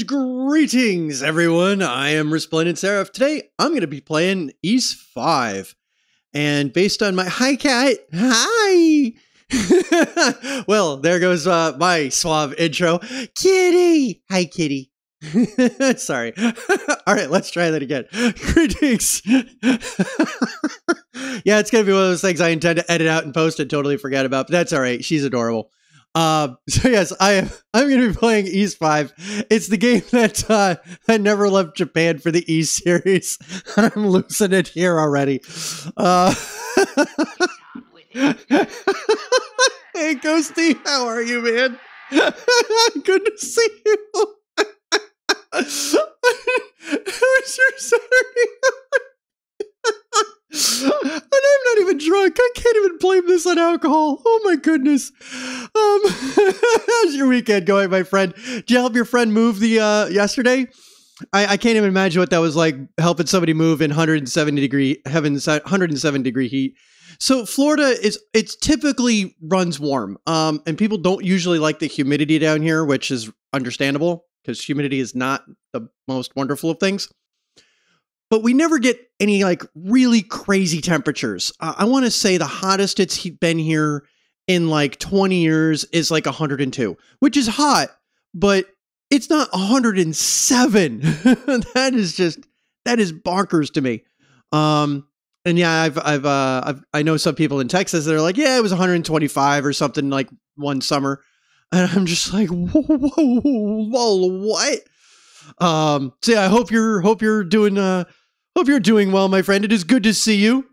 And greetings, everyone. I am Resplendent Seraph. Today, I'm going to be playing Ys 5. And based on my. Hi, cat. Hi. well, there goes uh, my suave intro. Kitty. Hi, kitty. Sorry. all right, let's try that again. Greetings. yeah, it's going to be one of those things I intend to edit out and post and totally forget about, but that's all right. She's adorable. Uh, so yes, I am. I'm going to be playing Ys Five. It's the game that uh, I never left Japan for the Ys series. I'm losing it here already. Uh, hey, Ghosty, how are you, man? Good to see you. How your Saturday? And I'm not even drunk. I can't even blame this on alcohol. Oh my goodness. Um, how's your weekend going, my friend? Did you help your friend move the uh yesterday? I, I can't even imagine what that was like helping somebody move in 170 degree heaven 107 degree heat. So Florida is it's typically runs warm. Um and people don't usually like the humidity down here, which is understandable because humidity is not the most wonderful of things but we never get any like really crazy temperatures. Uh, I want to say the hottest it's been here in like 20 years is like 102, which is hot, but it's not 107. that is just that is bonkers to me. Um and yeah, I've I've uh I've, I know some people in Texas that are like, yeah, it was 125 or something like one summer. And I'm just like, whoa, whoa, whoa, what? Um, so yeah, I hope you're hope you're doing uh Hope you're doing well, my friend. It is good to see you.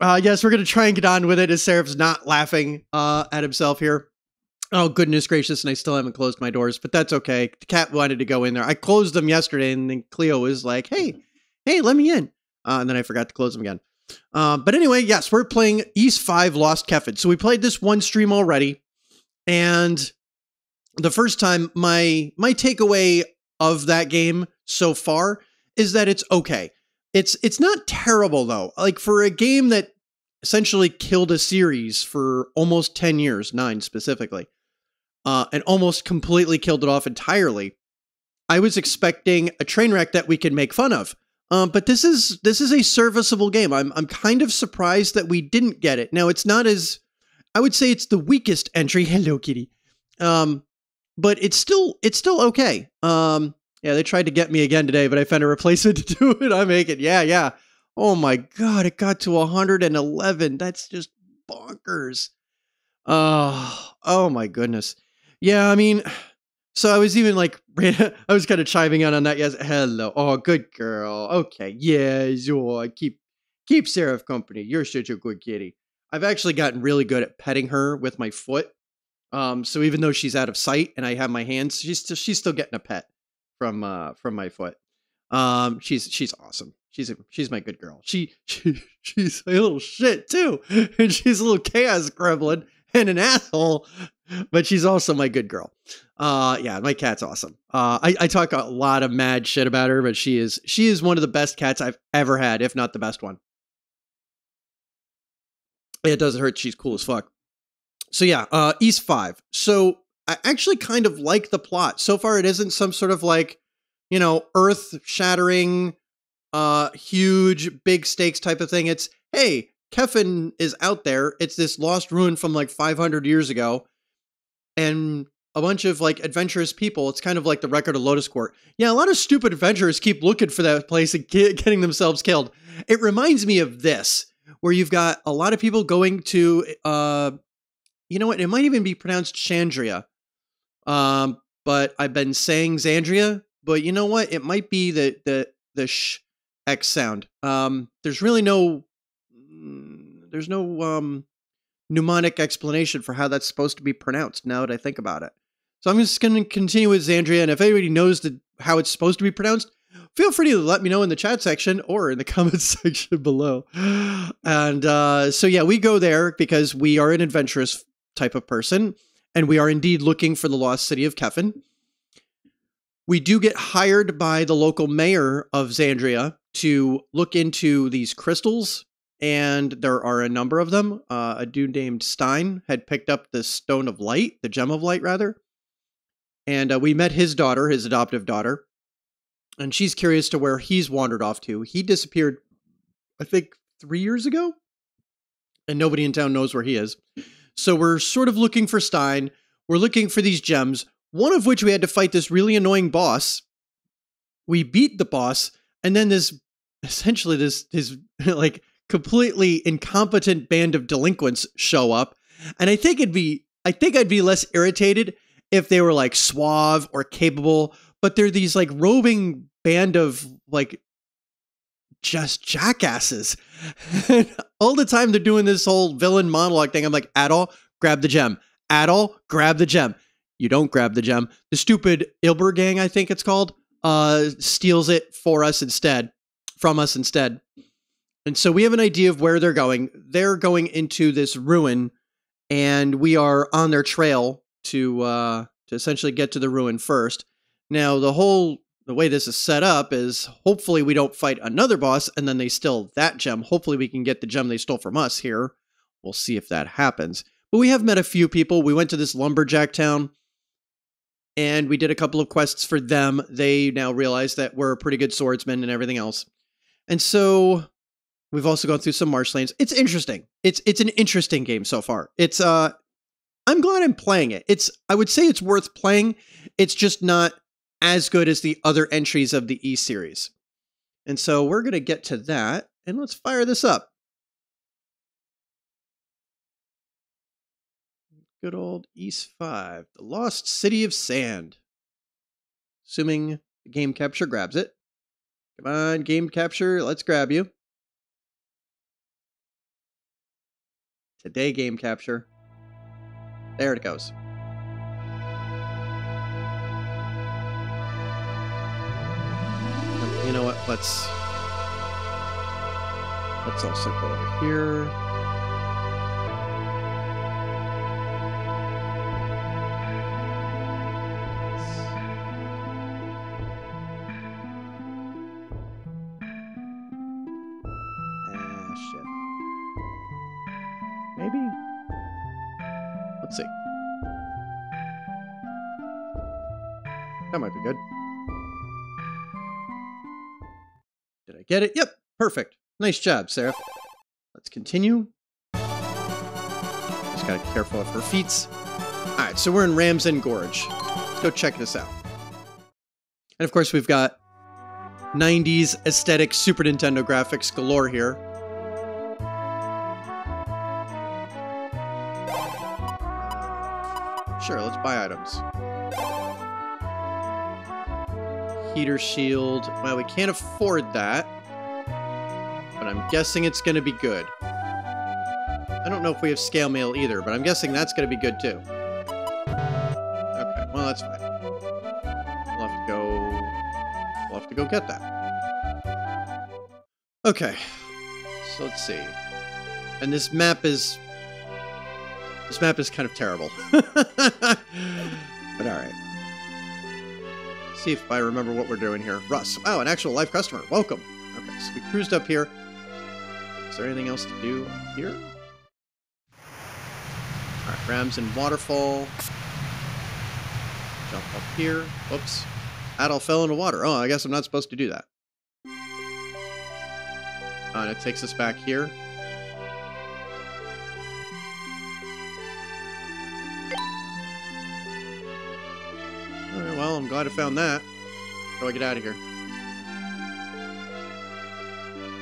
Uh, yes, we're going to try and get on with it as Seraph's not laughing uh, at himself here. Oh, goodness gracious. And I still haven't closed my doors, but that's okay. The cat wanted to go in there. I closed them yesterday, and then Cleo was like, hey, hey, let me in. Uh, and then I forgot to close them again. Uh, but anyway, yes, we're playing Ys 5 Lost Kefin. So we played this one stream already. And the first time, my my takeaway of that game so far is that it's okay. It's it's not terrible though. Like for a game that essentially killed a series for almost 10 years, 9 specifically. Uh, and almost completely killed it off entirely. I was expecting a train wreck that we could make fun of. Um, but this is this is a serviceable game. I'm I'm kind of surprised that we didn't get it. Now it's not as I would say it's the weakest entry. Hello, Kitty. Um, but it's still it's still okay. Um, yeah, they tried to get me again today, but I found a replacement to do it. I make it. Yeah, yeah. Oh my god, it got to 111. That's just bonkers. Oh, oh my goodness. Yeah, I mean, so I was even like, I was kind of chiming in on that. Yes, hello. Oh, good girl. Okay, yeah, sure. Keep keep Seraph company. You're such a good kitty. I've actually gotten really good at petting her with my foot. Um, so even though she's out of sight and I have my hands, she's still, she's still getting a pet from uh from my foot. Um, she's she's awesome. She's a, she's my good girl. She, she she's a little shit too, and she's a little chaos gremlin and an asshole, but she's also my good girl. Uh, yeah, my cat's awesome. Uh, I, I talk a lot of mad shit about her, but she is she is one of the best cats I've ever had, if not the best one. It doesn't hurt. She's cool as fuck. So yeah, uh, Ys Five. So I actually kind of like the plot. So far, it isn't some sort of like, you know, earth shattering, uh, huge, big stakes type of thing. It's, hey, Kefin is out there. It's this lost ruin from like 500 years ago. And a bunch of like adventurous people. It's kind of like the record of Lodoss War. Yeah, a lot of stupid adventurers keep looking for that place and get, getting themselves killed. It reminds me of this, where you've got a lot of people going to, uh, you know what? It might even be pronounced Chandria, um, but I've been saying Xandria, but you know what? It might be the the the sh X sound. Um, there's really no mm, there's no um mnemonic explanation for how that's supposed to be pronounced now that I think about it. So I'm just going to continue with Xandria, and if anybody knows the, how it's supposed to be pronounced, feel free to let me know in the chat section or in the comments section below. And uh, so yeah, we go there because we are an adventurous type of person and we are indeed looking for the lost city of Kefin. We do get hired by the local mayor of Xandria to look into these crystals, and there are a number of them. Uh, a dude named Stein had picked up the Stone of Light, the Gem of Light, rather. and uh, we met his daughter, his adoptive daughter, and she's curious to where he's wandered off to. He disappeared, I think, three years ago, and nobody in town knows where he is. So we're sort of looking for Stein. We're looking for these gems, one of which we had to fight this really annoying boss. We beat the boss, and then this essentially this this like completely incompetent band of delinquents show up. And I think it'd be I think I'd be less irritated if they were like suave or capable, but they're these like roving band of like just jackasses. all the time they're doing this whole villain monologue thing. I'm like, Adol, grab the gem. Adol, grab the gem. You don't grab the gem. The stupid Ilber gang, I think it's called, uh, steals it for us instead, from us instead. And so we have an idea of where they're going. They're going into this ruin, and we are on their trail to uh, to essentially get to the ruin first. Now, the whole the way this is set up is hopefully we don't fight another boss and then they steal that gem. Hopefully we can get the gem they stole from us here. We'll see if that happens. But we have met a few people. We went to this lumberjack town and we did a couple of quests for them. They now realize that we're pretty good swordsmen and everything else. And so we've also gone through some marshlands. It's interesting. It's it's an interesting game so far. It's uh I'm glad I'm playing it. It's I would say it's worth playing. It's just not as good as the other entries of the E series. And so we're going to get to that and let's fire this up. Good old Ys 5, the Lost City of Sand. Assuming the game capture grabs it. Come on, game capture, let's grab you. Today, game capture. There it goes. Let's let's also go over here. Ah, shit. Maybe. Let's see. That might be good. Get it? Yep, perfect. Nice job, Sarah. Let's continue. Just gotta be careful of her feet. Alright, so we're in Ram's End Gorge. Let's go check this out. And of course, we've got 90s aesthetic Super Nintendo graphics galore here. Sure, let's buy items. Heater shield. Well, we can't afford that. But I'm guessing it's going to be good. I don't know if we have scale mail either, but I'm guessing that's going to be good too. Okay, well, that's fine. We'll have to go... We'll have to go get that. Okay. So let's see. And this map is this map is kind of terrible. but alright. See if I remember what we're doing here. Russ. Oh, an actual live customer. Welcome. Okay, so we cruised up here. Is there anything else to do here? Alright, Rams and Waterfall. Jump up here. Whoops. Adol fell into water. Oh, I guess I'm not supposed to do that. Uh, and it takes us back here. Alright, well, I'm glad I found that. How do I get out of here?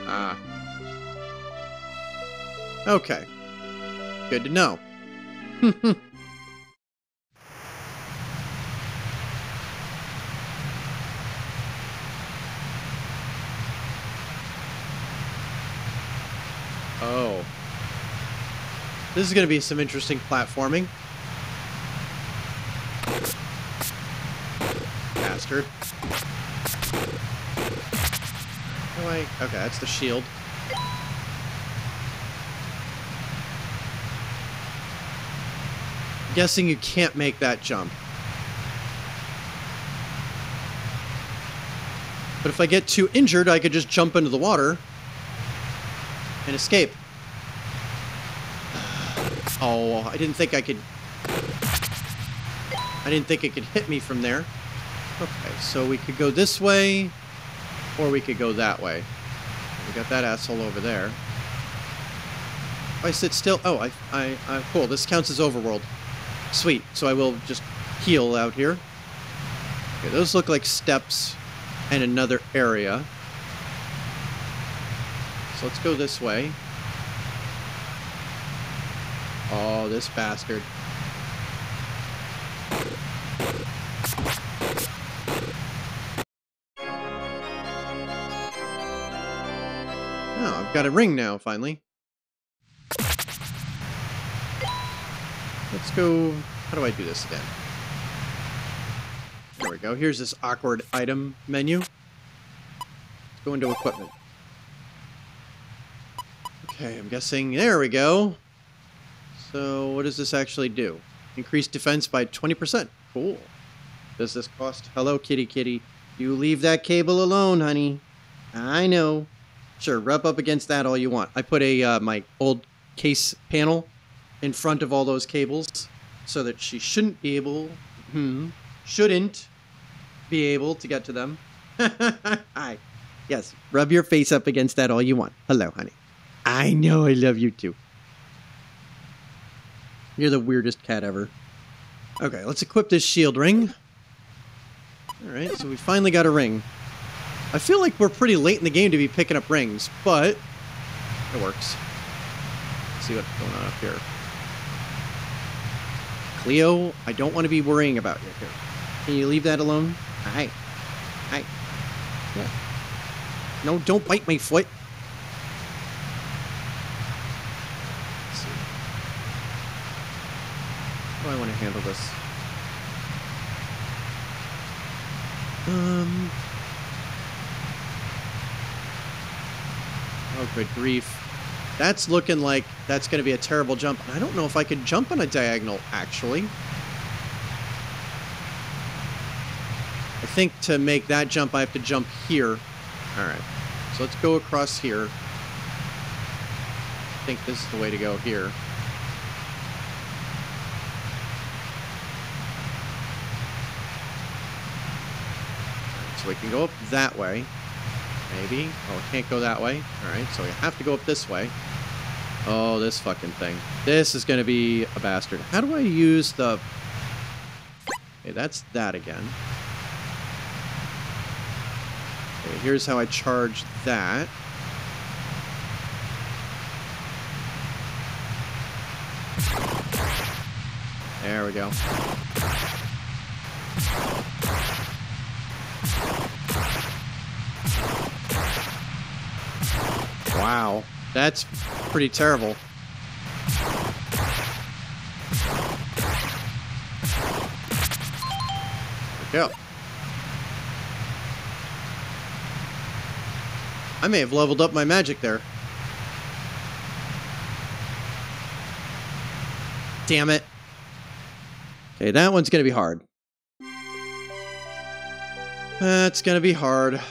Ah. Okay. Good to know. oh. This is going to be some interesting platforming. Bastard. Wait. Okay, that's the shield. Guessing you can't make that jump. But if I get too injured, I could just jump into the water and escape. Oh, I didn't think I could... I didn't think it could hit me from there. Okay, so we could go this way, or we could go that way. We got that asshole over there. If I sit still... Oh, I, I, I... Cool, this counts as overworld. Sweet, so I will just heal out here. Okay, those look like steps and another area. So let's go this way. Oh, this bastard. Oh, I've got a ring now, finally. Let's go... How do I do this again? There we go. Here's this awkward item menu. Let's go into equipment. Okay, I'm guessing... There we go. So, what does this actually do? Increase defense by 20%. Cool. Does this cost? Hello, kitty kitty. You leave that cable alone, honey. I know. Sure, rub up against that all you want. I put a uh, my old case panel in front of all those cables so that she shouldn't be able, hmm, shouldn't be able to get to them. Hi. Yes, rub your face up against that all you want. Hello, honey. I know I love you too. You're the weirdest cat ever. Okay, let's equip this shield ring. Alright, so we finally got a ring. I feel like we're pretty late in the game to be picking up rings, but it works. Let's see what's going on up here. Cleo, I don't want to be worrying about you here. Can you leave that alone? Hi. Hi. Yeah. No, don't bite my foot. How do I want to handle this? Um. Oh, good grief. That's looking like that's going to be a terrible jump. I don't know if I could jump on a diagonal, actually. I think to make that jump, I have to jump here. All right. So let's go across here. I think this is the way to go here. So we can go up that way. Maybe. Oh, we can't go that way. Alright, so we have to go up this way. Oh, this fucking thing. This is to be a bastard. How do I use the... Okay, that's that again. Okay, here's how I charge that. There we go. Wow, that's pretty terrible. Go. I may have leveled up my magic there. Damn it. Okay, that one's to be hard. That's to be hard.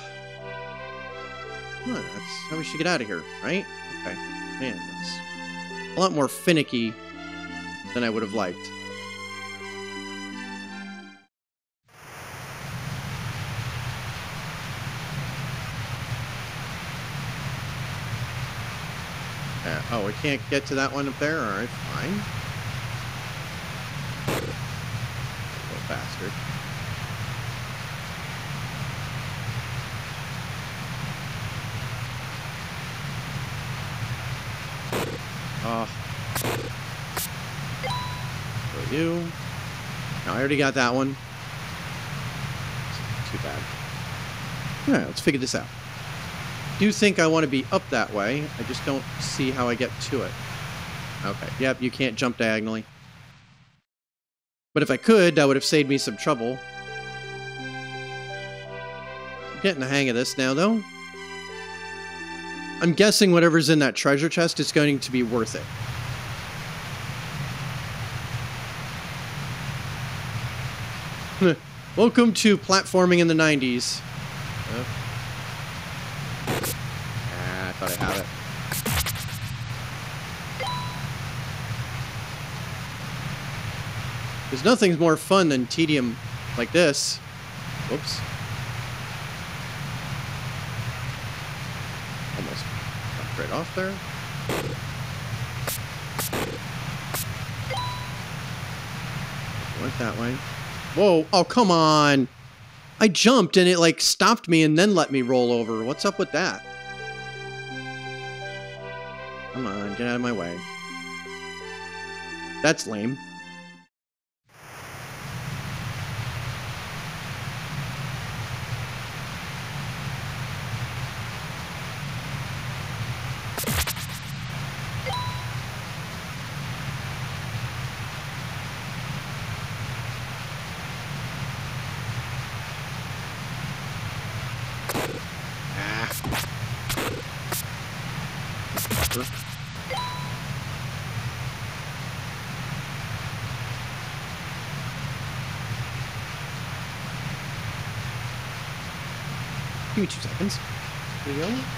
Huh, that's how we should get out of here, right? Okay. Man, that's a lot more finicky than I would have liked. Uh, oh, we can't get to that one up there? Alright, fine. Little bastard. Oh. For you. No, I already got that one. Too bad. Alright, let's figure this out. do you think I want to be up that way. I just don't see how I get to it. Okay, yep, you can't jump diagonally. But if I could, that would have saved me some trouble. I'm getting the hang of this now, though. I'm guessing whatever's in that treasure chest is going to be worth it. Welcome to platforming in the 90s. Oh. Ah, I thought I had it. Because nothing's more fun than tedium like this. Whoops. Almost right off there. Went that way. Whoa. Oh, come on. I jumped and it like stopped me and then let me roll over. What's up with that? Come on, get out of my way. That's lame. Give me two seconds. Here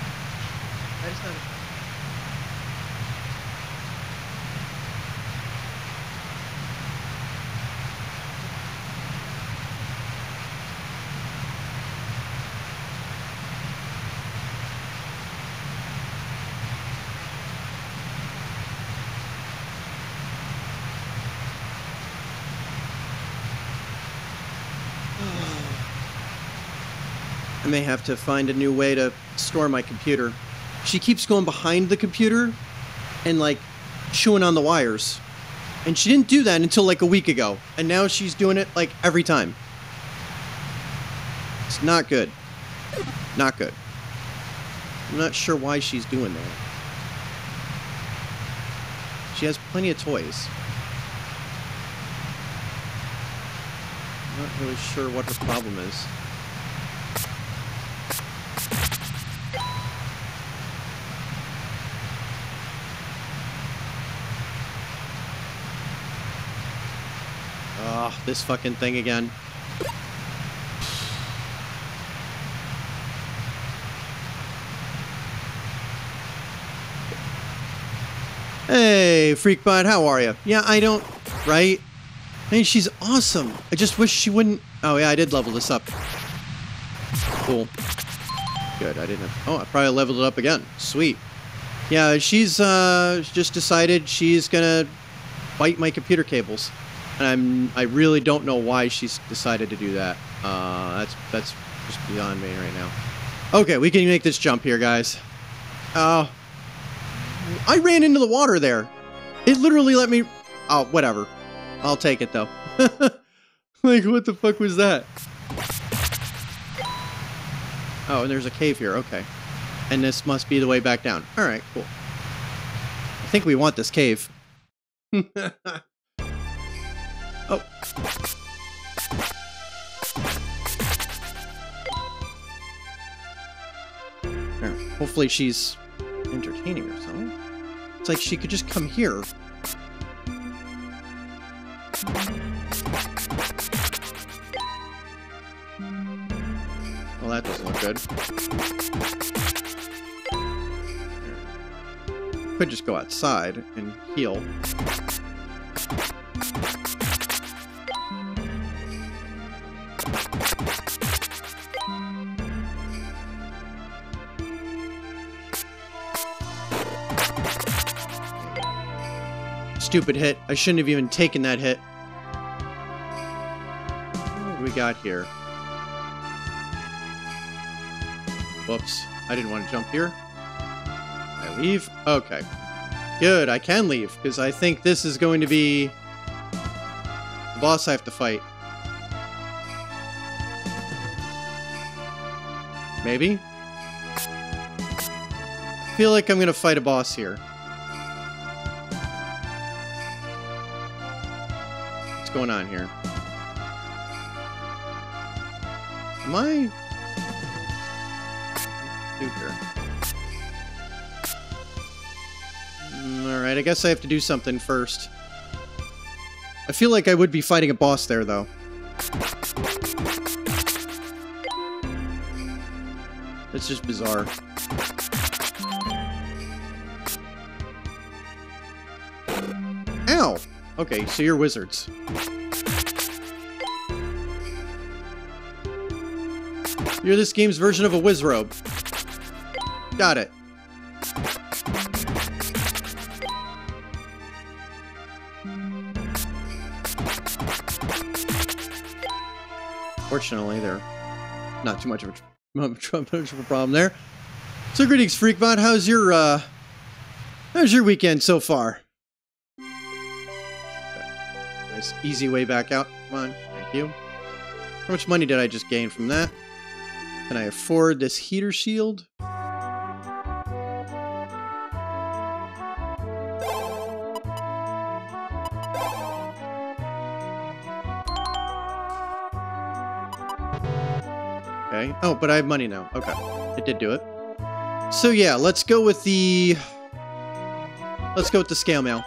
I may have to find a new way to store my computer. She keeps going behind the computer and like chewing on the wires. And she didn't do that until like a week ago. And now she's doing it like every time. It's not good. Not good. I'm not sure why she's doing that. She has plenty of toys. I'm not really sure what her problem is. This fucking thing again. Hey, Freakbot, how are you? Yeah, I don't... Right? Hey, she's awesome. I just wish she wouldn't... Oh, yeah, I did level this up. Cool. Good, I didn't... Have... Oh, I probably leveled it up again. Sweet. Yeah, she's uh, just decided she's gonna bite my computer cables. And I'm I really don't know why she's decided to do that. Uh, that's that's just beyond me right now. Okay, we can make this jump here, guys. Oh, I ran into the water there. It literally let me. Oh, whatever. I'll take it though. like, what the fuck was that? Oh, and there's a cave here. Okay, and this must be the way back down. All right, cool. I think we want this cave. Oh. Hopefully she's entertaining herself. It's like she could just come here. Well, that doesn't look good. Could just go outside and heal. Stupid hit. I shouldn't have even taken that hit. What do we got here? Whoops. I didn't want to jump here. I leave? Okay. Good, I can leave, because I think this is going to be the boss I have to fight. Maybe? I feel like I'm going to fight a boss here. Going on here? Am I... Here. Mm, Alright, I guess I have to do something first. I feel like I would be fighting a boss there, though. It's just bizarre. Okay, so you're wizards. You're this game's version of a wizrobe. Got it. Fortunately, they're not too much of a, much of a problem there. So greetings, Freakbot. How's your, uh, how's your weekend so far? Nice easy way back out. Come on, thank you. How much money did I just gain from that? Can I afford this heater shield? Okay. Oh, but I have money now. Okay. It did do it. So yeah, let's go with the... Let's go with the scale mail.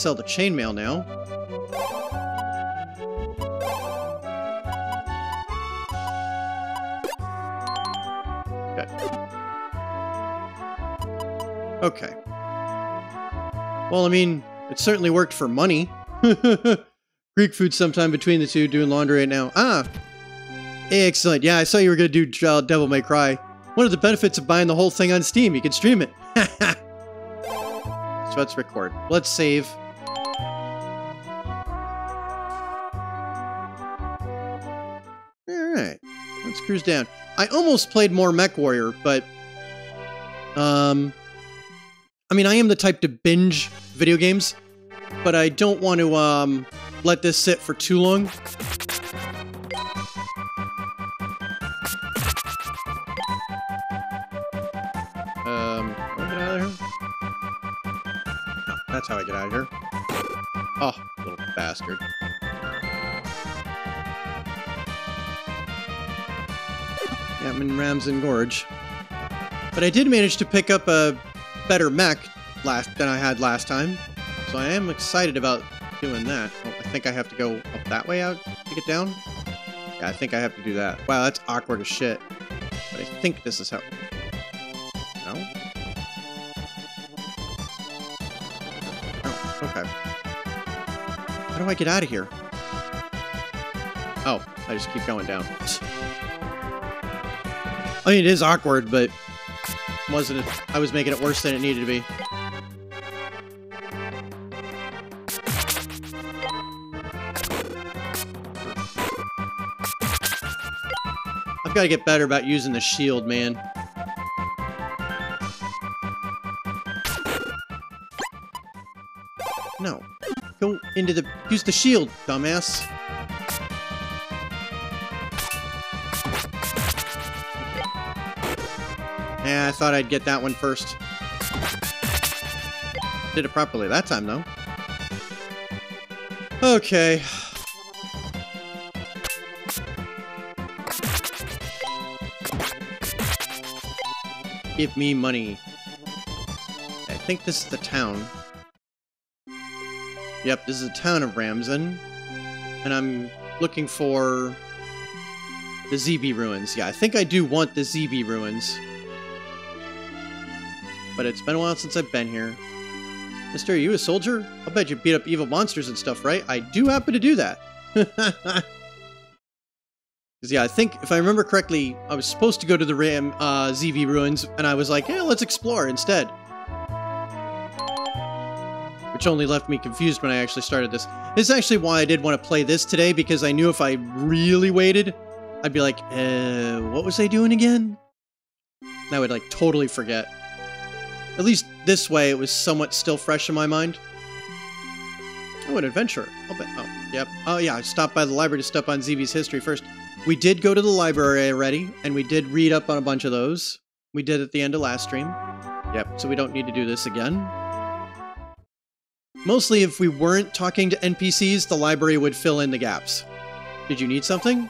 Sell the chainmail now. Okay. Well, I mean, it certainly worked for money. Greek food sometime between the two, doing laundry right now. Ah! Excellent. Yeah, I saw you were going to do uh, Devil May Cry. One of the benefits of buying the whole thing on Steam, you can stream it. so let's record. Let's save. Down. I almost played more Mech Warrior, but... Um... I mean, I am the type to binge video games, but I don't want to um, let this sit for too long. Um, get out of here? No, that's how I get out of here. Oh, little bastard. In Ramsden Gorge. But I did manage to pick up a better mech last than I had last time. So I am excited about doing that. I think I have to go up that way out to get down. Yeah, I think I have to do that. Wow, that's awkward as shit. But I think this is how... No? Oh, okay. How do I get out of here? Oh, I just keep going down. I mean, it is awkward, but wasn't it? I was making it worse than it needed to be. I've got to get better about using the shield, man. No. Go into the... Use the shield, dumbass. Thought I'd get that one first. Did it properly that time, though. Okay. Give me money. I think this is the town. Yep, this is the town of Ramsden. And I'm looking for the ZB ruins. Yeah, I think I do want the ZB ruins but it's been a while since I've been here. Mister, are you a soldier? I'll bet you beat up evil monsters and stuff, right? I do happen to do that. Because, yeah, I think, if I remember correctly, I was supposed to go to the Ram uh, ZV ruins, and I was like, yeah, let's explore instead. Which only left me confused when I actually started this. This is actually why I did want to play this today, because I knew if I really waited, I'd be like, uh, what was I doing again? And I would, like, totally forget. At least this way, it was somewhat still fresh in my mind. Oh, an adventure. I'll bet. Oh, yep. Oh, yeah. I stopped by the library to step on ZV's history first. We did go to the library already, and we did read up on a bunch of those. We did at the end of last stream. Yep, so we don't need to do this again. Mostly, if we weren't talking to NPCs, the library would fill in the gaps. Did you need something?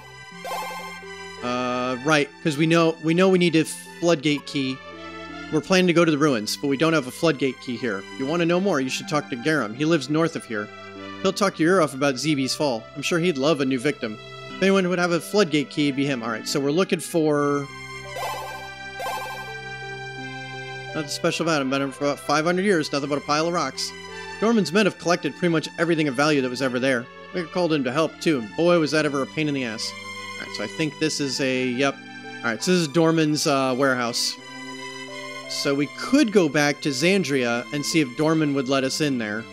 Uh, right, because we know we know we need a floodgate key we're planning to go to the ruins, but we don't have a floodgate key here. If you want to know more, you should talk to Garam. He lives north of here. He'll talk your ear off about ZB's fall. I'm sure he'd love a new victim. If anyone would have a floodgate key, it'd be him. All right, so we're looking for... Nothing special about him. Been him for about 500 years. Nothing but a pile of rocks. Dorman's men have collected pretty much everything of value that was ever there. We called in to help, too. Boy, was that ever a pain in the ass. Alright, so I think this is a... Yep. Alright, so this is Dorman's uh, warehouse. So we could go back to Xandria and see if Dorman would let us in there.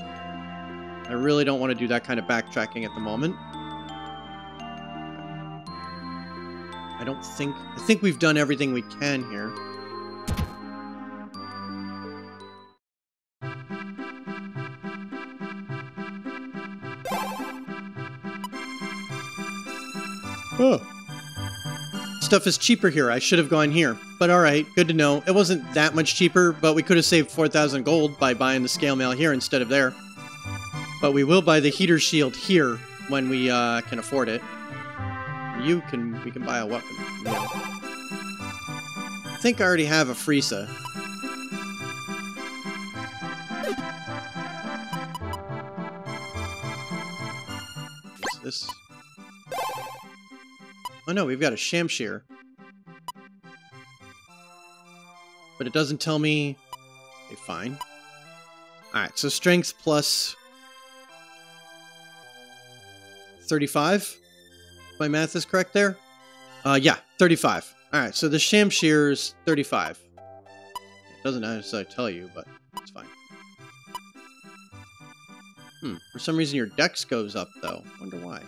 I really don't want to do that kind of backtracking at the moment. I don't think... I think we've done everything we can here. Oh. Stuff is cheaper here. I should have gone here. But alright, good to know. It wasn't that much cheaper, but we could have saved 4,000 gold by buying the scale mail here instead of there. But we will buy the heater shield here when we uh, can afford it. You can... we can buy a weapon. Yeah. I think I already have a Frieza. Is this... Oh no, we've got a Shamshir. But it doesn't tell me... Okay, fine. Alright, so strength plus... 35? If my math is correct there? Uh, yeah, 35. Alright, so the Shamshir is 35. It doesn't necessarily tell you, but it's fine. Hmm, for some reason your dex goes up, though. Wonder why.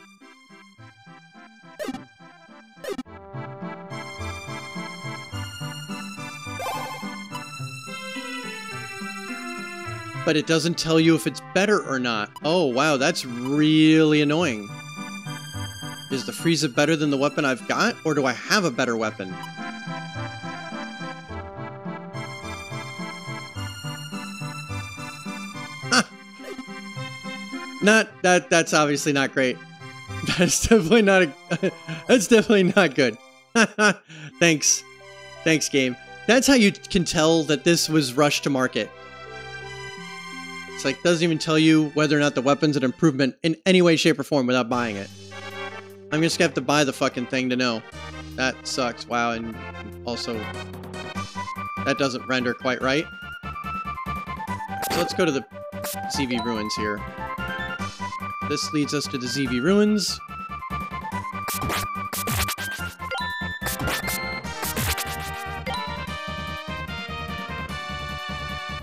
But it doesn't tell you if it's better or not. Oh, wow, that's really annoying. Is the Frieza better than the weapon I've got, or do I have a better weapon? Not that. That's obviously not great. That's definitely not a. that's definitely not good. Thanks, thanks, game. That's how you can tell that this was rushed to market. It's like, doesn't even tell you whether or not the weapon's an improvement in any way, shape, or form without buying it. I'm just gonna have to buy the fucking thing to know. That sucks. Wow, and also, that doesn't render quite right. So let's go to the ZV Ruins here. This leads us to the ZV Ruins.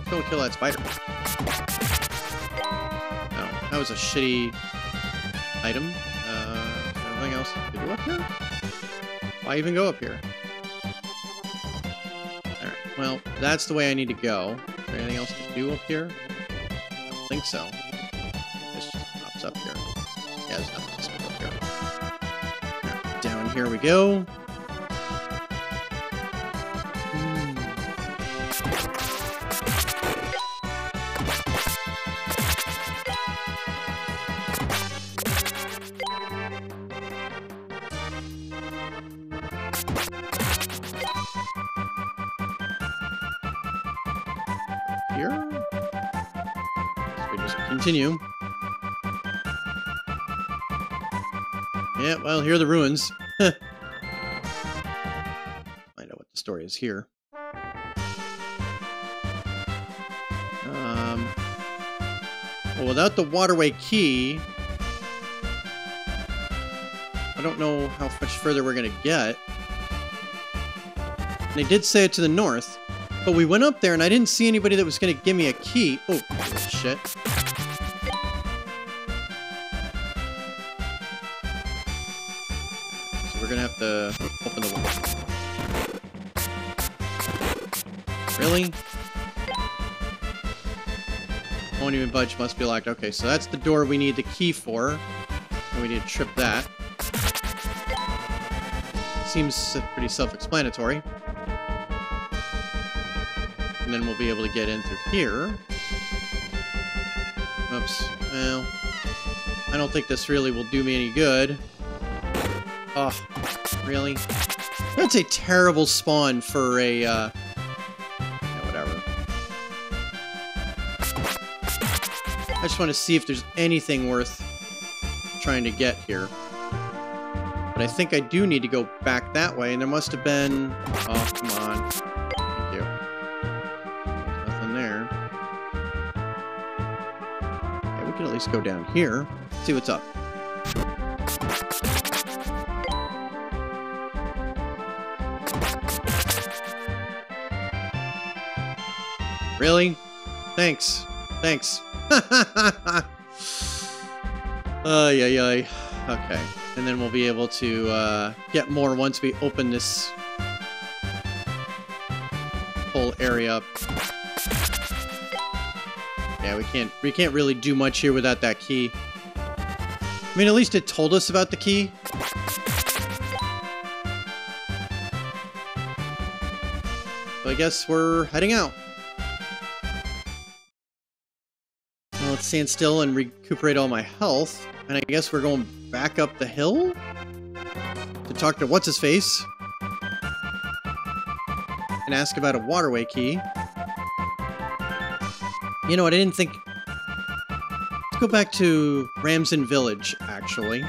Go kill that spider. That was a shitty item. Uh, anything else to do up here? Why even go up here? Alright, well, that's the way I need to go. Is there anything else to do up here? I don't think so. This just pops up here. Yeah, there's nothing else to do up here. Right, down here we go. Continue. Yeah, well, here are the ruins. Find know what the story is here. Um, well, without the waterway key, I don't know how much further we're going to get. And they did say it to the north, but we went up there and I didn't see anybody that was going to give me a key. Oh, shit. To open the wall. Really? Won't even budge, must be locked. Okay, so that's the door we need the key for. And we need to trip that. Seems pretty self-explanatory. And then we'll be able to get in through here. Oops. Well, I don't think this really will do me any good. Oh, really? That's a terrible spawn for a, uh... Whatever. I just want to see if there's anything worth trying to get here. But I think I do need to go back that way, and there must have been... Oh, come on. Thank you. Nothing there. Yeah, we can at least go down here. See what's up. Really? Thanks. Thanks. Ay, ay, ay. Okay. And then we'll be able to uh, get more once we open this whole area up. Yeah, we can't we can't really do much here without that key. I mean, at least it told us about the key. So I guess we're heading out. Stand still and recuperate all my health. And I guess we're going back up the hill? To talk to What's-His-Face. And ask about a waterway key. You know what, I didn't think... Let's go back to Ramson Village, actually.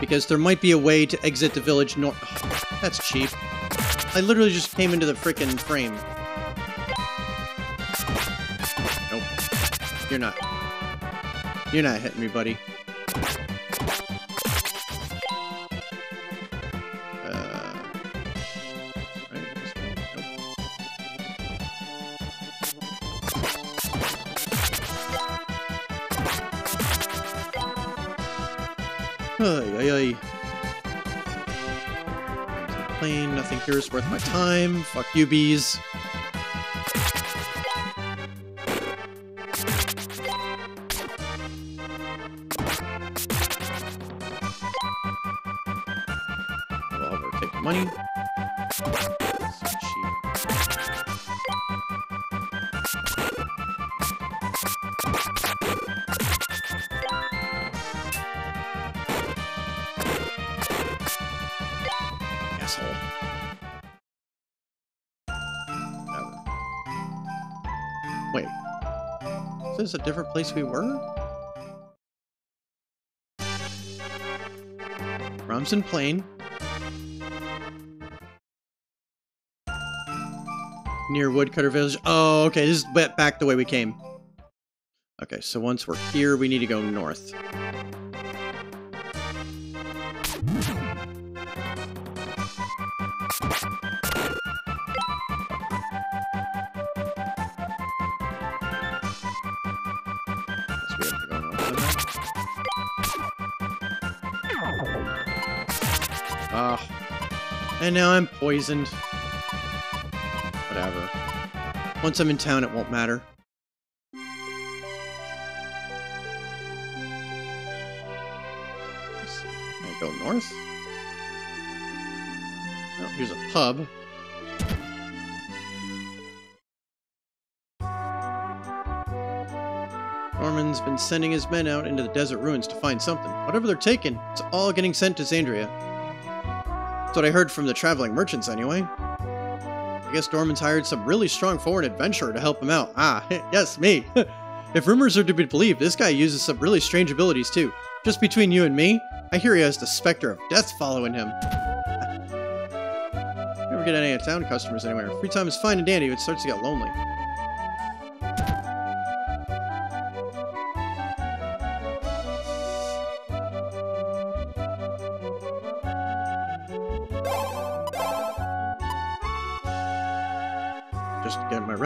Because there might be a way to exit the village north... Oh, that's cheap. I literally just came into the frickin' frame. You're not. You're not hitting me, buddy. Uh. Plane, nothing here is worth my time. Fuck you, bees. Place we were? Ramson Plain. Near Woodcutter Village. Oh, okay. This is back the way we came. Okay, so once we're here, we need to go north. Guess and now I'm poisoned. Whatever. Once I'm in town, it won't matter. I go north? Oh, here's a pub. Dorman's been sending his men out into the desert ruins to find something. Whatever they're taking, it's all getting sent to Xandria. That's what I heard from the traveling merchants, anyway. I guess Dorman's hired some really strong foreign adventurer to help him out. Ah, yes, me. if rumors are to be believed, this guy uses some really strange abilities too. Just between you and me, I hear he has the specter of death following him. Never get any of town customers anywhere. Free time is fine and dandy, but it starts to get lonely.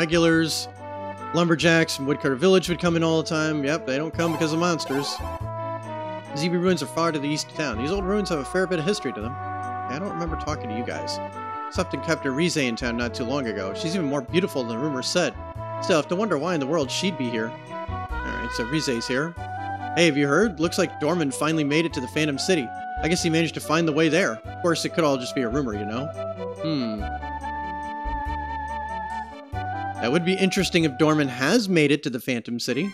Regulars. Lumberjacks from Woodcutter Village would come in all the time. Yep, they don't come because of monsters. ZB ruins are far to the east of town. These old ruins have a fair bit of history to them. I don't remember talking to you guys. Something kept a Rize in town not too long ago. She's even more beautiful than rumors said. Still, I have to wonder why in the world she'd be here. Alright, so Rize's here. Hey, have you heard? Looks like Dorman finally made it to the Phantom City. I guess he managed to find the way there. Of course, it could all just be a rumor, you know? Hmm. That would be interesting if Dorman has made it to the Phantom City.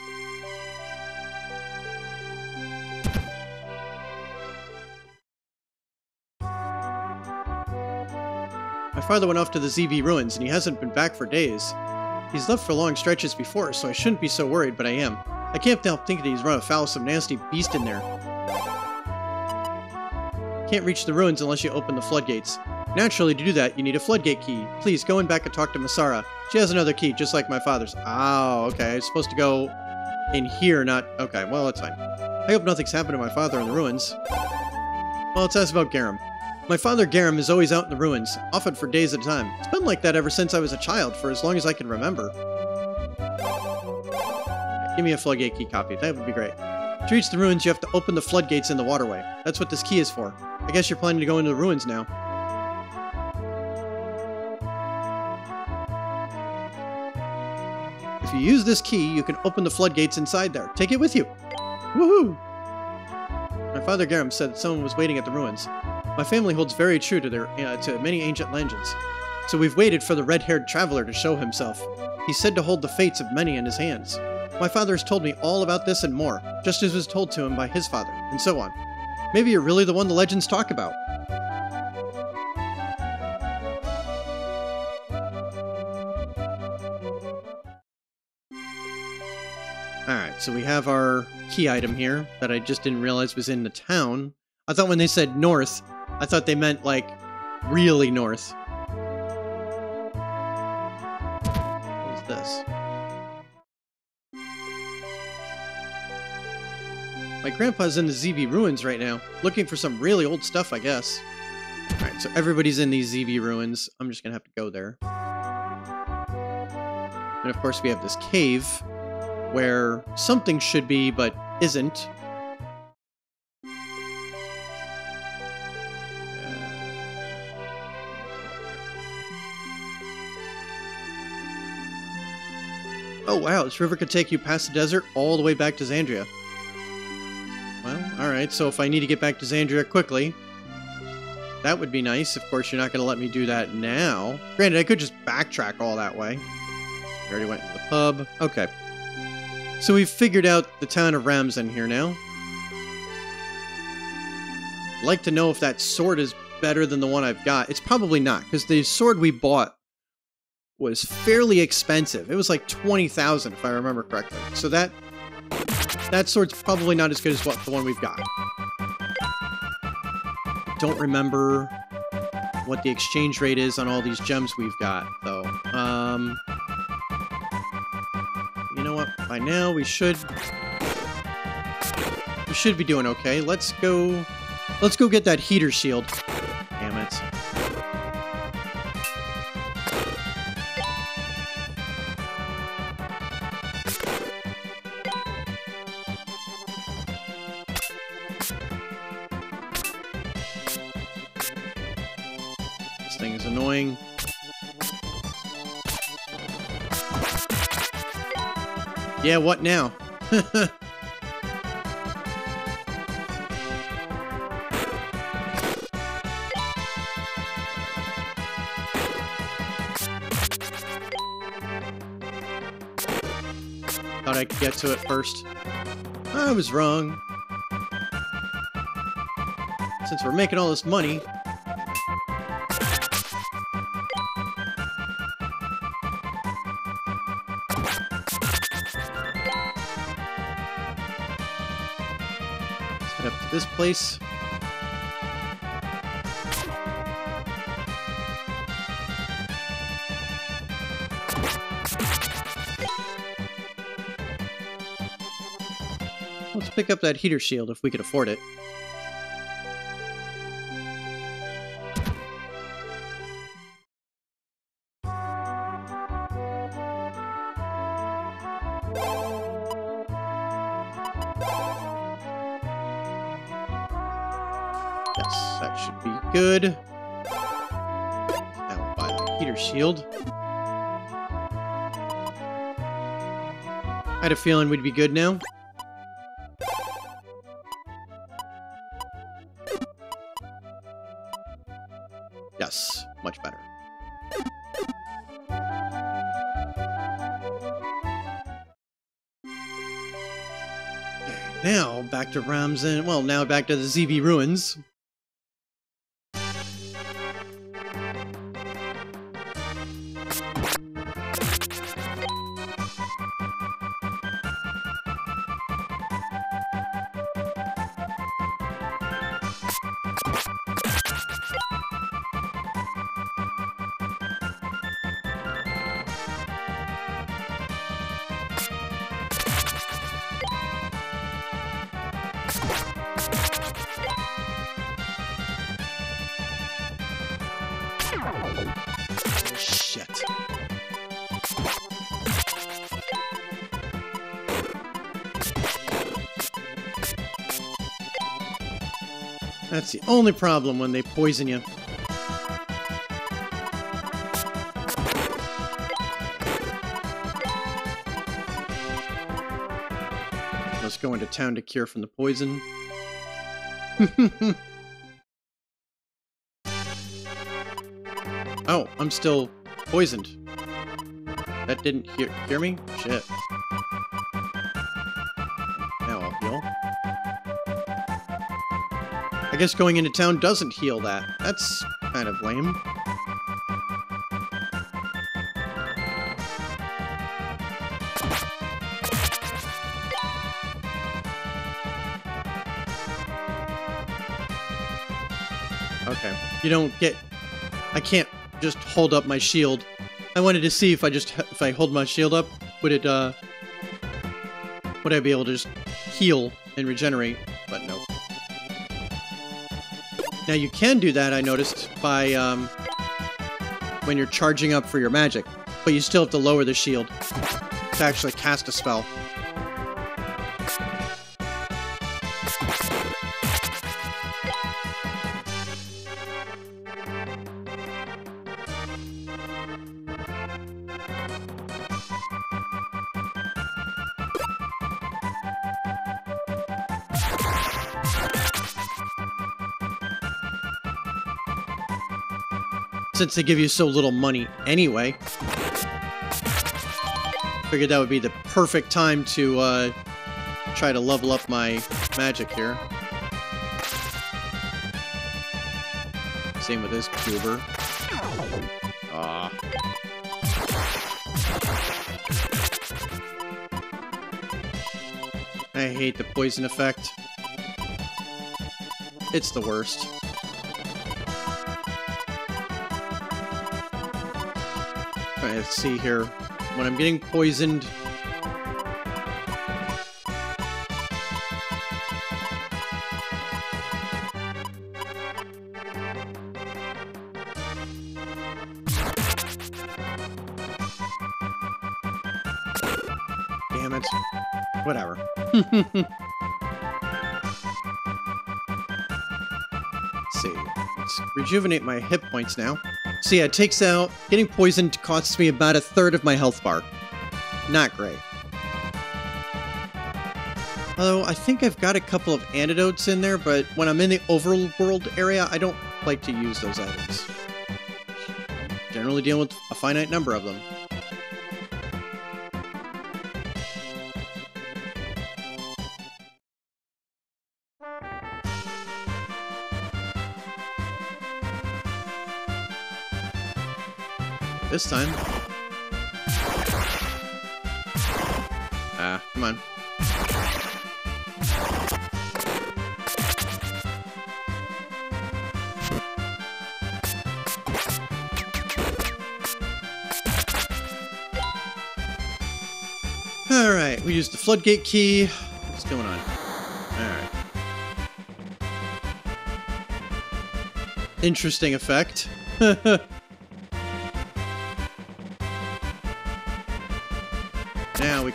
My father went off to the ZV ruins, and he hasn't been back for days. He's left for long stretches before, so I shouldn't be so worried, but I am. I can't help thinking he's run afoul of some nasty beast in there. Can't reach the ruins unless you open the floodgates. Naturally, to do that, you need a floodgate key. Please, go in back and talk to Masara. She has another key, just like my father's. Oh, okay. I'm supposed to go in here, not... Okay, well, that's fine. I hope nothing's happened to my father in the ruins. Well, let's ask about Garam. My father Garam is always out in the ruins, often for days at a time. It's been like that ever since I was a child, for as long as I can remember. Give me a floodgate key copy. That would be great. To reach the ruins, you have to open the floodgates in the waterway. That's what this key is for. I guess you're planning to go into the ruins now. You use this key, you can open the floodgates inside there. Take it with you. Woohoo! My father Garam said someone was waiting at the ruins. My family holds very true to their uh, to many ancient legends. So we've waited for the red-haired traveler to show himself. He's said to hold the fates of many in his hands. My father has told me all about this and more, just as was told to him by his father, and so on. Maybe you're really the one the legends talk about. Alright, so we have our key item here that I just didn't realize was in the town. I thought when they said north, I thought they meant, like, really north. What is this? My grandpa's in the ZV ruins right now, looking for some really old stuff, I guess. Alright, so everybody's in these ZV ruins. I'm just gonna have to go there. And of course we have this cave, where something should be, but isn't. Oh wow, this river could take you past the desert all the way back to Xandria. Well, alright, so if I need to get back to Xandria quickly, that would be nice. Of course, you're not going to let me do that now. Granted, I could just backtrack all that way. I already went to the pub. Okay. So we've figured out the town of Ramsen here now. I'd like to know if that sword is better than the one I've got. It's probably not, because the sword we bought was fairly expensive. It was like 20,000 if I remember correctly. So that that sword's probably not as good as what the one we've got. Don't remember what the exchange rate is on all these gems we've got, though. Um, know what? By now we should we should be doing okay. Let's go. Let's go get that heater shield. Yeah, what now? Thought I could get to it first. I was wrong. Since we're making all this money, up to this place. Let's pick up that heater shield if we could afford it. Good. I'll buy the heater shield. I had a feeling we'd be good now. Yes, much better. Now, back to Ramsen. Well, now back to the ZV ruins. Only problem when they poison you. Let's go into town to cure from the poison. oh, I'm still poisoned. That didn't hear, hear me? Shit. I guess going into town doesn't heal that. That's kind of lame. Okay. You don't get... I can't just hold up my shield. I wanted to see if I just... If I hold my shield up, would it, uh... Would I be able to just heal and regenerate? Now you can do that, I noticed, by, um... When you're charging up for your magic. But you still have to lower the shield to actually cast a spell. Since they give you so little money anyway. Figured that would be the perfect time to uh, try to level up my magic here. Same with this cuber. Ah. I hate the poison effect. It's the worst. Let's see here. When I'm getting poisoned... Damn it. Whatever. see. Let's rejuvenate my hit points now. So yeah, it takes out... Getting poisoned costs me about a third of my health bar. Not great. Although, I think I've got a couple of antidotes in there, but when I'm in the overworld area, I don't like to use those items. Generally dealing with a finite number of them. This time. Ah, come on. Alright, we used the floodgate key. What's going on? Alright. Interesting effect.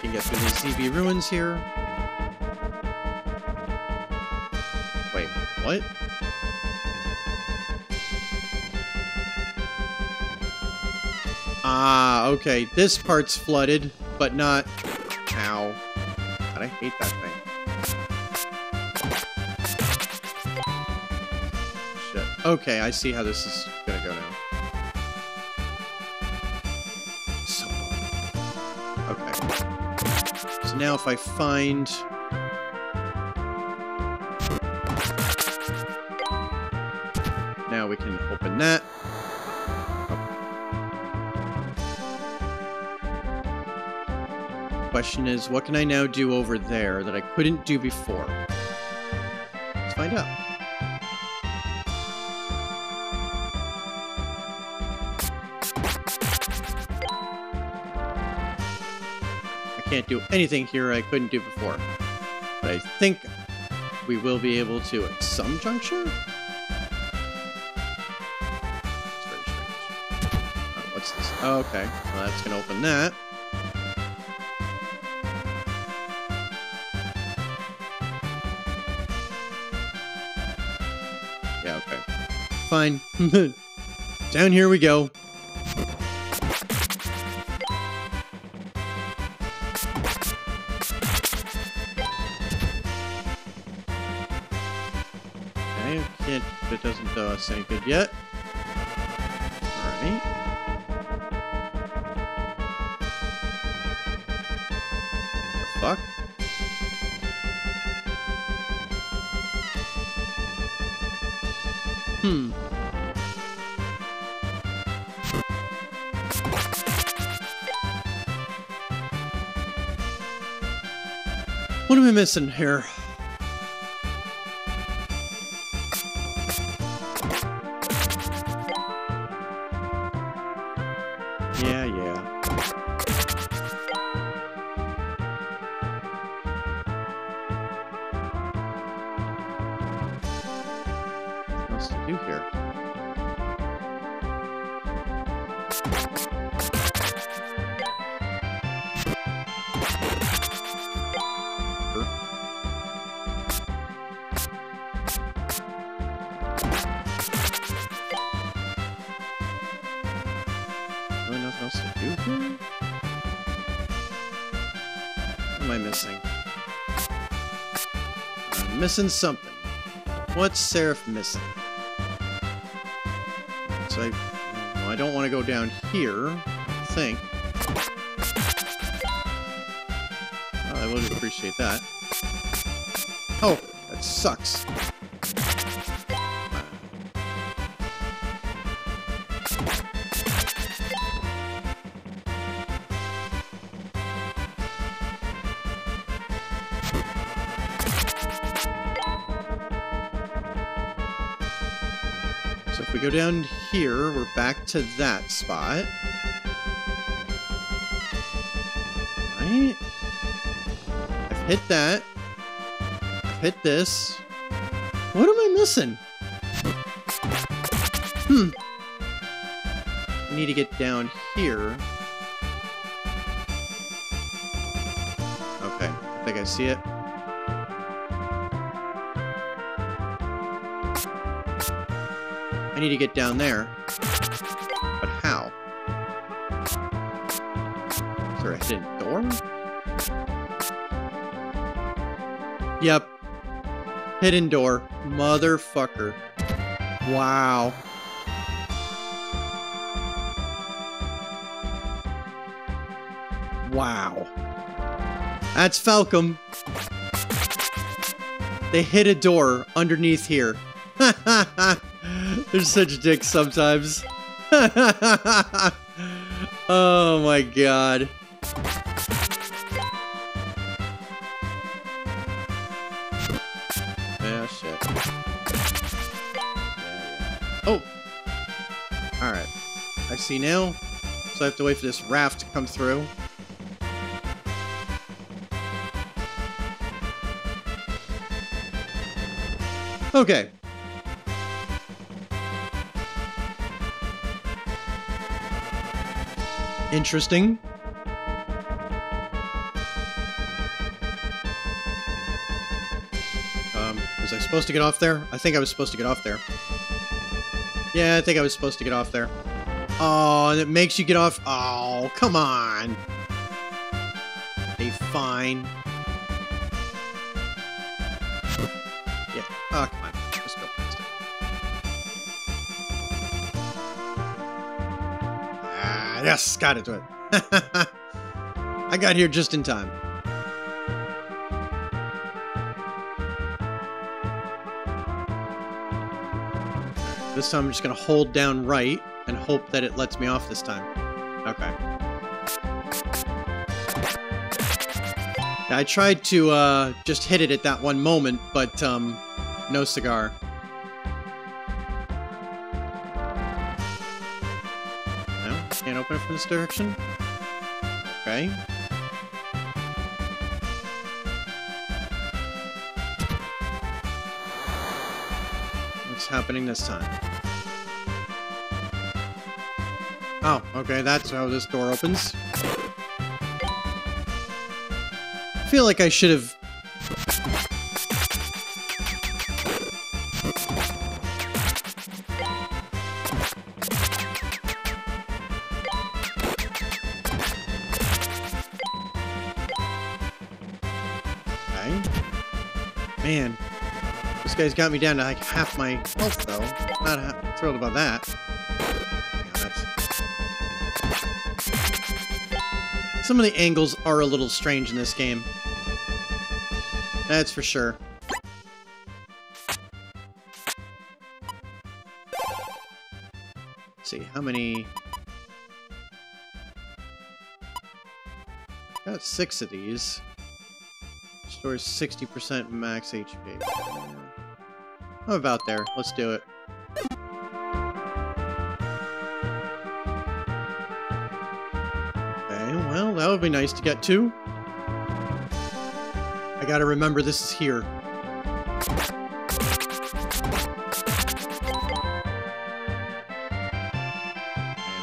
can get through these ZB ruins here. Wait, what? Ah, okay. This part's flooded, but not... Ow. God, I hate that thing. Shit. Okay, I see how this is gonna now. if I find... Now we can open that. Question is, what can I now do over there that I couldn't do before? Do anything here I couldn't do before. But I think we will be able to at some juncture? Strange. Oh, what's this? Oh, okay. Well, that's gonna open that. Yeah, okay. Fine. Down here we go. Any good yet. Alright. The fuck? Hmm. What am I missing here? Missing something. What's Seraph missing? So I, no, I don't want to go down here. I think. Oh, I would appreciate that. Oh, that sucks. So if we go down here, we're back to that spot. Right? I've hit that. I've hit this. What am I missing? Hmm. I need to get down here. Okay, I think I see it. I need to get down there. But how? Is there a hidden door? Yep. Hidden door. Motherfucker. Wow. Wow. That's Falcom. They hit a door underneath here. They're such dicks sometimes. oh my god. Yeah, shit. Oh! Alright. I see now. So I have to wait for this raft to come through. Okay. Interesting. Um, was I supposed to get off there? I think I was supposed to get off there. Yeah, I think I was supposed to get off there. Oh, and it makes you get off. Oh, come on. Hey, fine. Yes, got it. I got here just in time. This time I'm just going to hold down right and hope that it lets me off this time. Okay. I tried to uh, just hit it at that one moment, but um, no cigar. This direction? Okay. What's happening this time? Oh, okay, that's how this door opens. I feel like I should have... guy's got me down to like half my health, though. Not thrilled about that. Some of the angles are a little strange in this game. That's for sure. Let's see, how many... Got six of these. Stores 60% max HP. I'm about there. Let's do it. Okay, well, that would be nice to get to. I gotta remember this is here. And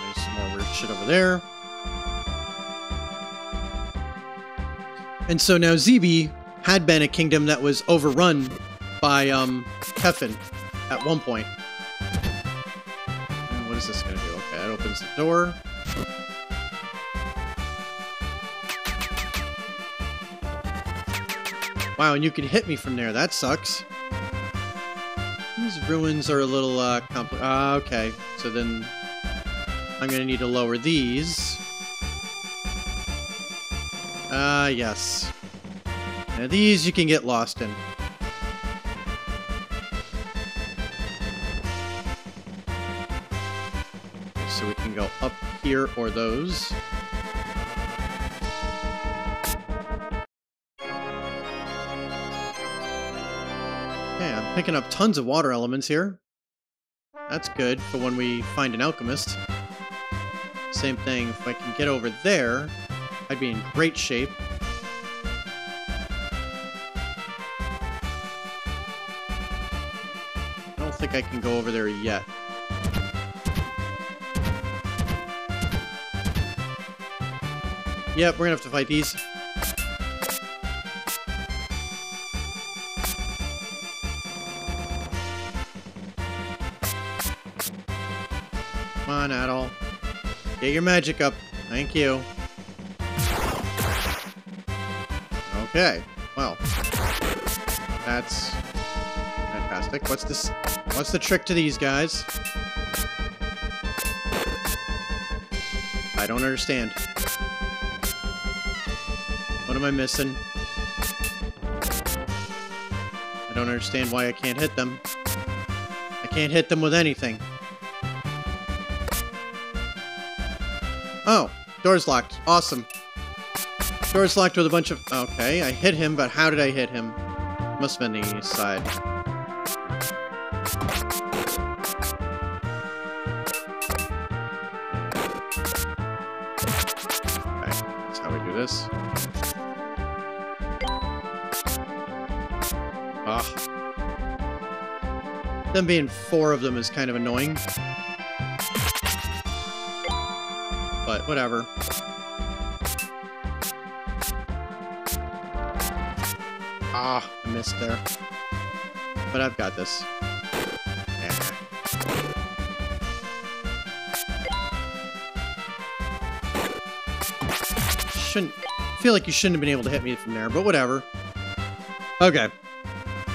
there's some more weird shit over there. And so now Zeeby had been a kingdom that was overrun by um Kefin at one point. What is this gonna do? Okay, that opens the door. Wow, and you can hit me from there. That sucks. These ruins are a little uh compli- Ah, okay. So then I'm gonna need to lower these. Ah, yes. Now these you can get lost in. Here or those. Okay, I'm picking up tons of water elements here. That's good for when we find an alchemist. Same thing, if I can get over there, I'd be in great shape. I don't think I can go over there yet. Yep, we're gonna have to fight these. Come on, Adol. Get your magic up. Thank you. Okay. Well. That's fantastic. What's this? What's the trick to these guys? I don't understand. What am I missing? I don't understand why I can't hit them. I can't hit them with anything. Oh, door's locked. Awesome. Door's locked with a bunch of... Okay, I hit him, but how did I hit him? Must have been the east side. Them being four of them is kind of annoying. But whatever. Ah, I missed there. But I've got this. Shouldn't feel like you shouldn't have been able to hit me from there, but whatever. Okay.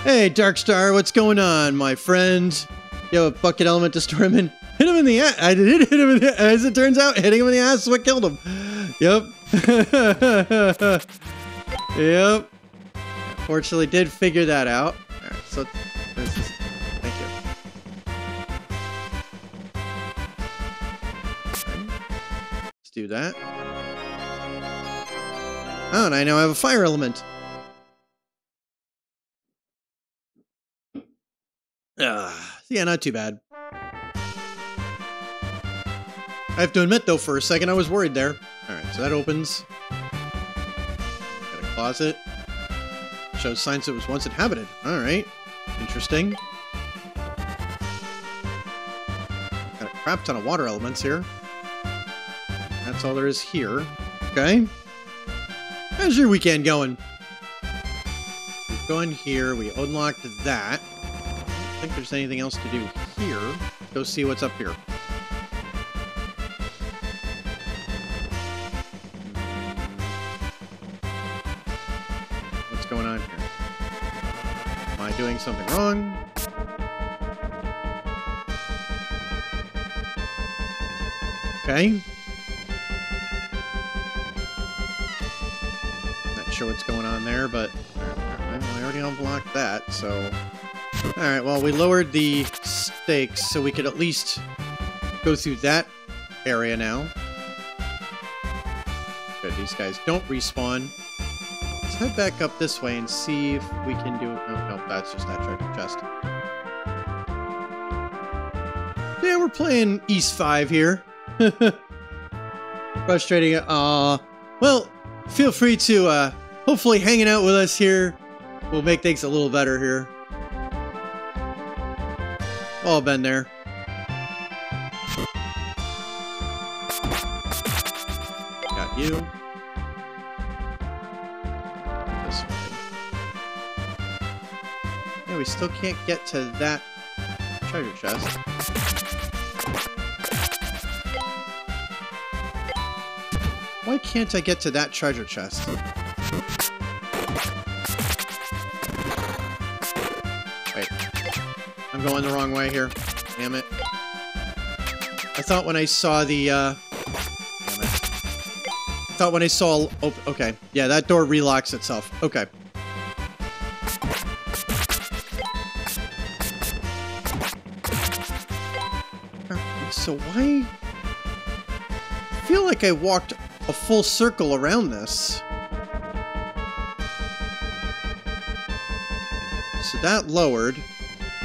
Hey, Darkstar, what's going on, my friend? You have a bucket element in. Hit him in the ass. I did hit him in the As it turns out, hitting him in the ass is what killed him. Yep. yep. Fortunately, did figure that out. Alright, so this is. Thank you. Let's do that. Oh, and I now have a fire element. Yeah, not too bad. I have to admit, though, for a second I was worried there. Alright, so that opens. Got a closet. Shows signs it was once inhabited. Alright. Interesting. Got a crap ton of water elements here. That's all there is here. Okay. How's your weekend going? We go in here. We unlocked that. There's anything else to do here. Go see what's up here. What's going on here? Am I doing something wrong? Okay. Not sure what's going on there, but I already unblocked that, so... Alright, well, we lowered the stakes so we could at least go through that area now. Good, these guys don't respawn. Let's head back up this way and see if we can do... No, no, that's just that treasure chest. Yeah, we're playing Ys 5 here. Frustrating. Uh, well, feel free to, uh, hopefully hanging out with us here will make things a little better here. All been there. Got you. This way. Yeah, we still can't get to that treasure chest. Why can't I get to that treasure chest? Going the wrong way here. Damn it. I thought when I saw the, uh... Damn it. I thought when I saw... Oh, okay. Yeah, that door relocks itself. Okay. So why... I feel like I walked a full circle around this. So that lowered.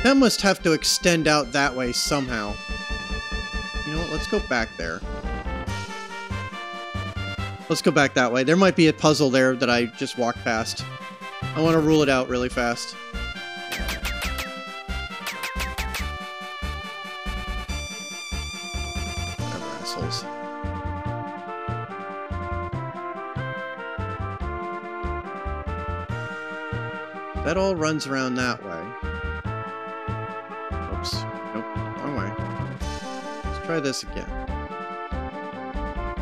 That must have to extend out that way somehow. You know what? Let's go back there. Let's go back that way. There might be a puzzle there that I just walked past. I want to rule it out really fast. That all runs around that way. Try this again.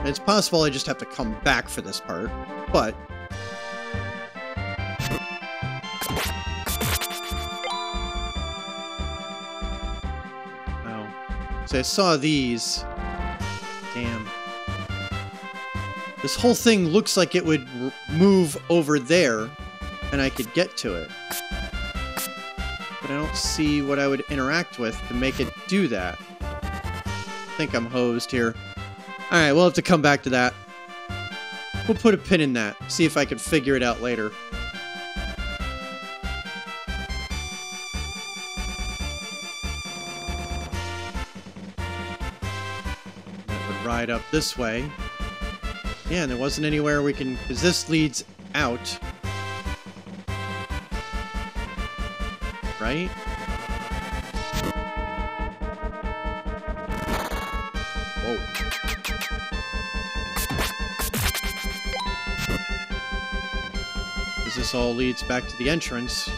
It's possible I just have to come back for this part, but... Oh. So I saw these. Damn. This whole thing looks like it would move over there, and I could get to it. But I don't see what I would interact with to make it do that. I think I'm hosed here. Alright, we'll have to come back to that. We'll put a pin in that, see if I can figure it out later. That would ride up this way. Yeah, and there wasn't anywhere we can... Because this leads out. Right? All leads back to the entrance.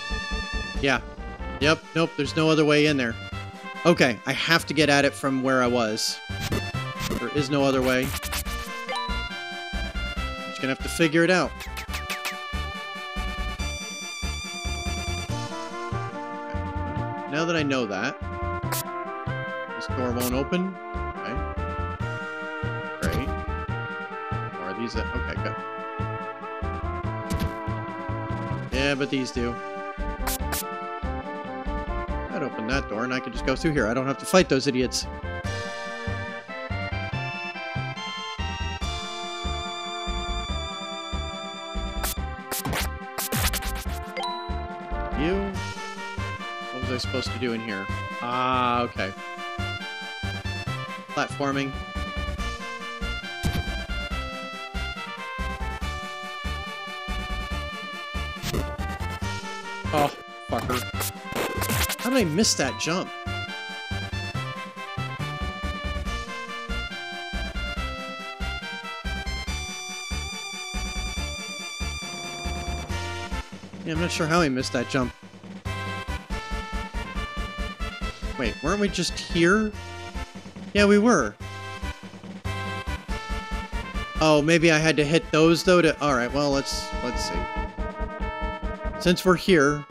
Yeah. Yep, nope, there's no other way in there. Okay, I have to get at it from where I was. There is no other way. Just gonna have to figure it out. Now that I know that, this door won't open. Yeah, but these do. I'd open that door and I could just go through here. I don't have to fight those idiots. You? What was I supposed to do in here? Ah, okay. Platforming. How did I miss that jump? Yeah, I'm not sure how I missed that jump. Wait, weren't we just here? Yeah, we were. Oh, maybe I had to hit those though to... Alright, well, let's let's see. Since we're here,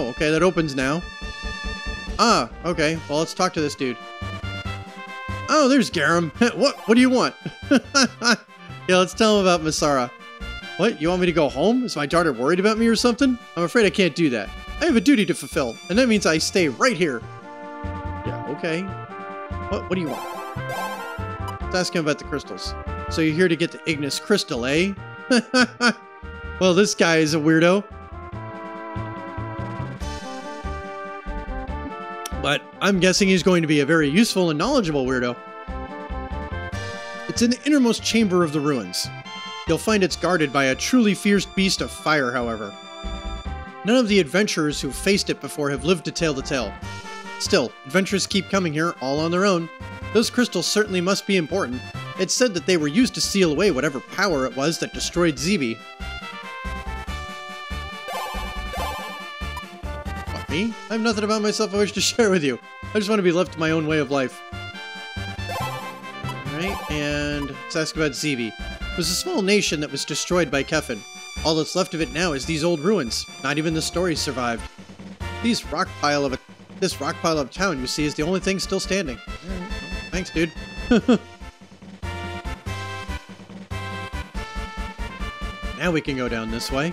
Oh, okay, that opens now. Ah, okay, well, let's talk to this dude. Oh, there's Garam. what? What do you want? yeah, let's tell him about Masara. What? You want me to go home? Is my daughter worried about me or something? I'm afraid I can't do that. I have a duty to fulfill, and that means I stay right here. Yeah, okay. What, what do you want? Let's ask him about the crystals. So you're here to get the Ignis crystal, eh? well, this guy is a weirdo. I'm guessing he's going to be a very useful and knowledgeable weirdo. It's in the innermost chamber of the ruins. You'll find it's guarded by a truly fierce beast of fire, however. None of the adventurers who've faced it before have lived to tell the tale. Still, adventurers keep coming here, all on their own. Those crystals certainly must be important. It's said that they were used to seal away whatever power it was that destroyed Zeeby. I have nothing about myself I wish to share with you. I just want to be left to my own way of life. Alright, and let's ask about Zeeby. It was a small nation that was destroyed by Kefin. All that's left of it now is these old ruins. Not even the stories survived. These rock pile of a this rock pile of town you see is the only thing still standing. Thanks, dude. now we can go down this way.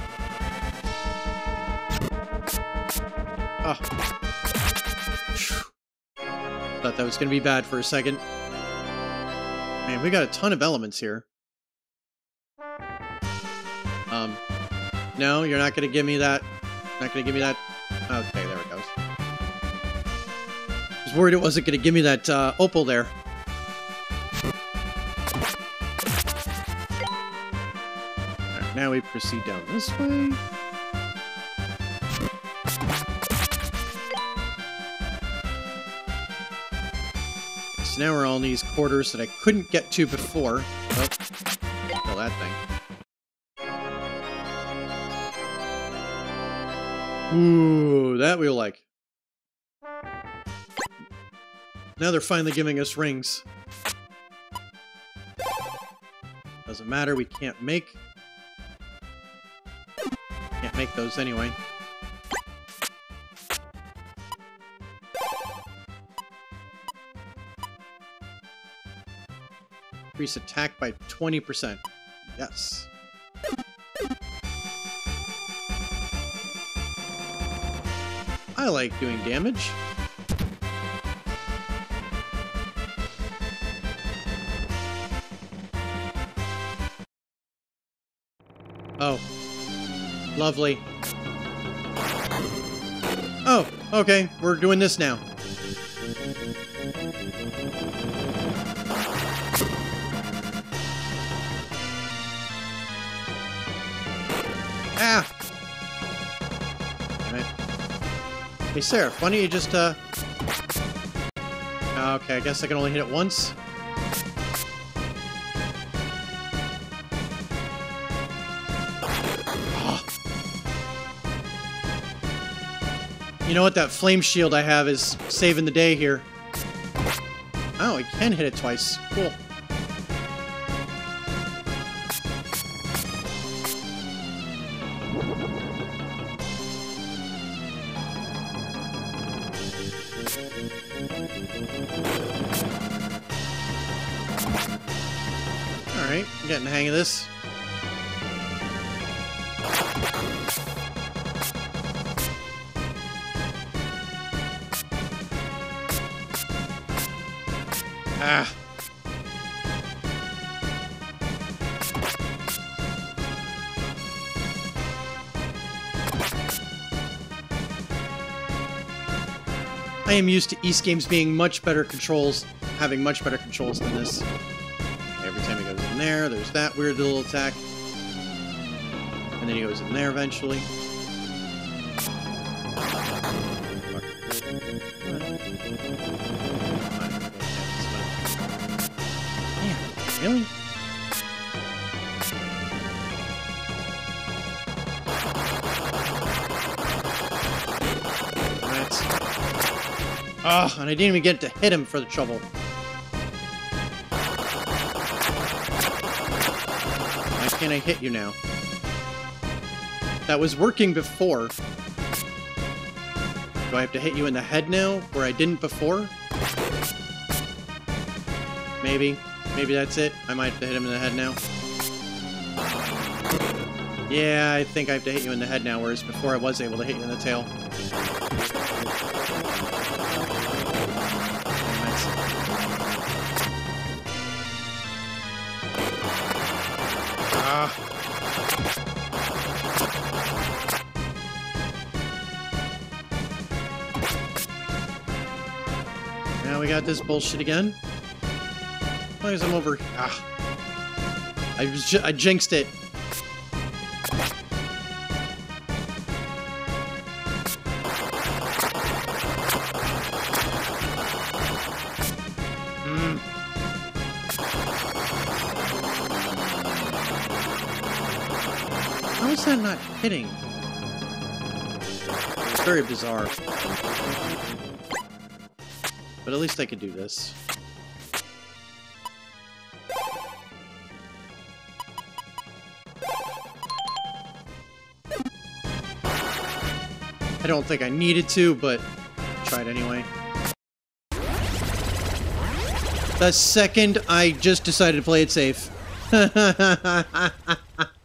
Oh. Thought that was going to be bad for a second. Man, we got a ton of elements here. Um, no, you're not gonna give me that. Not gonna give me that. Okay, there it goes. I was worried it wasn't gonna give me that uh, opal there. Now we proceed down this way. Now we're all in these quarters that I couldn't get to before. Oh, kill that thing. Ooh, that we'll like. Now they're finally giving us rings. Doesn't matter, we can't make... Can't make those anyway. Increase attack by 20%. Yes. I like doing damage. Oh. Lovely. Oh, okay, we're doing this now. Hey, Sarah, why don't you just, uh... Okay, I guess I can only hit it once. You know what? That flame shield I have is saving the day here. Oh, I can hit it twice. Cool. I am used to Ys games being much better controls, having much better controls than this. Every time he goes in there, there's that weird little attack. And then he goes in there eventually. Ugh, and I didn't even get to hit him for the trouble. Why can't I hit you now? That was working before. Do I have to hit you in the head now, where I didn't before? Maybe. Maybe that's it. I might have to hit him in the head now. Yeah, I think I have to hit you in the head now, whereas before I was able to hit you in the tail. Now we got this bullshit again. As long as I'm over... Ah. I, was I jinxed it. Hitting? It's very bizarre. But at least I could do this. I don't think I needed to, but try it anyway. The second I just decided to play it safe.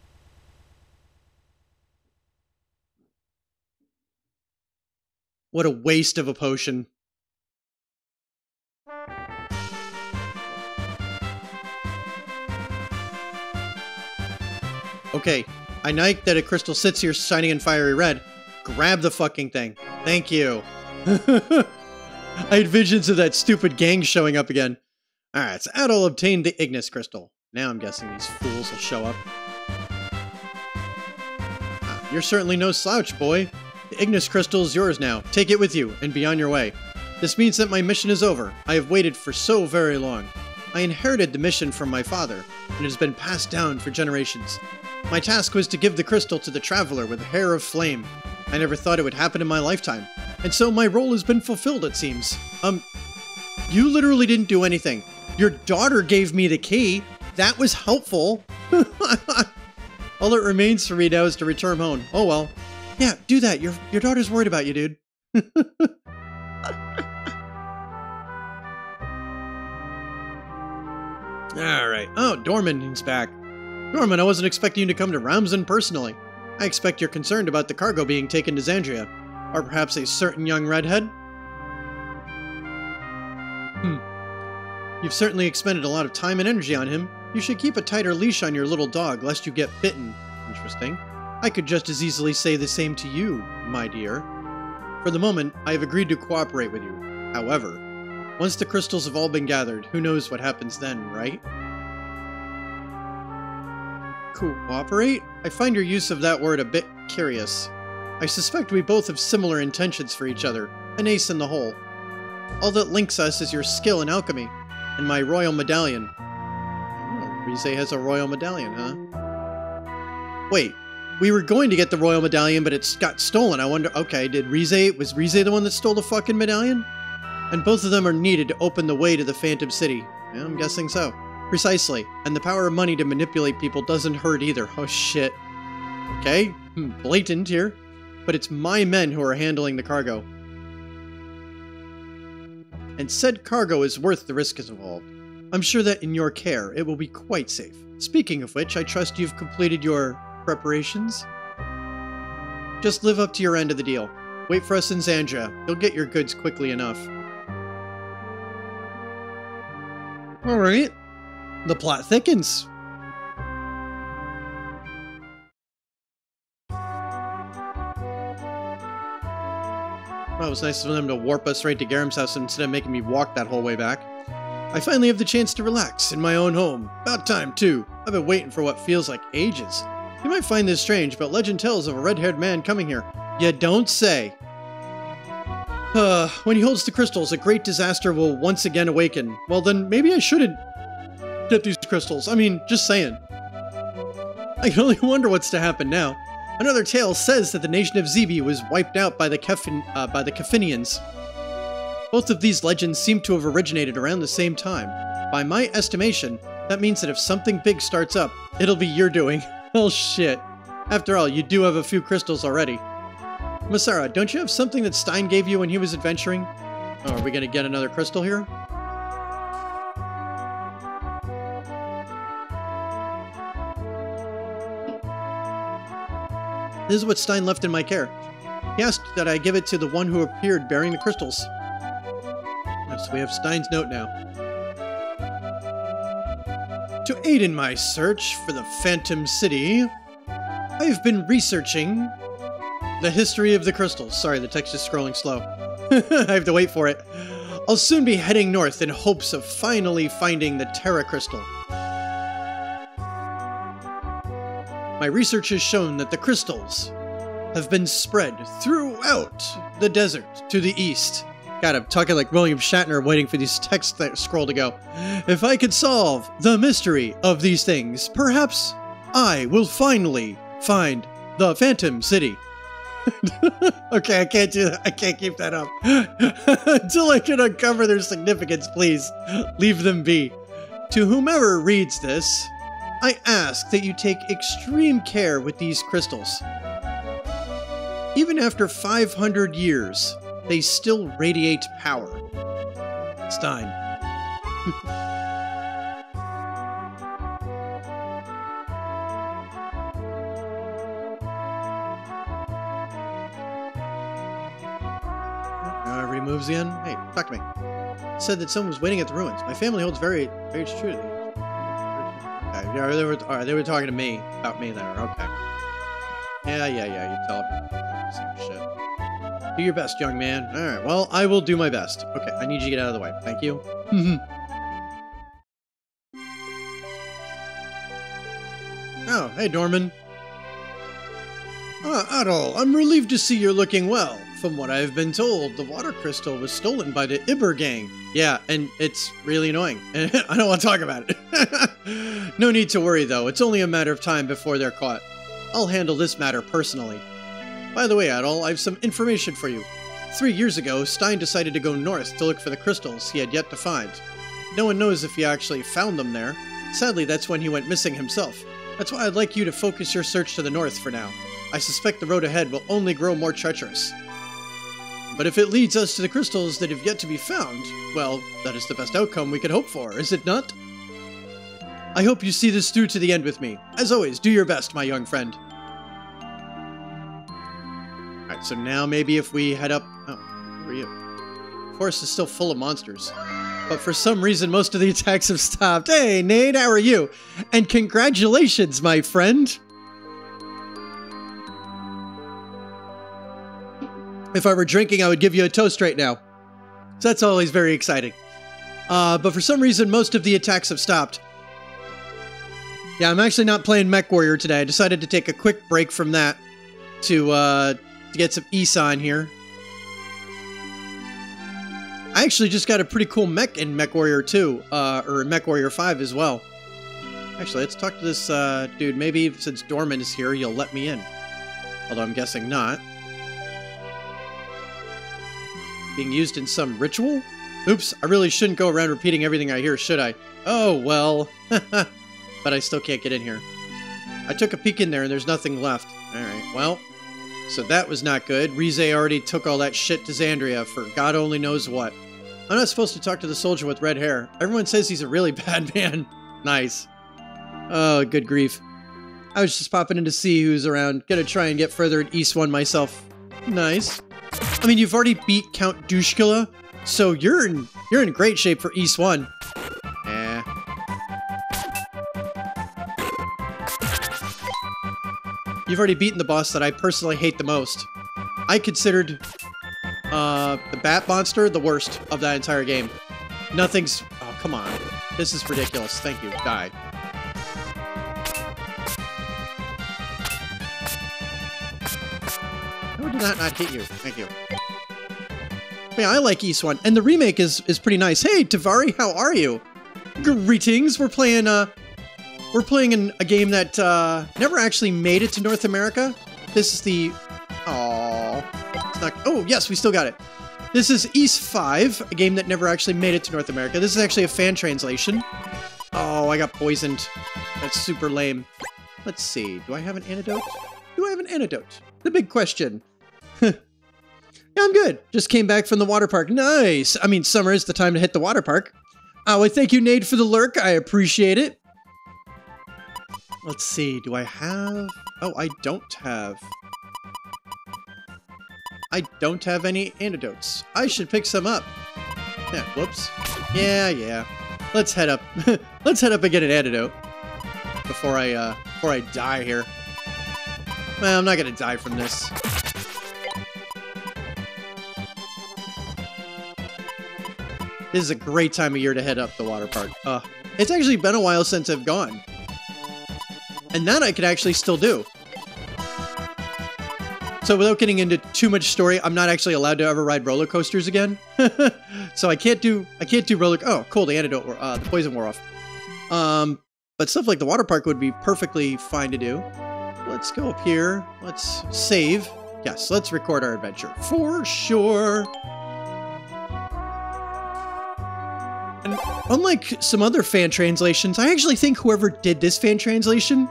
what a waste of a potion. Okay, I like that a crystal sits here shining in fiery red. Grab the fucking thing. Thank you. I had visions of that stupid gang showing up again. Alright, so Adol obtained the Ignis Crystal. Now I'm guessing these fools will show up. Ah, you're certainly no slouch, boy. Ignis Crystal is yours now. Take it with you, and be on your way. This means that my mission is over. I have waited for so very long. I inherited the mission from my father, and it has been passed down for generations. My task was to give the crystal to the traveler with hair of flame. I never thought it would happen in my lifetime, and so my role has been fulfilled, it seems. Um, you literally didn't do anything. Your daughter gave me the key. That was helpful. All that remains for me now is to return home. Oh well. Yeah, do that. Your your daughter's worried about you, dude. All right. Oh, Dorman's back. Norman, I wasn't expecting you to come to Ramsden personally. I expect you're concerned about the cargo being taken to Xandria. Or perhaps a certain young redhead? Hmm. You've certainly expended a lot of time and energy on him. You should keep a tighter leash on your little dog, lest you get bitten. Interesting. I could just as easily say the same to you, my dear. For the moment, I have agreed to cooperate with you. However, once the crystals have all been gathered, who knows what happens then, right? Cooperate? I find your use of that word a bit curious. I suspect we both have similar intentions for each other, an ace in the hole. All that links us is your skill in alchemy, and my royal medallion. Oh, Rize has a royal medallion, huh? Wait, we were going to get the royal medallion, but it got stolen. I wonder, okay, did Rize, was Rize the one that stole the fucking medallion? And both of them are needed to open the way to the Phantom City. Yeah, I'm guessing so. Precisely. And the power of money to manipulate people doesn't hurt either. Oh shit. Okay, hmm, blatant here. But it's my men who are handling the cargo. And said cargo is worth the risk involved. I'm sure that in your care, it will be quite safe. Speaking of which, I trust you've completed your preparations? Just live up to your end of the deal. Wait for us in Xandria. You'll get your goods quickly enough. Alright. The plot thickens. Well, it was nice of them to warp us right to Garam's house instead of making me walk that whole way back. I finally have the chance to relax in my own home. About time, too. I've been waiting for what feels like ages. You might find this strange, but legend tells of a red-haired man coming here. You don't say. Uh, when he holds the crystals, a great disaster will once again awaken. Well then, maybe I shouldn't get these crystals. I mean, just saying. I can only wonder what's to happen now. Another tale says that the nation of Zeeby was wiped out by the Kefin, uh, by the Kefinians. Both of these legends seem to have originated around the same time. By my estimation, that means that if something big starts up, it'll be your doing. oh shit. After all, you do have a few crystals already. Masara, don't you have something that Stein gave you when he was adventuring? Oh, are we gonna get another crystal here? This is what Stein left in my care. He asked that I give it to the one who appeared bearing the crystals. So we have Stein's note now. To aid in my search for the Phantom City, I've been researching the history of the crystals. Sorry, the text is scrolling slow. I have to wait for it. I'll soon be heading north in hopes of finally finding the Terra Crystal. My research has shown that the crystals have been spread throughout the desert to the east. God, I'm talking like William Shatner waiting for these text th scroll to go. If I could solve the mystery of these things, perhaps I will finally find the Phantom City. okay, I can't do that. I can't keep that up. Until I can uncover their significance, please leave them be. To whomever reads this, I ask that you take extreme care with these crystals. Even after 500 years, they still radiate power. Stein. now everybody moves in. Hey, talk to me. Said that someone was waiting at the ruins. My family holds very, very true. Okay, yeah, they were, all right, they were talking to me about me there. Okay. Yeah, yeah, yeah. You tell them same shit. Do your best, young man. All right. Well, I will do my best. Okay, I need you to get out of the way. Thank you. oh, hey, Dorman. Ah, Adol, I'm relieved to see you're looking well. From what I've been told, the water crystal was stolen by the Iber gang. Yeah, and it's really annoying. I don't want to talk about it. no need to worry, though. It's only a matter of time before they're caught. I'll handle this matter personally. By the way, Adol, I have some information for you. Three years ago, Stein decided to go north to look for the crystals he had yet to find. No one knows if he actually found them there. Sadly, that's when he went missing himself. That's why I'd like you to focus your search to the north for now. I suspect the road ahead will only grow more treacherous. But if it leads us to the crystals that have yet to be found, well, that is the best outcome we could hope for, is it not? I hope you see this through to the end with me. As always, do your best, my young friend. So now maybe if we head up... Oh, who are you? Forest is still full of monsters. But for some reason, most of the attacks have stopped. Hey, Nate, how are you? And congratulations, my friend! If I were drinking, I would give you a toast right now. So that's always very exciting. Uh, but for some reason, most of the attacks have stopped. Yeah, I'm actually not playing Mech Warrior today. I decided to take a quick break from that to, uh, to get some in here. I actually just got a pretty cool mech in Mech Warrior 2, uh, or Mech Warrior 5 as well. Actually, let's talk to this uh, dude. Maybe since Dorman is here, you'll let me in. Although I'm guessing not. Being used in some ritual? Oops, I really shouldn't go around repeating everything I hear, should I? Oh, well. but I still can't get in here. I took a peek in there and there's nothing left. Alright, well. So that was not good. Rize already took all that shit to Xandria for God only knows what. I'm not supposed to talk to the soldier with red hair. Everyone says he's a really bad man. nice. Oh, good grief. I was just popping in to see who's around. Gonna try and get further at Ys 1 myself. Nice. I mean, you've already beat Count Dushkula, so you're in you're in great shape for Ys 1. You've already beaten the boss that I personally hate the most. I considered uh, the Bat Monster the worst of that entire game. Nothing's... Oh, come on. This is ridiculous. Thank you. Die. How did that not hit you? Thank you. Yeah, I like Ys 1, and the remake is is pretty nice. Hey, Tavari, how are you? Greetings. We're playing uh we're playing in a game that uh, never actually made it to North America. This is the... Oh, it's not... Oh, yes, we still got it. This is Ys 5, a game that never actually made it to North America. This is actually a fan translation. Oh, I got poisoned. That's super lame. Let's see. Do I have an antidote? Do I have an antidote? The big question. yeah, I'm good. Just came back from the water park. Nice. I mean, summer is the time to hit the water park. Oh, I thank you, Nade, for the lurk. I appreciate it. Let's see. Do I have... Oh, I don't have... I don't have any antidotes. I should pick some up. Yeah, whoops. Yeah, yeah. Let's head up. Let's head up and get an antidote before I uh before I die here. Well, I'm not gonna die from this. This is a great time of year to head up the water park. Uh, it's actually been a while since I've gone. And that I could actually still do. So without getting into too much story, I'm not actually allowed to ever ride roller coasters again. so I can't do I can't do roller. Oh, cool! The antidote, uh, the poison wore off. Um, but stuff like the water park would be perfectly fine to do. Let's go up here. Let's save. Yes, let's record our adventure for sure. And unlike some other fan translations, I actually think whoever did this fan translation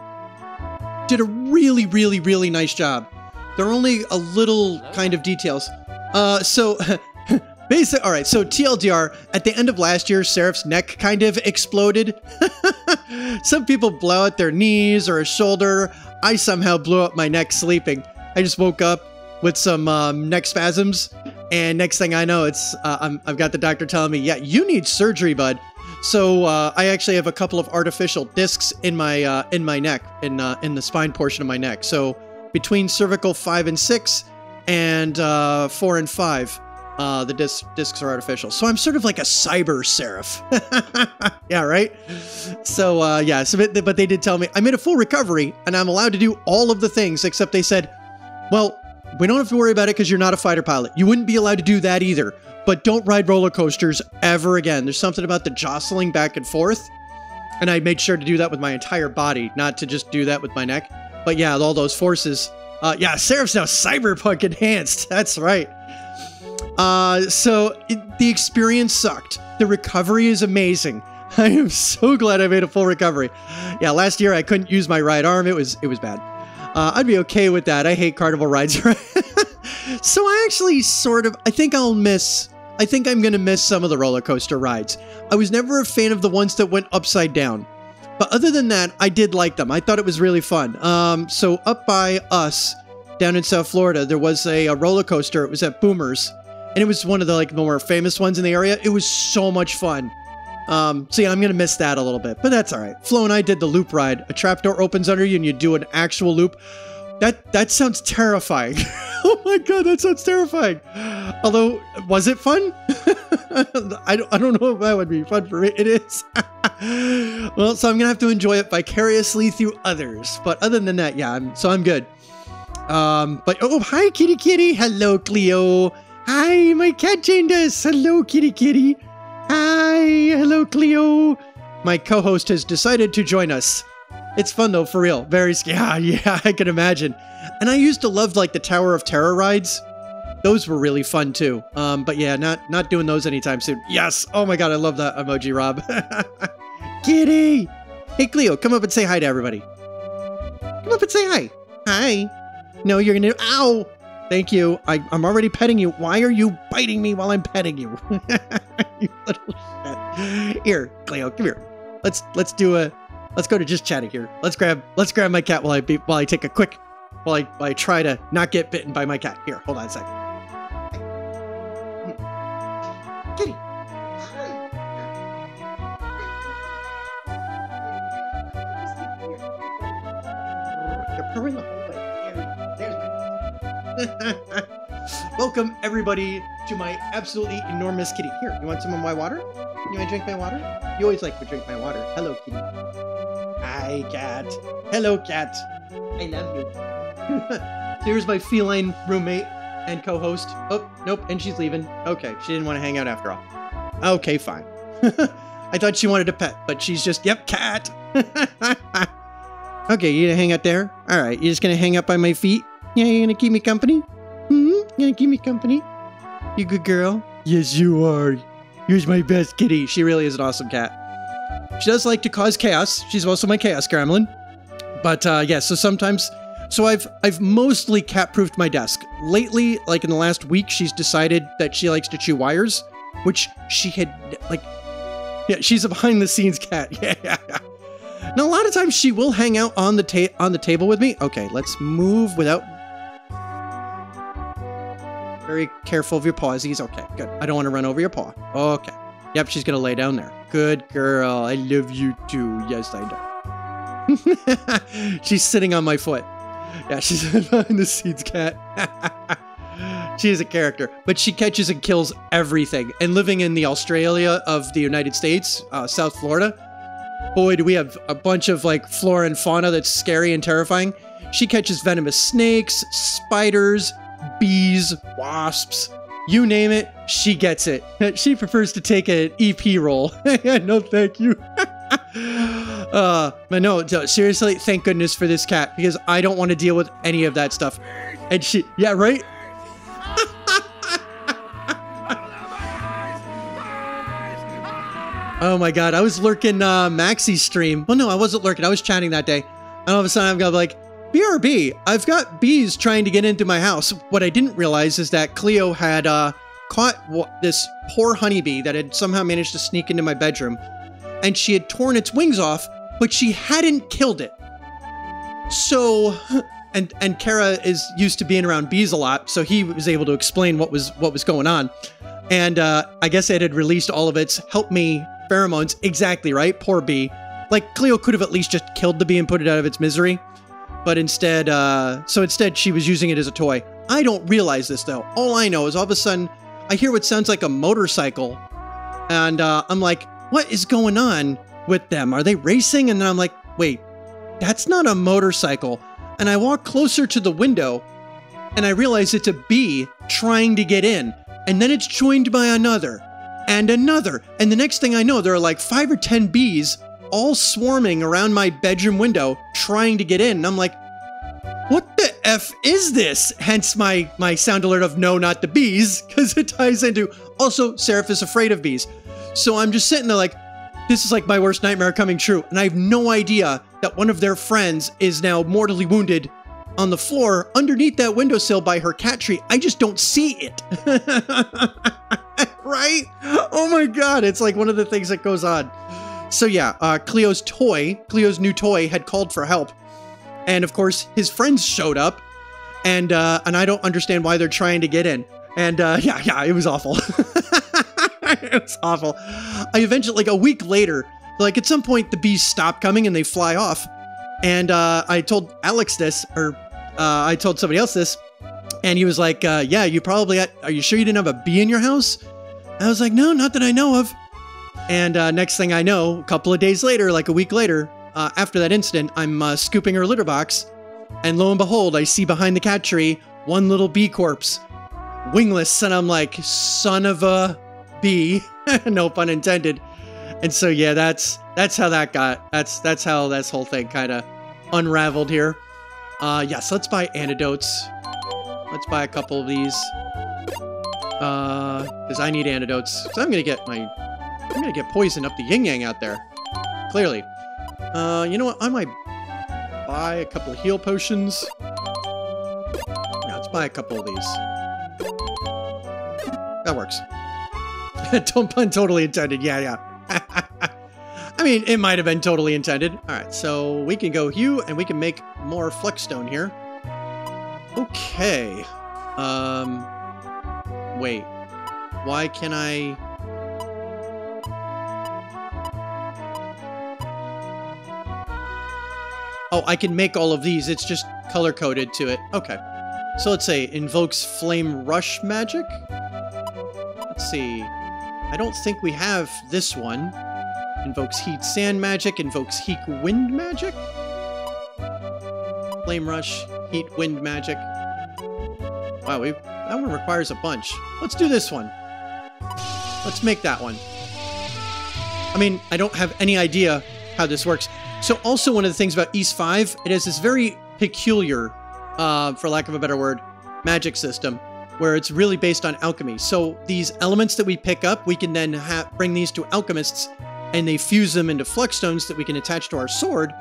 did a really, really, really nice job. There are only a little kind of details. Uh, so, basic. All right. So TLDR. At the end of last year, Seraph's neck kind of exploded. Some people blow out their knees or a shoulder. I somehow blew up my neck sleeping. I just woke up with some um, neck spasms, and next thing I know, it's uh, i have got the doctor telling me, "Yeah, you need surgery, bud." So uh, I actually have a couple of artificial discs in my uh, in my neck, in uh, in the spine portion of my neck. So between cervical five and six and uh, four and five. Uh, the disc, discs are artificial. So I'm sort of like a cyber seraph. yeah, right? So, uh, yeah, so, but, but they did tell me I made a full recovery and I'm allowed to do all of the things, except they said, well, we don't have to worry about it because you're not a fighter pilot. You wouldn't be allowed to do that either. But don't ride roller coasters ever again. There's something about the jostling back and forth. And I made sure to do that with my entire body, not to just do that with my neck. But yeah, all those forces. Uh, yeah, Seraph's now cyberpunk enhanced. That's right. Uh, so it, the experience sucked. The recovery is amazing. I am so glad I made a full recovery. Yeah, last year I couldn't use my right arm. It was it was bad. Uh, I'd be okay with that. I hate carnival rides. so I actually sort of I think I'll miss. I think I'm gonna miss some of the roller coaster rides. I was never a fan of the ones that went upside down. But other than that, I did like them. I thought it was really fun. Um, so up by us, down in South Florida, there was a, a roller coaster. It was at Boomers, and it was one of the like more famous ones in the area. It was so much fun. Um, so yeah, I'm gonna miss that a little bit, but that's all right. Flo and I did the loop ride. A trapdoor opens under you, and you do an actual loop. That that sounds terrifying. oh my god, that sounds terrifying. Although, was it fun? I, don't, I don't know if that would be fun for me. It is. well, so I'm gonna have to enjoy it vicariously through others. But other than that, yeah, I'm, so I'm good. Um, but oh, hi, kitty kitty. Hello, Cleo. Hi, my cat joined us. Hello, kitty kitty. Hi, hello, Cleo. My co-host has decided to join us. It's fun though, for real. Very yeah, yeah, I can imagine. And I used to love like the Tower of Terror rides. Those were really fun too. Um, but yeah, not not doing those anytime soon. Yes. Oh my god, I love that emoji, Rob. Kitty. Hey Cleo, come up and say hi to everybody. Come up and say hi. Hi. No, you're gonna. Ow. Thank you. I, I'm already petting you. Why are you biting me while I'm petting you? you little shit. Here, Cleo, come here. Let's let's do a Let's go to just chatting here. Let's grab let's grab my cat while I be, while I take a quick while I while I try to not get bitten by my cat. Here, hold on a second. Kitty. You're purring Welcome everybody to my absolutely enormous kitty. Here, you want some of my water? You want to drink my water? You always like to drink my water. Hello, kitty. Hi, cat. Hello, cat. I love you. Here's my feline roommate and co-host. Oh, nope, and she's leaving. Okay, she didn't want to hang out after all. Okay, fine. I thought she wanted a pet, but she's just, yep, cat. okay, you gonna hang out there? All right, you're just gonna hang out by my feet? Yeah, you're gonna keep me company? Hmm? Gonna keep me company? You good girl? Yes, you are. Here's my best kitty. She really is an awesome cat. She does like to cause chaos. She's also my chaos gremlin. But uh, yeah, so sometimes, so I've I've mostly cat-proofed my desk. Lately, like in the last week, she's decided that she likes to chew wires, which she had like, yeah, she's a behind-the-scenes cat. Yeah, yeah, yeah. Now a lot of times she will hang out on the ta- on the table with me. Okay, let's move without. Very careful of your paws. okay. Good. I don't want to run over your paw. Okay. Yep, she's gonna lay down there. Good girl. I love you too. Yes, I do. she's sitting on my foot. Yeah, she's behind the scenes cat. she is a character, but she catches and kills everything. And living in the Australia of the United States, uh, South Florida, boy, do we have a bunch of like flora and fauna that's scary and terrifying. She catches venomous snakes, spiders, bees, wasps, you name it, she gets it. She prefers to take an EP role. no, thank you. uh, but no, seriously, thank goodness for this cat because I don't want to deal with any of that stuff. And she, yeah, right? oh my god, I was lurking uh, Maxie's stream. Well, no, I wasn't lurking. I was chatting that day. And all of a sudden, I'm gonna be like, BRB, I've got bees trying to get into my house. What I didn't realize is that Cleo had uh, caught this poor honeybee that had somehow managed to sneak into my bedroom, and she had torn its wings off, but she hadn't killed it. So, and and Kara is used to being around bees a lot, so he was able to explain what was what was going on. And uh, I guess it had released all of its help me pheromones. Exactly right, poor bee. Like Cleo could have at least just killed the bee and put it out of its misery but instead, uh, so instead she was using it as a toy. I don't realize this though. All I know is all of a sudden I hear what sounds like a motorcycle, and uh, I'm like, what is going on with them? Are they racing? And then I'm like, wait, that's not a motorcycle. And I walk closer to the window, and I realize it's a bee trying to get in, and then it's joined by another and another. And the next thing I know, there are like five or ten bees all swarming around my bedroom window trying to get in. And I'm like, what the F is this? Hence my, my sound alert of no, not the bees, because it ties into also Seraph is afraid of bees. So I'm just sitting there like, this is like my worst nightmare coming true. And I have no idea that one of their friends is now mortally wounded on the floor underneath that windowsill by her cat tree. I just don't see it. right? Oh my god, it's like one of the things that goes on. So yeah, uh, Cleo's toy, Cleo's new toy, had called for help, and of course his friends showed up, and uh, and I don't understand why they're trying to get in. And uh, yeah, yeah, it was awful. it was awful. I eventually, like a week later, like at some point the bees stop coming and they fly off, and uh, I told Alex this, or uh, I told somebody else this, and he was like, uh, "Yeah, you probably had, are you sure you didn't have a bee in your house?" I was like, "No, not that I know of." And uh, next thing I know, a couple of days later, like a week later, uh, after that incident, I'm uh, scooping her litter box, and lo and behold, I see behind the cat tree one little bee corpse, wingless, and I'm like, son of a bee, no pun intended. And so yeah, that's that's how that got. That's that's how this whole thing kind of unraveled here. Uh, yes, let's buy antidotes. Let's buy a couple of these. Uh, because I need antidotes. So I'm gonna get my I'm gonna get poisoned up the yin yang out there. Clearly. Uh, you know what? I might buy a couple of heal potions. Yeah, let's buy a couple of these. That works. Don't pun totally intended. Yeah, yeah. I mean, it might have been totally intended. All right, so we can go Hugh, and we can make more Fleckstone here. Okay. Um, wait. Why can I... Oh, I can make all of these. It's just color-coded to it. Okay. So let's say invokes Flame Rush magic. Let's see. I don't think we have this one. Invokes Heat Sand magic, invokes Heat Wind magic. Flame Rush, Heat Wind magic. Wow, we that one requires a bunch. Let's do this one. Let's make that one. I mean, I don't have any idea how this works. So also one of the things about Ys 5, it has this very peculiar, uh, for lack of a better word, magic system where it's really based on alchemy. So these elements that we pick up, we can then bring these to alchemists and they fuse them into flux stones that we can attach to our sword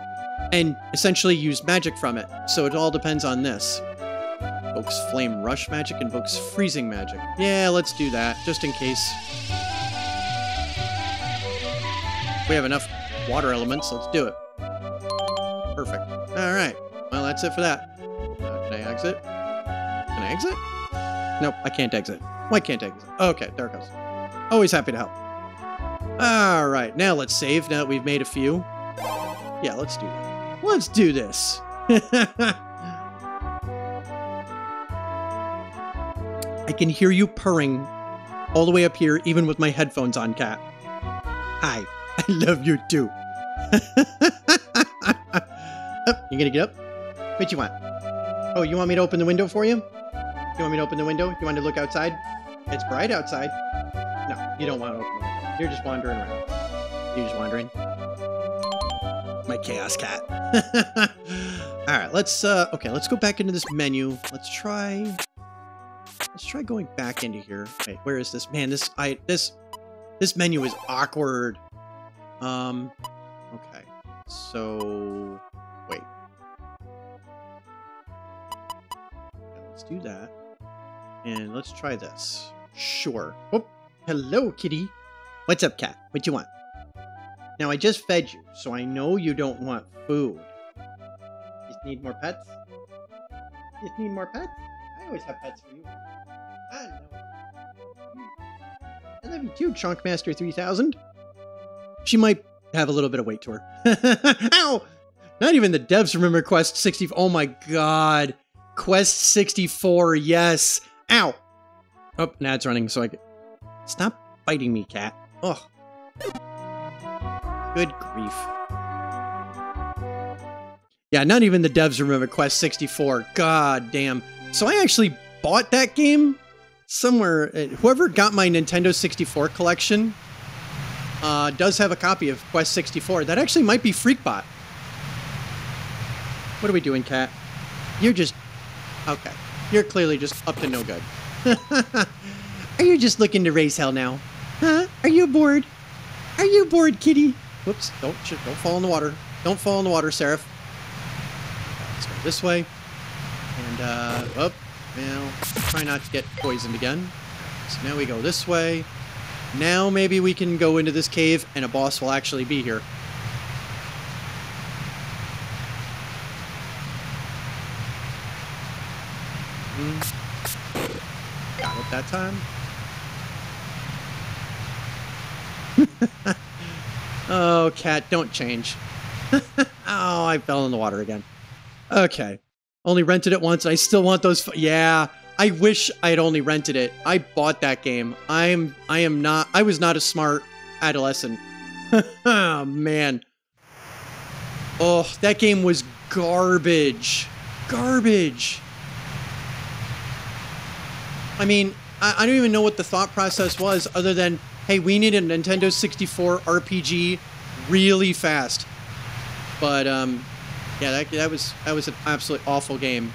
and essentially use magic from it. So it all depends on this. Invokes flame rush magic, invokes freezing magic. Yeah, let's do that, just in case. We have enough water elements, let's do it. Perfect. Alright, well that's it for that. Uh, can I exit? Can I exit? Nope, I can't exit. Why can't I exit? Okay, there it goes. Always happy to help. Alright, now let's save now that we've made a few. Yeah, let's do that. Let's do this. I can hear you purring all the way up here, even with my headphones on, Cat. Hi, I love you too. you gonna get up? What you want? Oh, you want me to open the window for you? You want me to open the window? You want to look outside? It's bright outside. No, you don't want to open the window. You're just wandering around. You're just wandering. My chaos cat. All right, let's uh okay, let's go back into this menu. Let's try Let's try going back into here. Wait, where is this? Man, this I this this menu is awkward. Um okay. So do that. And let's try this. Sure. Oh, hello, kitty. What's up, cat? What you want? Now, I just fed you, so I know you don't want food. You need more pets? You need more pets? I always have pets for you. I know. I love you too, Chunkmaster 3000. She might have a little bit of weight to her. Ow! Not even the devs remember Quest 64. Oh my god. Quest 64, yes. Ow! Oh, now it's running, so I can... Stop biting me, cat. Ugh. Good grief. Yeah, not even the devs remember Quest 64. God damn. So I actually bought that game somewhere. uh, Whoever got my Nintendo 64 collection uh, does have a copy of Quest 64. That actually might be Freakbot. What are we doing, cat? You're just... Okay. You're clearly just up to no good. are you just looking to raise hell now? Huh? Are you bored? Are you bored, kitty? Whoops! Don't don't fall in the water. Don't fall in the water, Seraph. Let's go this way. And uh, up. Now try not to get poisoned again. So now we go this way. Now maybe we can go into this cave and a boss will actually be here. Hmm. Got it that time. oh, cat, don't change. oh, I fell in the water again. Okay. Only rented it once. and I still want those. Yeah, I wish I had only rented it. I bought that game. I'm. I am not. I was not a smart adolescent. oh man. Oh, that game was garbage. Garbage. I mean, I, I don't even know what the thought process was, other than, hey, we need a Nintendo 64 RPG really fast. But um, yeah, that, that was that was an absolutely awful game.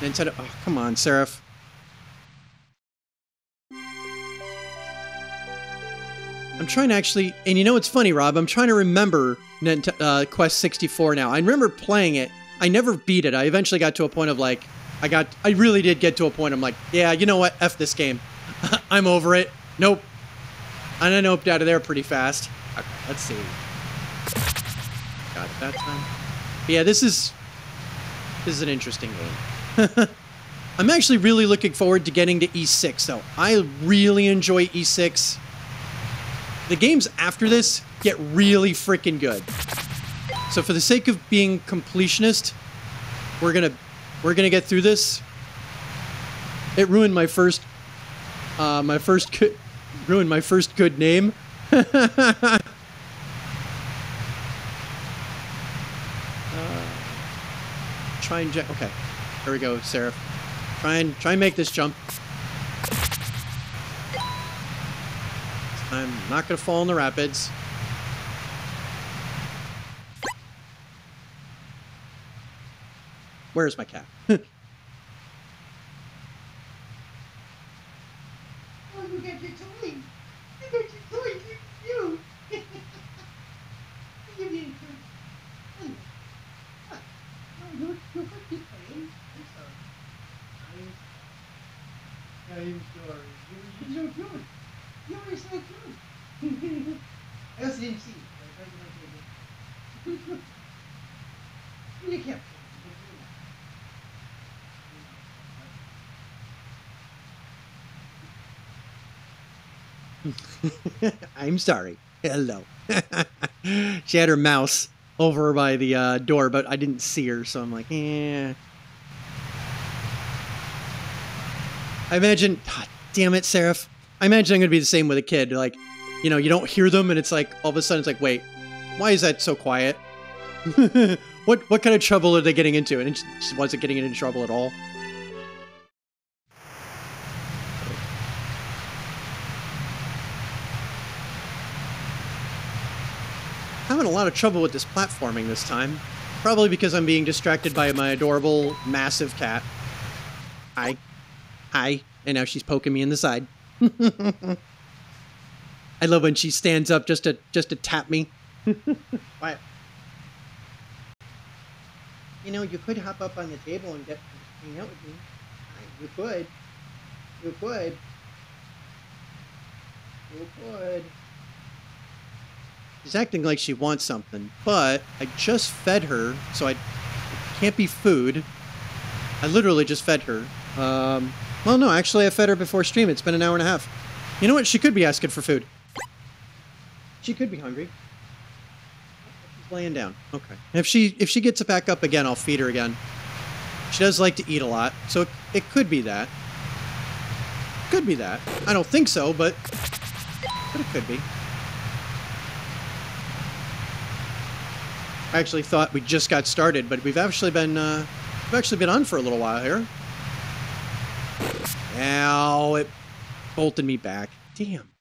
Nintendo, oh come on, Seraph. I'm trying to actually, and you know what's funny, Rob? I'm trying to remember Nint- uh, Quest 64 now. I remember playing it. I never beat it. I eventually got to a point of like, I got, I really did get to a point. I'm like, yeah, you know what? F this game. I'm over it. Nope. And I noped out of there pretty fast. Okay, let's see. Got it that time. But yeah, this is this is an interesting game. I'm actually really looking forward to getting to Ys 6 though. I really enjoy Ys 6. The games after this get really freaking good. So for the sake of being completionist, we're gonna we're gonna get through this. It ruined my first uh, my first good ruined my first good name. try and jet. Okay, here we go, Seraph. Try and try and make this jump. I'm not to fall in the rapids. Where's my cat? Oh, you got your toy. You got your toy. You. you. you didn't. Oh, you, you could keep playing. I'm sorry. I'm, I'm sorry. You were so cute. You were so cute. Else didn't see. You kept. I'm sorry. Hello. she had her mouse over by the uh, door, but I didn't see her, so I'm like, eh. I imagine, God damn it, Seraph. I imagine I'm going to be the same with a kid. Like, you know, you don't hear them, and it's like, all of a sudden, it's like, wait, why is that so quiet? what what kind of trouble are they getting into? And it just wasn't getting into trouble at all. having a lot of trouble with this platforming this time. Probably because I'm being distracted by my adorable, massive cat. Hi. Hi. And now she's poking me in the side. I love when she stands up just to just to tap me. Quiet. You know, you could hop up on the table and get hang out with me. You could. You could. You could. She's acting like she wants something, but I just fed her, so I can't be food. I literally just fed her. Um, well, no, actually, I fed her before stream. It's been an hour and a half. You know what? She could be asking for food. She could be hungry. She's laying down. Okay. And if she if she gets it back up again, I'll feed her again. She does like to eat a lot, so it, it could be that. Could be that. I don't think so, but but it could be. I actually thought we just got started, but we've actually been uh, we've actually been on for a little while here. Now It bolted me back. Damn.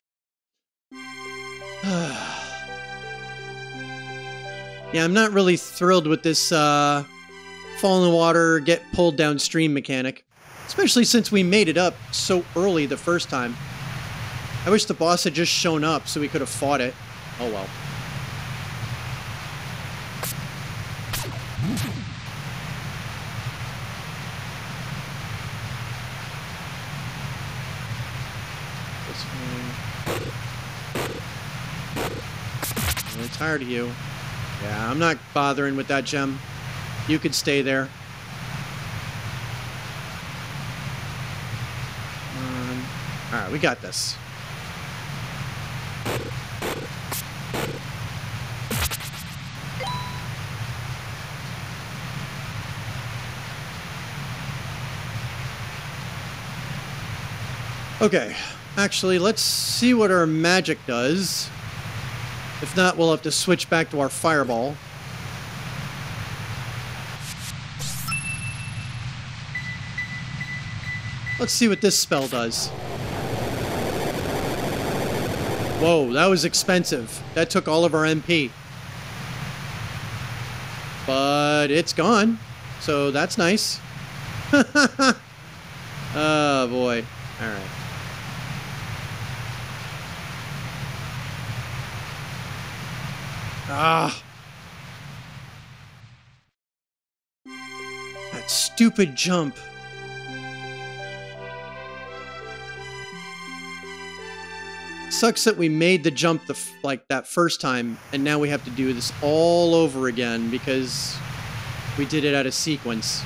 yeah, I'm not really thrilled with this uh, fall in the water, get pulled downstream mechanic, especially since we made it up so early the first time. I wish the boss had just shown up so we could have fought it. Oh well. really tired of you. Yeah, I'm not bothering with that gem. You could stay there. Um, Alright, we got this. Okay, actually, let's see what our magic does. If not, we'll have to switch back to our fireball. Let's see what this spell does. Whoa, that was expensive. That took all of our MP. But it's gone. So that's nice. oh boy. Alright. Ah. That stupid jump. Sucks that we made the jump the like that first time, and now we have to do this all over again because we did it out of sequence.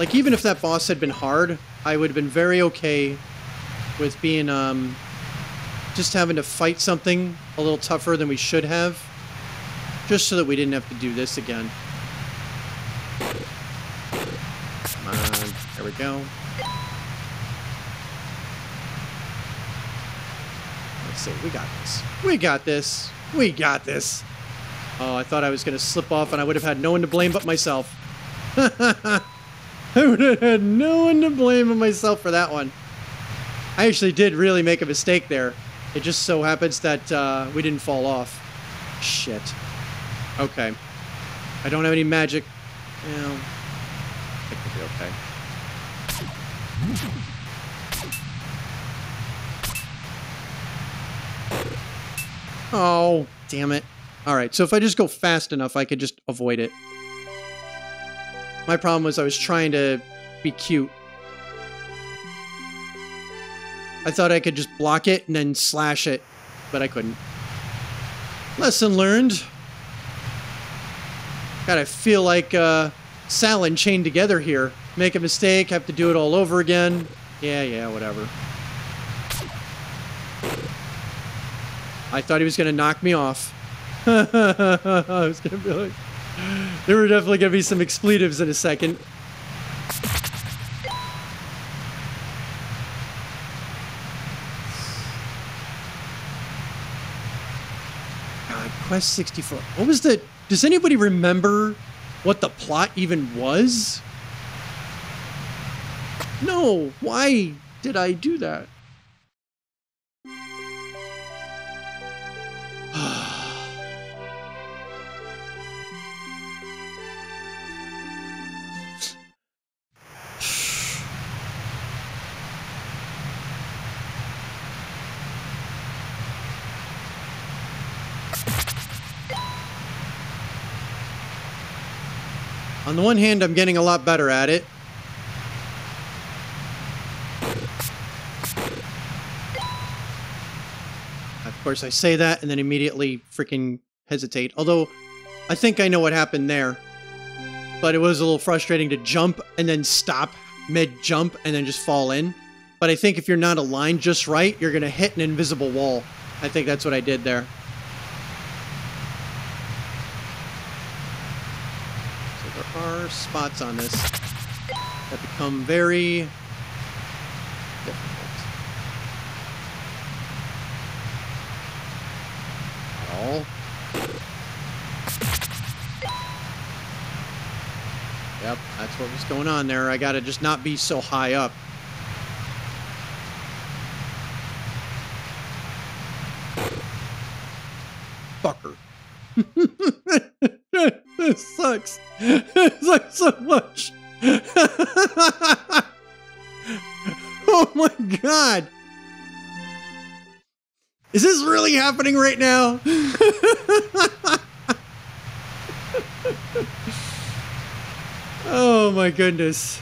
Like, even if that boss had been hard, I would have been very okay with being, um, just having to fight something a little tougher than we should have, just so that we didn't have to do this again. Come on, there we go. Let's see, we got this. We got this. We got this. Oh, I thought I was going to slip off and I would have had no one to blame but myself. I would have had no one to blame but myself for that one. I actually did really make a mistake there. It just so happens that uh, we didn't fall off. Shit. Okay. I don't have any magic. It could be okay. Oh, damn it. All right, so if I just go fast enough, I could just avoid it. My problem was I was trying to be cute. I thought I could just block it and then slash it, but I couldn't. Lesson learned. God, I feel like uh, Sal chained together here. Make a mistake, have to do it all over again. Yeah, yeah, whatever. I thought he was going to knock me off. I was going to be like... There were definitely going to be some expletives in a second. God, Quest 64. What was the... Does anybody remember what the plot even was? No, why did I do that? On the one hand, I'm getting a lot better at it. Of course, I say that and then immediately freaking hesitate. Although, I think I know what happened there. But it was a little frustrating to jump and then stop mid-jump and then just fall in. But I think if you're not aligned just right, you're going to hit an invisible wall. I think that's what I did there. Spots on this that become very difficult. All. Yep, that's what was going on there. I gotta just not be so high up. This sucks. It sucks so much. oh my god. Is this really happening right now? oh my goodness.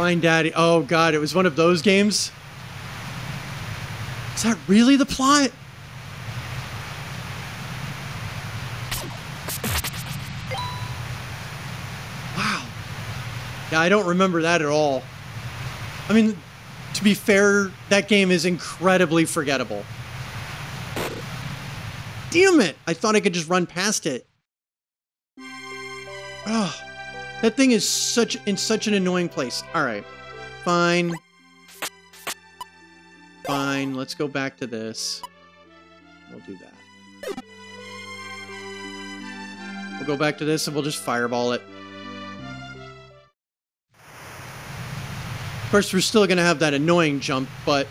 Find Daddy. Oh god, it was one of those games. Is that really the plot? Wow. Yeah, I don't remember that at all. I mean, to be fair, that game is incredibly forgettable. Damn it! I thought I could just run past it. Ugh. That thing is such in such an annoying place. All right. Fine. Fine. Let's go back to this. We'll do that. We'll go back to this and we'll just fireball it. Of course, we're still going to have that annoying jump, but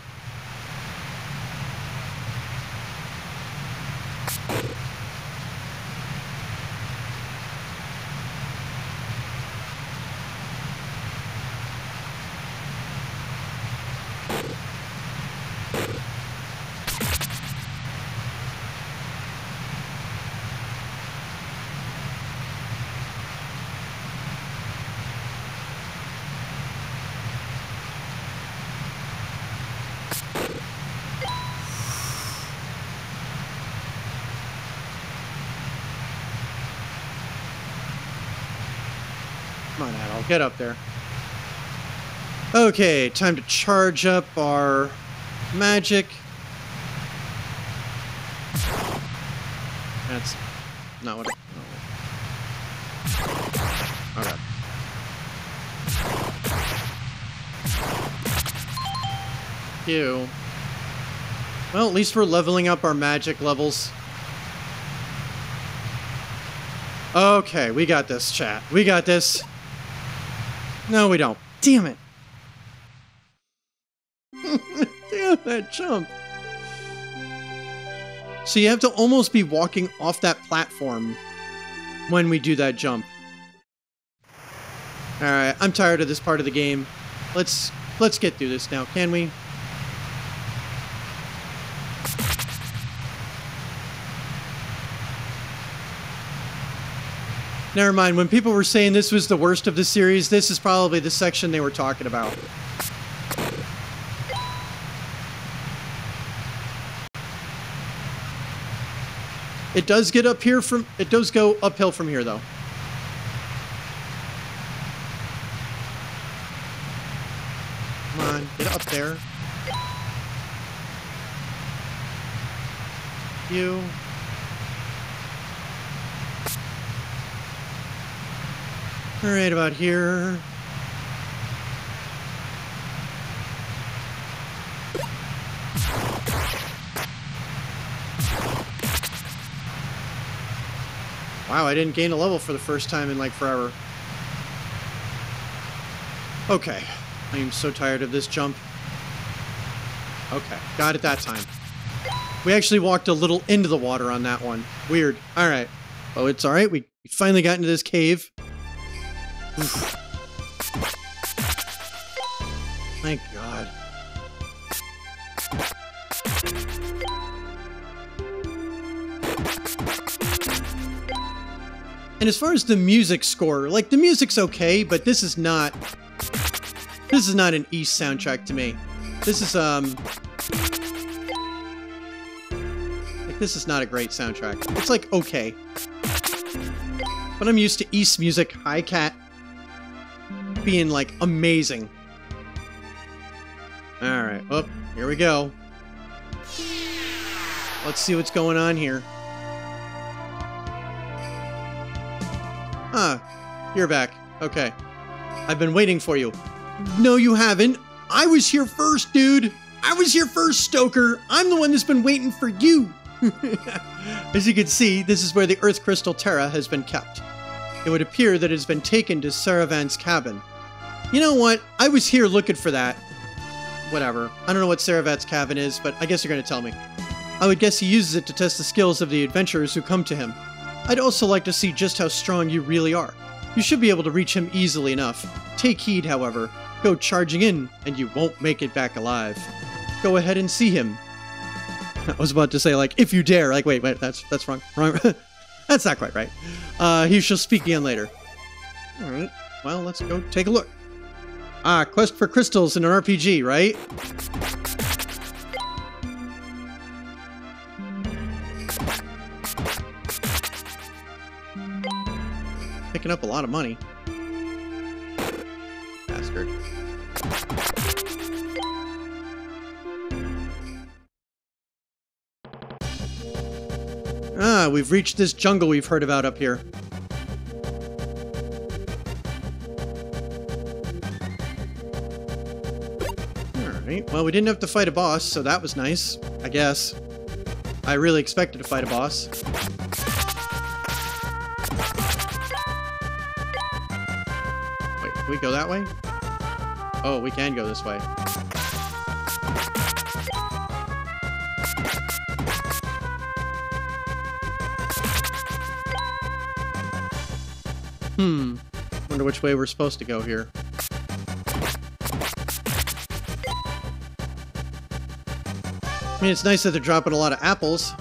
Come on, Adol, get up there. Okay, time to charge up our magic. That's not what I... No. Okay. Ew. Well, at least we're leveling up our magic levels. Okay, we got this, chat. We got this. No, we don't. Damn it. Damn that jump. So you have to almost be walking off that platform when we do that jump. Alright, I'm tired of this part of the game. Let's let's get through this now, can we? Never mind, when people were saying this was the worst of the series, this is probably the section they were talking about. It does get up here from, it does go uphill from here though. Come on, get up there. You. Right, about here. Wow, I didn't gain a level for the first time in like forever. Okay. I am so tired of this jump. Okay, got it that time. We actually walked a little into the water on that one. Weird. Alright. Oh, it's alright. We finally got into this cave. Thank God. And as far as the music score, like the music's okay, but this is not this is not an Ys soundtrack to me. This is um like this is not a great soundtrack. It's like okay. But I'm used to Ys music, High Cat being like amazing. Alright, oh, here we go. Let's see what's going on here. Ah, you're back. Okay. I've been waiting for you. No, you haven't. I was here first, dude. I was here first, Stoker. I'm the one that's been waiting for you. As you can see, this is where the Earth Crystal Terra has been kept. It would appear that it has been taken to Saravan's cabin. You know what? I was here looking for that. Whatever. I don't know what Saravat's cabin is, but I guess you're going to tell me. I would guess he uses it to test the skills of the adventurers who come to him. I'd also like to see just how strong you really are. You should be able to reach him easily enough. Take heed, however. Go charging in, and you won't make it back alive. Go ahead and see him. I was about to say, like, if you dare. Like, wait, wait, that's that's wrong. Wrong. that's not quite right. Uh, he shall speak again later. All right. Well, let's go take a look. Ah, quest for crystals in an RPG, right? Picking up a lot of money. Bastard. Ah, we've reached this jungle we've heard about up here. Well we didn't have to fight a boss, so that was nice, I guess. I really expected to fight a boss. Wait, can we go that way? Oh, we can go this way. Hmm. Wonder which way we're supposed to go here. I mean, it's nice that they're dropping a lot of apples.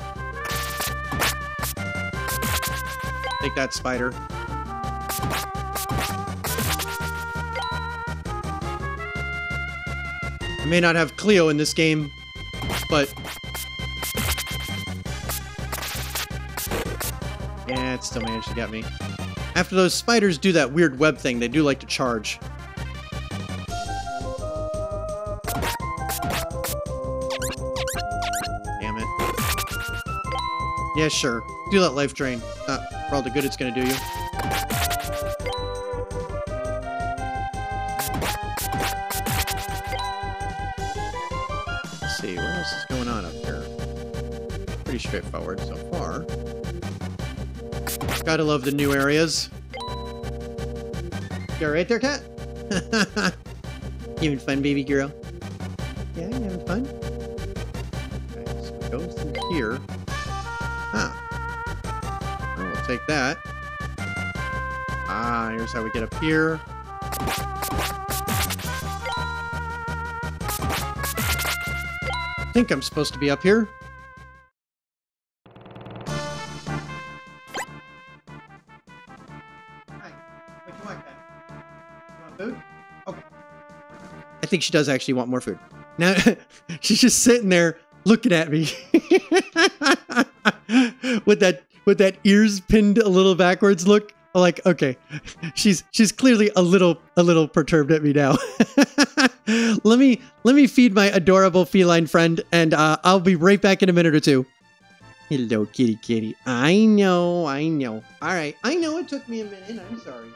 Take that, spider. I may not have Cleo in this game, but... Yeah, it still managed to get me. After those spiders do that weird web thing, they do like to charge. Yeah, sure. Do that life drain. Not for all the good it's gonna do you. Let's see, what else is going on up here? Pretty straightforward so far. Gotta love the new areas. You alright there, cat? you having fun, baby girl? How we get up here. I think I'm supposed to be up here. Hi. What you want, You want food? Okay. I think she does actually want more food. Now she's just sitting there looking at me with that with that ears pinned a little backwards look. Like, okay, she's she's clearly a little a little perturbed at me now. let me let me feed my adorable feline friend, and uh, I'll be right back in a minute or two. Hello, kitty kitty. I know, I know. All right, I know it took me a minute. I'm sorry.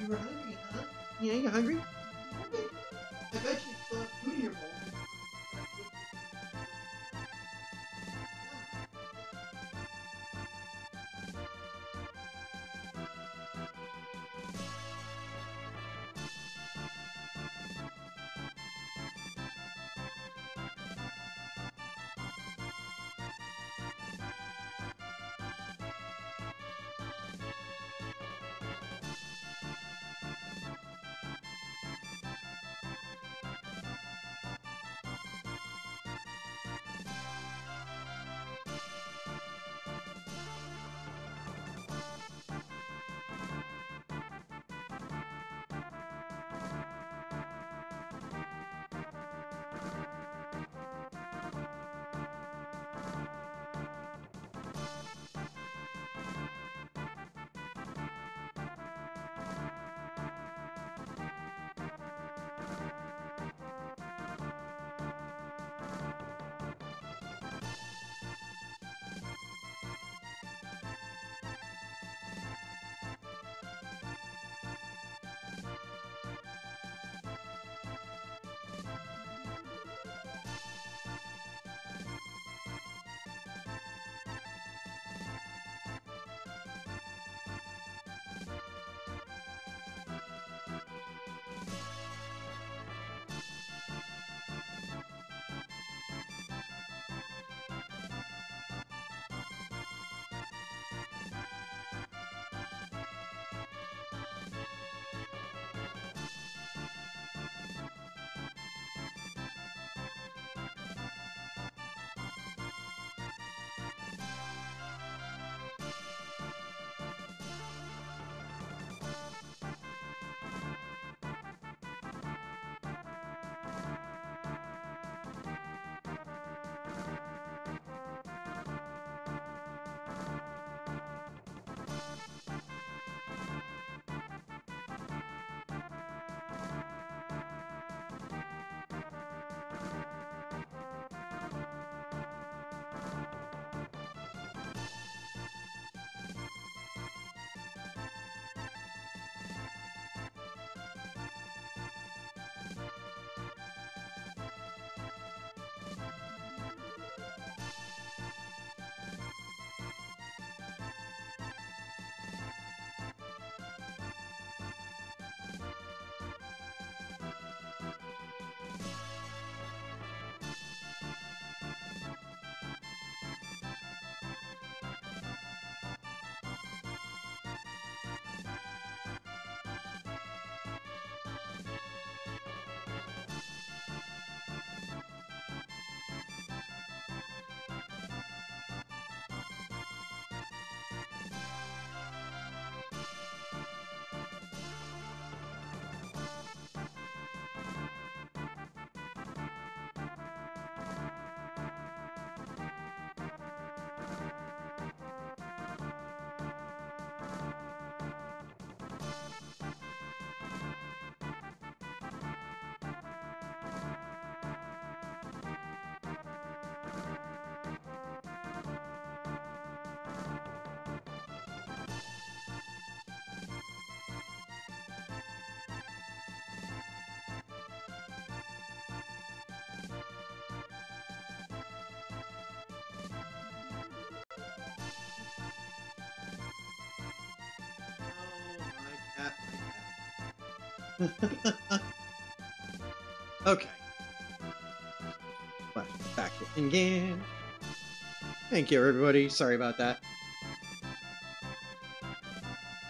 You were hungry, huh? Yeah, you hungry? okay. Back in again. Thank you, everybody. Sorry about that.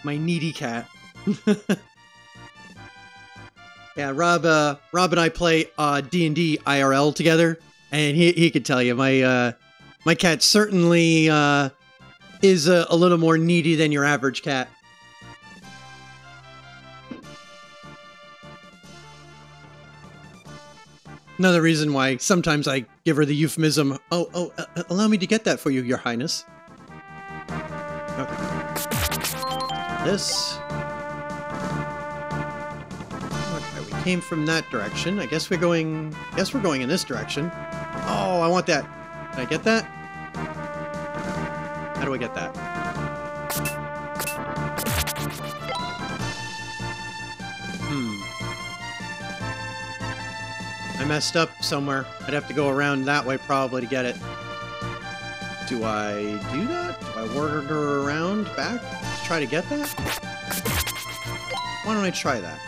My needy cat. yeah, Rob. Uh, Rob and I play uh, D and D IRL together, and he he could tell you my uh, my cat certainly uh, is a, a little more needy than your average cat. Another reason why sometimes I give her the euphemism, oh, oh, uh, uh allow me to get that for you, your highness. Okay. This. Okay, we came from that direction. I guess we're going, I guess we're going in this direction. Oh, I want that. Can I get that? How do I get that? Messed up somewhere. I'd have to go around that way probably to get it. Do I do that? Do I her around back to try to get that? Why don't I try that?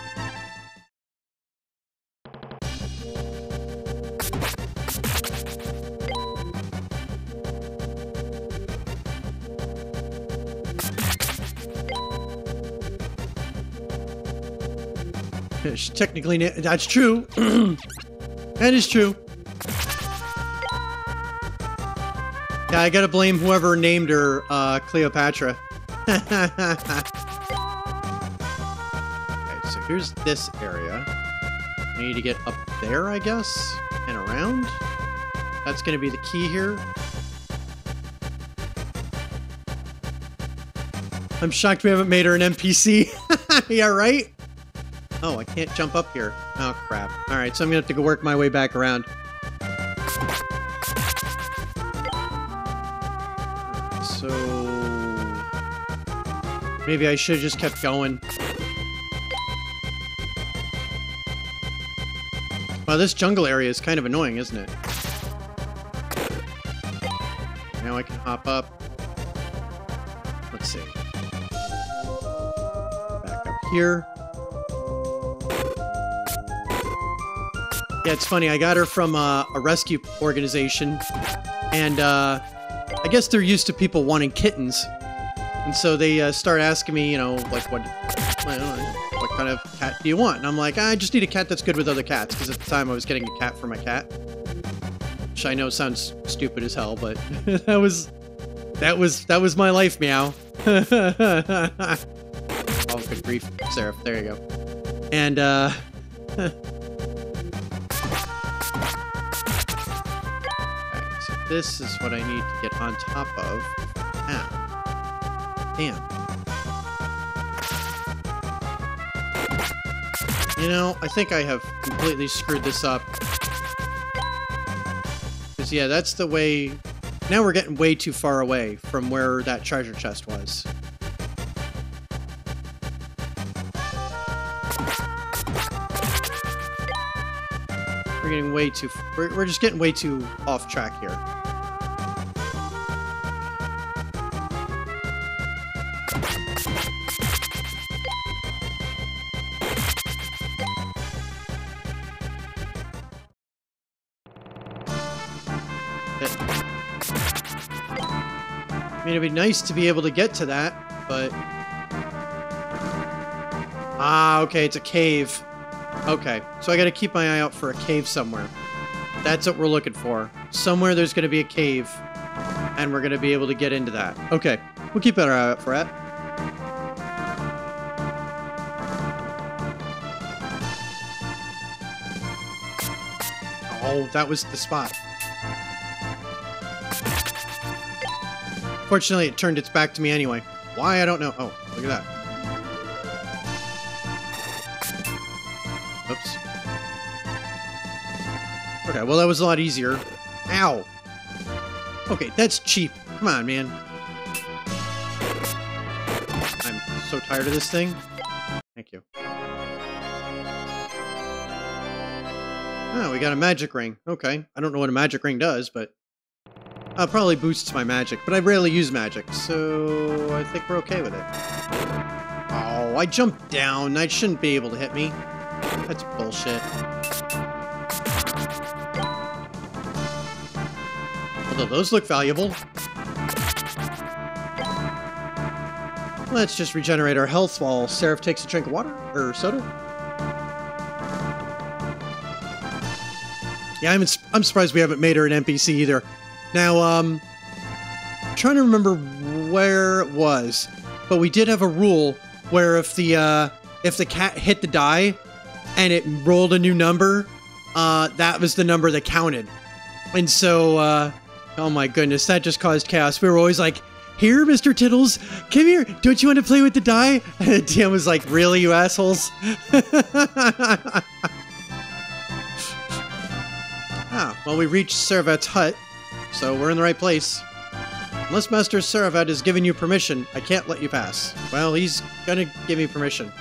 Technically, that's true. That is true. Yeah, I gotta blame whoever named her uh, Cleopatra. okay, so here's this area. I need to get up there, I guess, and around. That's gonna be the key here. I'm shocked we haven't made her an NPC. yeah, right? Oh, I can't jump up here. Oh, crap. Alright, so I'm gonna have to go work my way back around. So... Maybe I should have just kept going. Wow, this jungle area is kind of annoying, isn't it? Now I can hop up. Let's see. Back up here. Yeah, it's funny. I got her from uh, a rescue organization, and uh, I guess they're used to people wanting kittens, and so they uh, start asking me, you know, like what, what kind of cat do you want? And I'm like, I just need a cat that's good with other cats, because at the time I was getting a cat for my cat, which I know sounds stupid as hell, but that was that was that was my life, meow. oh, good grief, Seraph. There you go. And uh. this is what I need to get on top of. Ah. Damn. You know, I think I have completely screwed this up. Because, yeah, that's the way... Now we're getting way too far away from where that treasure chest was. Getting way too... We're, we're just getting way too off track here. I mean, it'd be nice to be able to get to that, but... Ah, okay, it's a cave. Okay, so I gotta keep my eye out for a cave somewhere. That's what we're looking for. Somewhere there's gonna be a cave, and we're gonna be able to get into that. Okay, we'll keep our eye out for that. Oh, that was the spot. Fortunately, it turned its back to me anyway. Why, I don't know. Oh, look at that. Okay, well, that was a lot easier. Ow! Okay, that's cheap. Come on, man. I'm so tired of this thing. Thank you. Oh, we got a magic ring. Okay. I don't know what a magic ring does, but uh, probably boosts my magic, but I rarely use magic, so I think we're okay with it. Oh, I jumped down. I shouldn't be able to hit me. That's bullshit. Although those look valuable. Let's just regenerate our health while Seraph takes a drink of water or soda. Yeah, I'm I'm surprised we haven't made her an NPC either. Now, um, I'm trying to remember where it was, but we did have a rule where if the uh, if the cat hit the die and it rolled a new number, uh, that was the number that counted. And so, uh, oh my goodness, that just caused chaos. We were always like, here, Mr. Tittles, come here. Don't you want to play with the die? And DM was like, really, you assholes? ah, well, we reached Saravat's hut, so we're in the right place. Unless Master Saravat has given you permission, I can't let you pass. Well, he's gonna give me permission.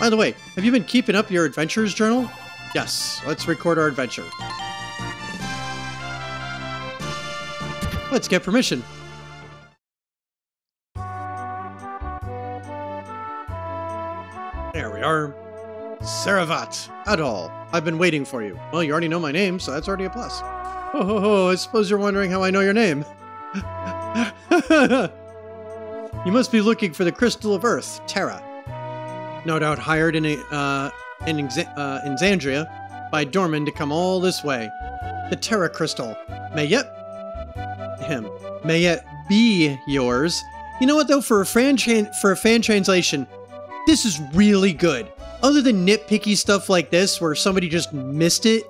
By the way, have you been keeping up your adventures journal? Yes, let's record our adventure. Let's get permission. There we are. Saravat, Adol. I've been waiting for you. Well, you already know my name, so that's already a plus. Oh, ho, ho, I suppose you're wondering how I know your name. you must be looking for the Crystal of Earth, Terra. No doubt hired in, a, uh, in, Exa- uh, in Xandria by Dorman to come all this way. The Terra Crystal may yet him may it be yours. You know what though? For a fan for a fan translation, this is really good. Other than nitpicky stuff like this, where somebody just missed it,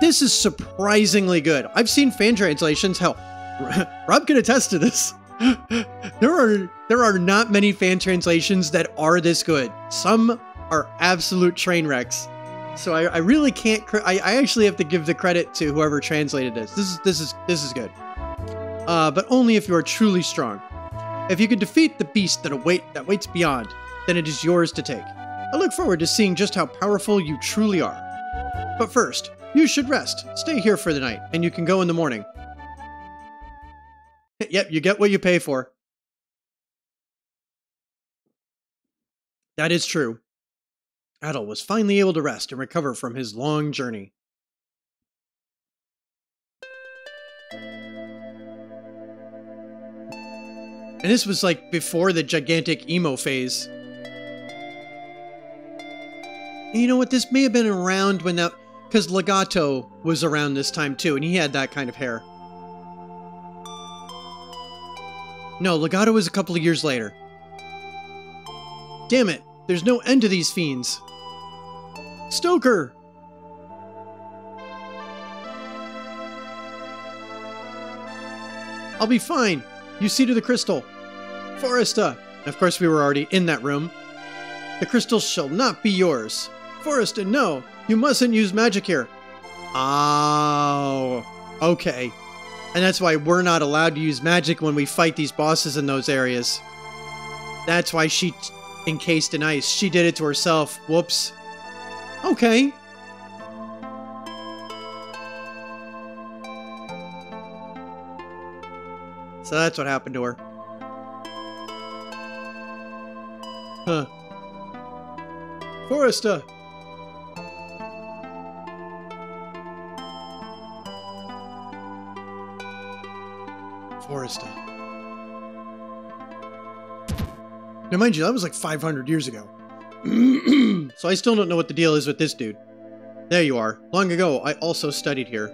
this is surprisingly good. I've seen fan translations. Hell, Rob can attest to this. there are there are not many fan translations that are this good. Some are absolute train wrecks. So I, I really can't. I, I actually have to give the credit to whoever translated this. This is this is this is good. Uh, but only if you are truly strong. If you can defeat the beast that await that waits beyond, then it is yours to take. I look forward to seeing just how powerful you truly are. But first, you should rest. Stay here for the night, and you can go in the morning. yep, you get what you pay for. That is true. Adol was finally able to rest and recover from his long journey. And this was like before the gigantic emo phase. And you know what? This may have been around when that. Because Legato was around this time too, and he had that kind of hair. No, Legato was a couple of years later. Damn it, there's no end to these fiends. Stoker! I'll be fine. You see to the crystal. Foresta! Of course, we were already in that room. The crystal shall not be yours. Foresta, no! You mustn't use magic here. Oh, okay. And that's why we're not allowed to use magic when we fight these bosses in those areas. That's why she encased in ice. She did it to herself. Whoops. Okay. So that's what happened to her. Huh. Foresta! Foresta. Now, mind you, that was like 500 years ago. so I still don't know what the deal is with this dude. There you are. Long ago, I also studied here.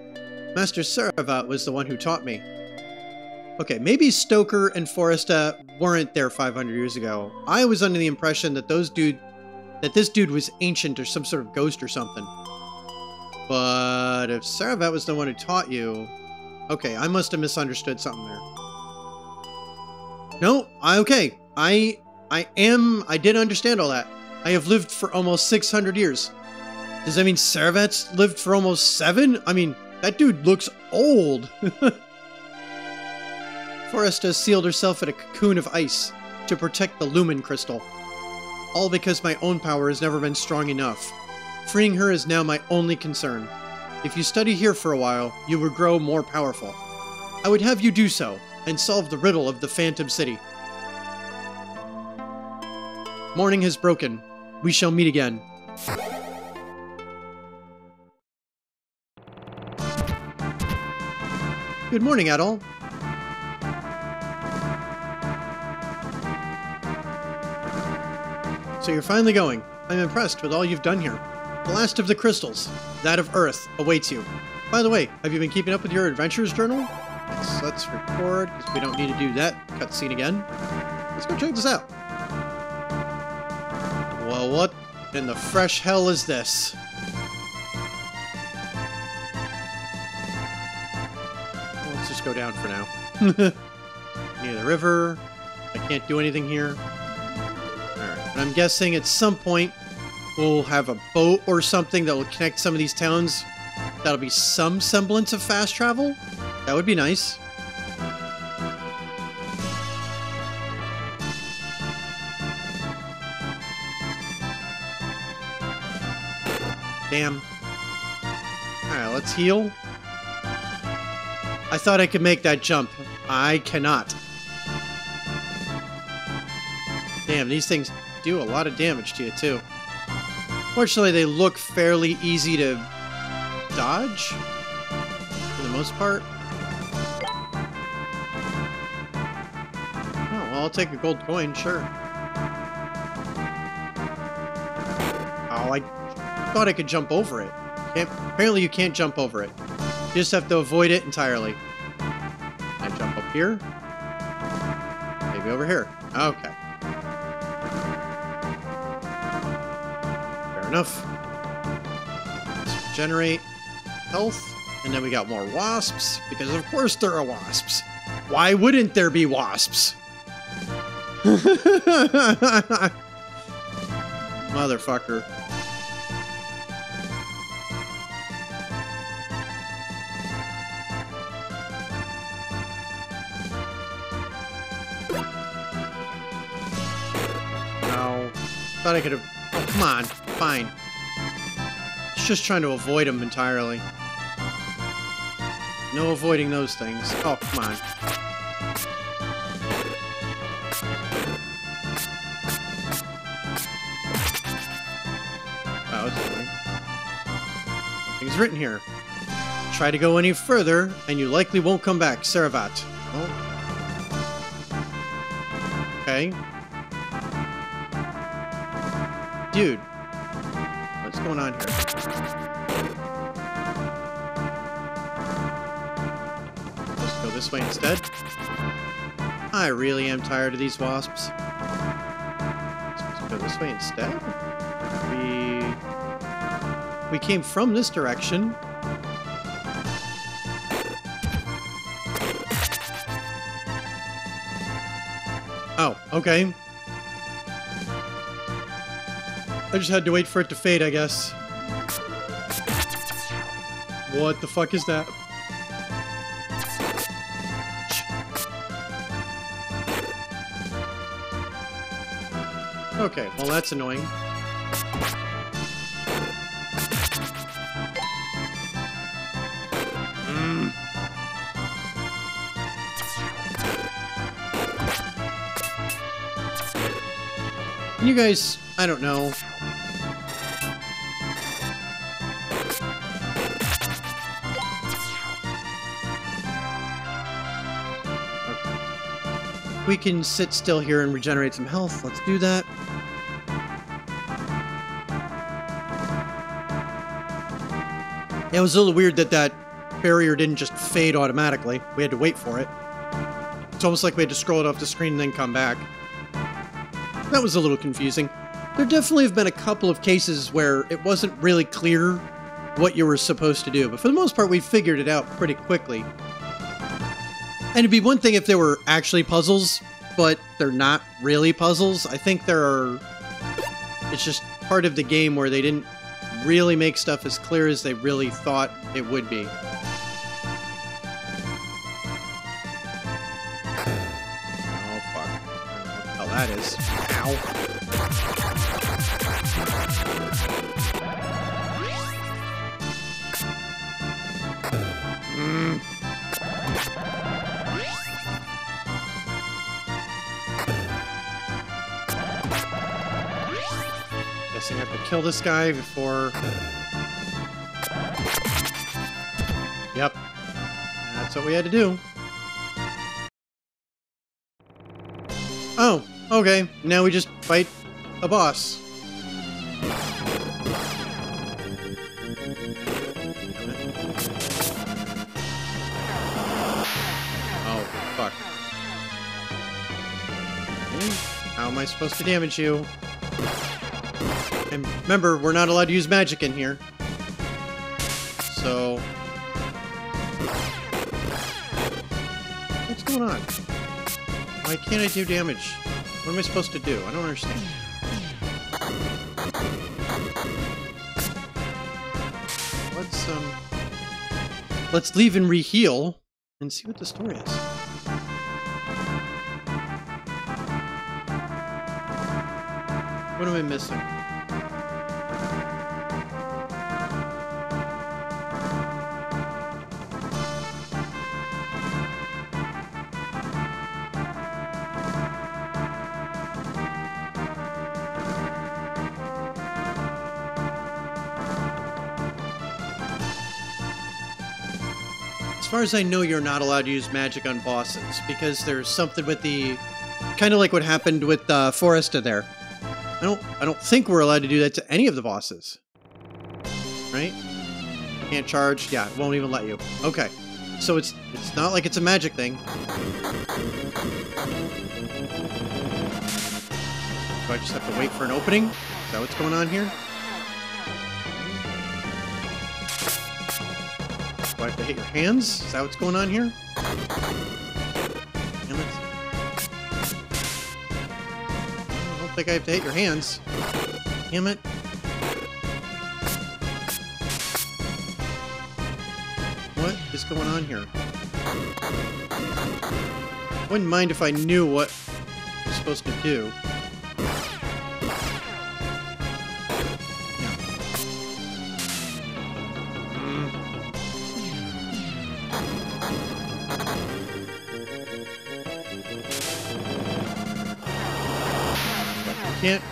Master Saravat was the one who taught me. Okay, maybe Stoker and Foresta weren't there 500 years ago. I was under the impression that those dude, that this dude was ancient or some sort of ghost or something. But if Saravat was the one who taught you, okay, I must have misunderstood something there. No, I okay. I I am I did understand all that. I have lived for almost 600 years. Does that mean Saravat's lived for almost seven? I mean, that dude looks old. Foresta sealed herself in a cocoon of ice to protect the Lumen Crystal. All because my own power has never been strong enough. Freeing her is now my only concern. If you study here for a while, you will grow more powerful. I would have you do so, and solve the riddle of the Phantom City. Morning has broken. We shall meet again. Good morning, Adol. So you're finally going. I'm impressed with all you've done here. The last of the crystals, that of Earth, awaits you. By the way, have you been keeping up with your adventures journal? Yes, let's record, because we don't need to do that cutscene again. Let's go check this out. Well, what in the fresh hell is this? Let's just go down for now. Near the river. I can't do anything here. And I'm guessing at some point we'll have a boat or something that will connect some of these towns. That'll be some semblance of fast travel. That would be nice. Damn. Alright, let's heal. I thought I could make that jump. I cannot. Damn, these things do a lot of damage to you, too. Fortunately, they look fairly easy to dodge, for the most part. Oh, well, I'll take a gold coin, sure. Oh, I thought I could jump over it. Can't, apparently you can't jump over it. You just have to avoid it entirely. I jump up here? Maybe over here. Okay. Enough. Let's regenerate health. And then we got more wasps, because of course there are wasps. Why wouldn't there be wasps? Motherfucker. No. Thought I could have... Oh, come on. Fine. It's just trying to avoid them entirely. No avoiding those things. Oh, come on. Oh, that was annoying. Nothing's written here. Try to go any further, and you likely won't come back, Saravat. Oh. Okay. Dude. Going on here? Let's go this way instead. I really am tired of these wasps. Let's go this way instead. We... We came from this direction. Oh, okay. I just had to wait for it to fade, I guess. What the fuck is that? Okay, well that's annoying. Mm. You guys, I don't know. We can sit still here and regenerate some health. Let's do that. Yeah, it was a little weird that that barrier didn't just fade automatically. We had to wait for it. It's almost like we had to scroll it off the screen and then come back. That was a little confusing. There definitely have been a couple of cases where it wasn't really clear what you were supposed to do, but for the most part, we figured it out pretty quickly. And it'd be one thing if there were actually puzzles, but they're not really puzzles. I think there are. It's just part of the game where they didn't really make stuff as clear as they really thought it would be. Oh, fuck. Hell that is. Ow. Mm. I have to kill this guy before... Yep. That's what we had to do. Oh, okay. Now we just fight a boss. Oh, fuck. Hmm? How am I supposed to damage you? And remember, we're not allowed to use magic in here. So... What's going on? Why can't I do damage? What am I supposed to do? I don't understand. Let's, um... Let's leave and re-heal and see what the story is. What am I missing? As I know, you're not allowed to use magic on bosses because there's something with the kind of like what happened with uh, Foresta there. I don't, I don't think we're allowed to do that to any of the bosses, right? Can't charge. Yeah, it won't even let you. Okay, so it's it's not like it's a magic thing. Do I just have to wait for an opening? Is that what's going on here? I have to hit your hands? Is that what's going on here? Damn it. I don't think I have to hit your hands. Damn it. What is going on here? Wouldn't mind if I knew what I'm supposed to do. Can't.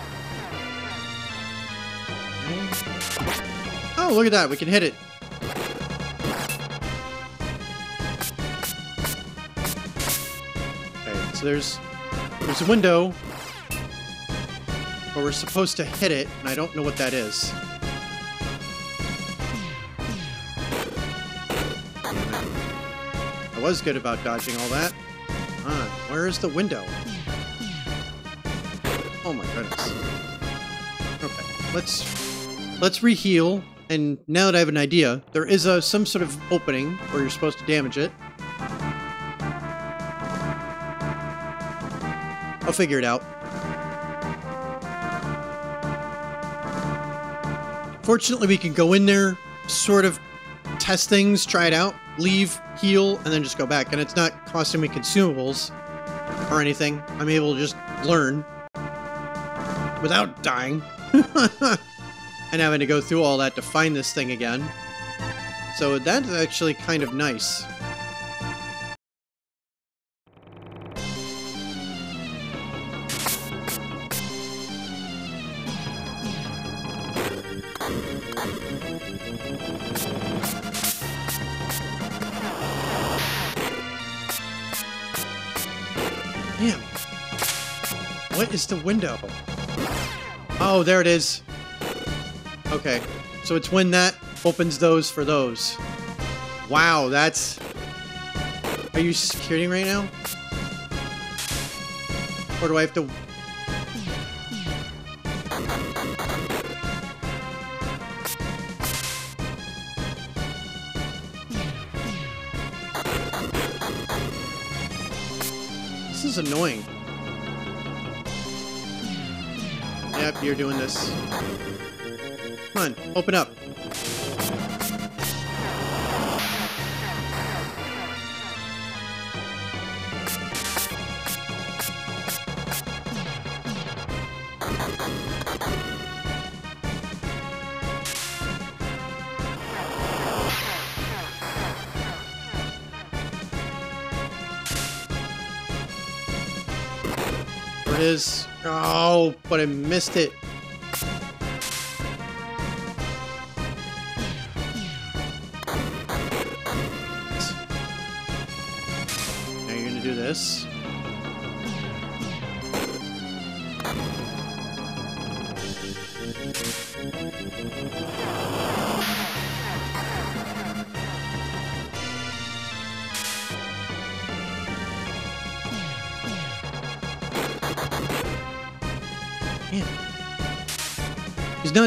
Oh, look at that. We can hit it. Okay, so there's there's a window where we're supposed to hit it, and I don't know what that is. I was good about dodging all that. Ah, where is the window? Oh my goodness. Okay, let's let's reheal. And now that I have an idea, there is a some sort of opening where you're supposed to damage it. I'll figure it out. Fortunately, we can go in there, sort of test things, try it out, leave, heal, and then just go back. And it's not costing me consumables or anything. I'm able to just learn without dying. and having to go through all that to find this thing again. So that's actually kind of nice. Damn. What is the window? Oh, there it is. Okay. So it's when that opens those for those. Wow, that's... Are you kidding right now? Or do I have to... This is annoying. You're doing this. Come on, open up. But I missed it.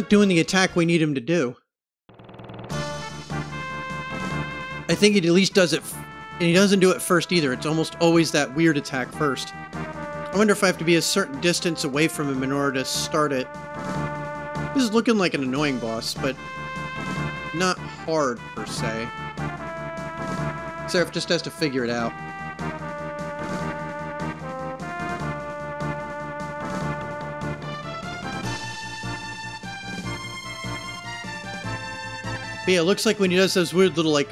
Doing the attack we need him to do. I think he at least does it, and he doesn't do it first either. It's almost always that weird attack first. I wonder if I have to be a certain distance away from him in order to start it. This is looking like an annoying boss, but not hard per se. Seraph just has to figure it out. But yeah, it looks like when he does those weird little like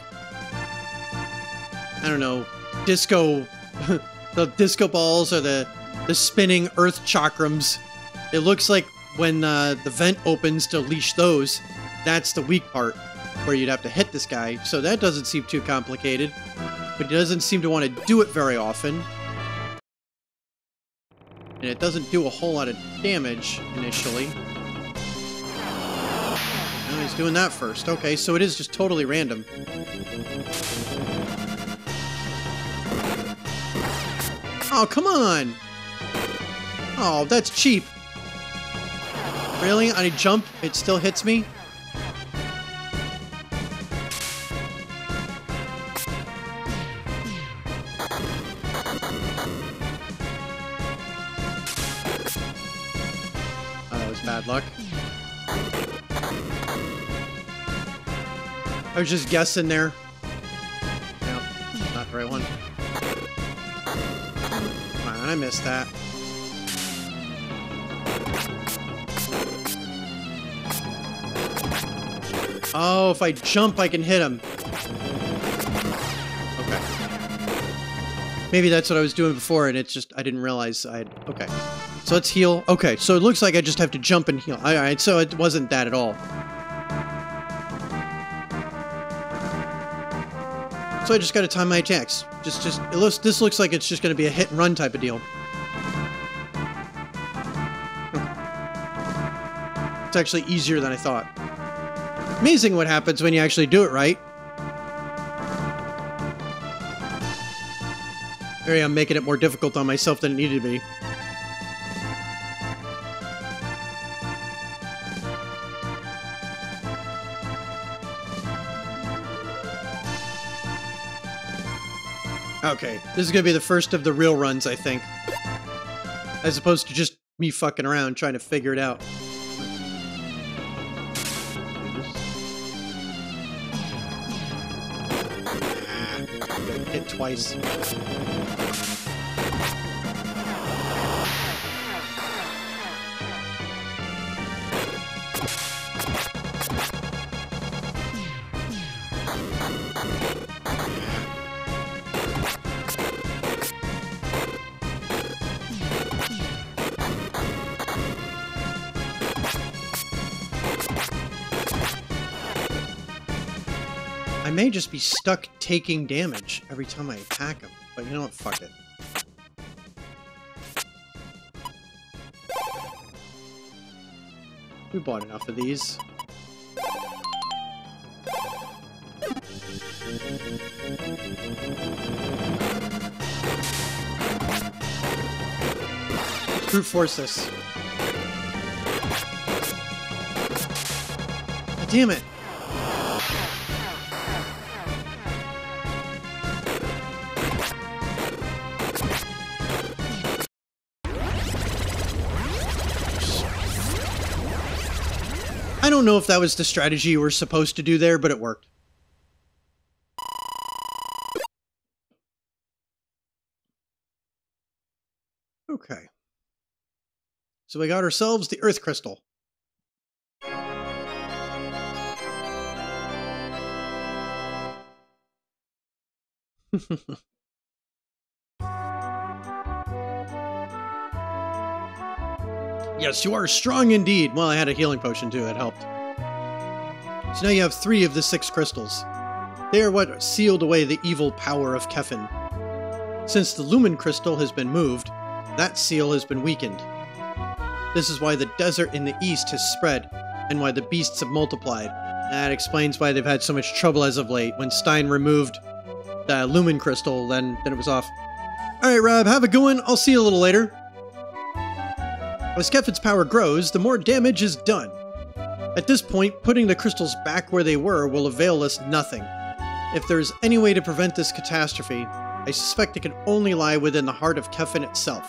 I don't know, disco the disco balls or the the spinning earth chakrams. It looks like when uh, the vent opens to leash those, that's the weak part where you'd have to hit this guy. So that doesn't seem too complicated, but he doesn't seem to want to do it very often. And it doesn't do a whole lot of damage initially. Doing that first. Okay, so it is just totally random. Oh, come on! Oh, that's cheap. Really? A jump, it still hits me? I was just guessing there. No, not the right one. Come on, I missed that. Oh, if I jump, I can hit him. Okay. Maybe that's what I was doing before, and it's just, I didn't realize I had, okay. So let's heal. Okay, so it looks like I just have to jump and heal. Alright, so it wasn't that at all. So I just gotta time my attacks. Just, just, looks, this looks like it's just gonna be a hit and run type of deal. It's actually easier than I thought. Amazing what happens when you actually do it right. Here I am making it more difficult on myself than it needed to be. Okay, this is gonna be the first of the real runs, I think. As opposed to just me fucking around trying to figure it out. Hit twice. May just be stuck taking damage every time I attack him, but you know what? Fuck it. We bought enough of these. Brute force this. Damn it. Don't know if that was the strategy you were supposed to do there, but it worked. Okay. So we got ourselves the Earth Crystal. Yes, you are strong indeed. Well, I had a healing potion too, that helped. So now you have three of the six crystals. They are what sealed away the evil power of Kefin. Since the lumen crystal has been moved, that seal has been weakened. This is why the desert in the east has spread, and why the beasts have multiplied. That explains why they've had so much trouble as of late. When Stein removed the lumen crystal, then, then it was off. Alright, Rob, have a good one. I'll see you a little later. As Kefin's power grows, the more damage is done. At this point, putting the crystals back where they were will avail us nothing. If there is any way to prevent this catastrophe, I suspect it can only lie within the heart of Kefin itself.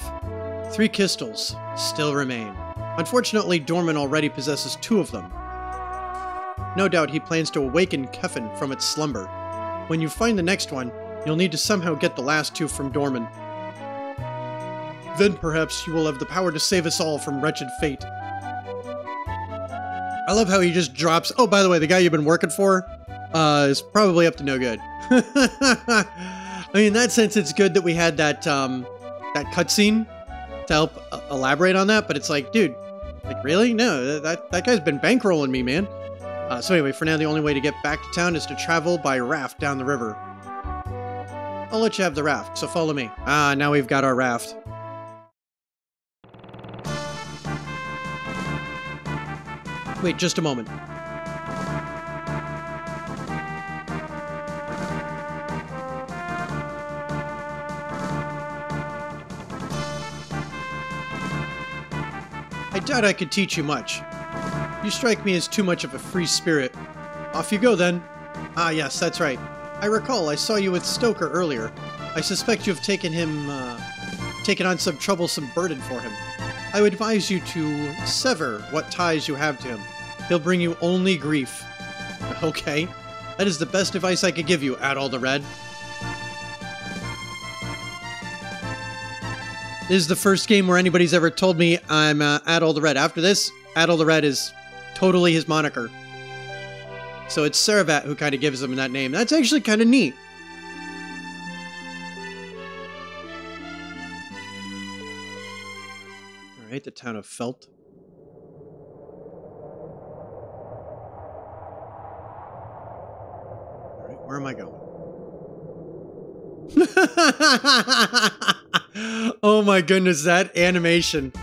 Three crystals still remain. Unfortunately, Dorman already possesses two of them. No doubt he plans to awaken Kefin from its slumber. When you find the next one, you'll need to somehow get the last two from Dorman. Then perhaps you will have the power to save us all from wretched fate. I love how he just drops. Oh, by the way, the guy you've been working for uh, is probably up to no good. I mean, in that sense, it's good that we had that um, that cutscene to help uh, elaborate on that. But it's like, dude, like really? No, that that guy's been bankrolling me, man. Uh, so anyway, for now, the only way to get back to town is to travel by raft down the river. I'll let you have the raft, so follow me. Ah, now we've got our raft. Wait, just a moment. I doubt I could teach you much. You strike me as too much of a free spirit. Off you go then. Ah yes, that's right. I recall I saw you with Stoker earlier. I suspect you have taken him, uh, taken on some troublesome burden for him. I would advise you to sever what ties you have to him. He'll bring you only grief. Okay. That is the best advice I could give you, Adol the Red. This is the first game where anybody's ever told me I'm uh, Adol the Red. After this, Adol the Red is totally his moniker. So it's Saravat who kind of gives him that name. That's actually kind of neat. All right, the town of Felt. All right, where am I going? oh my goodness, that animation.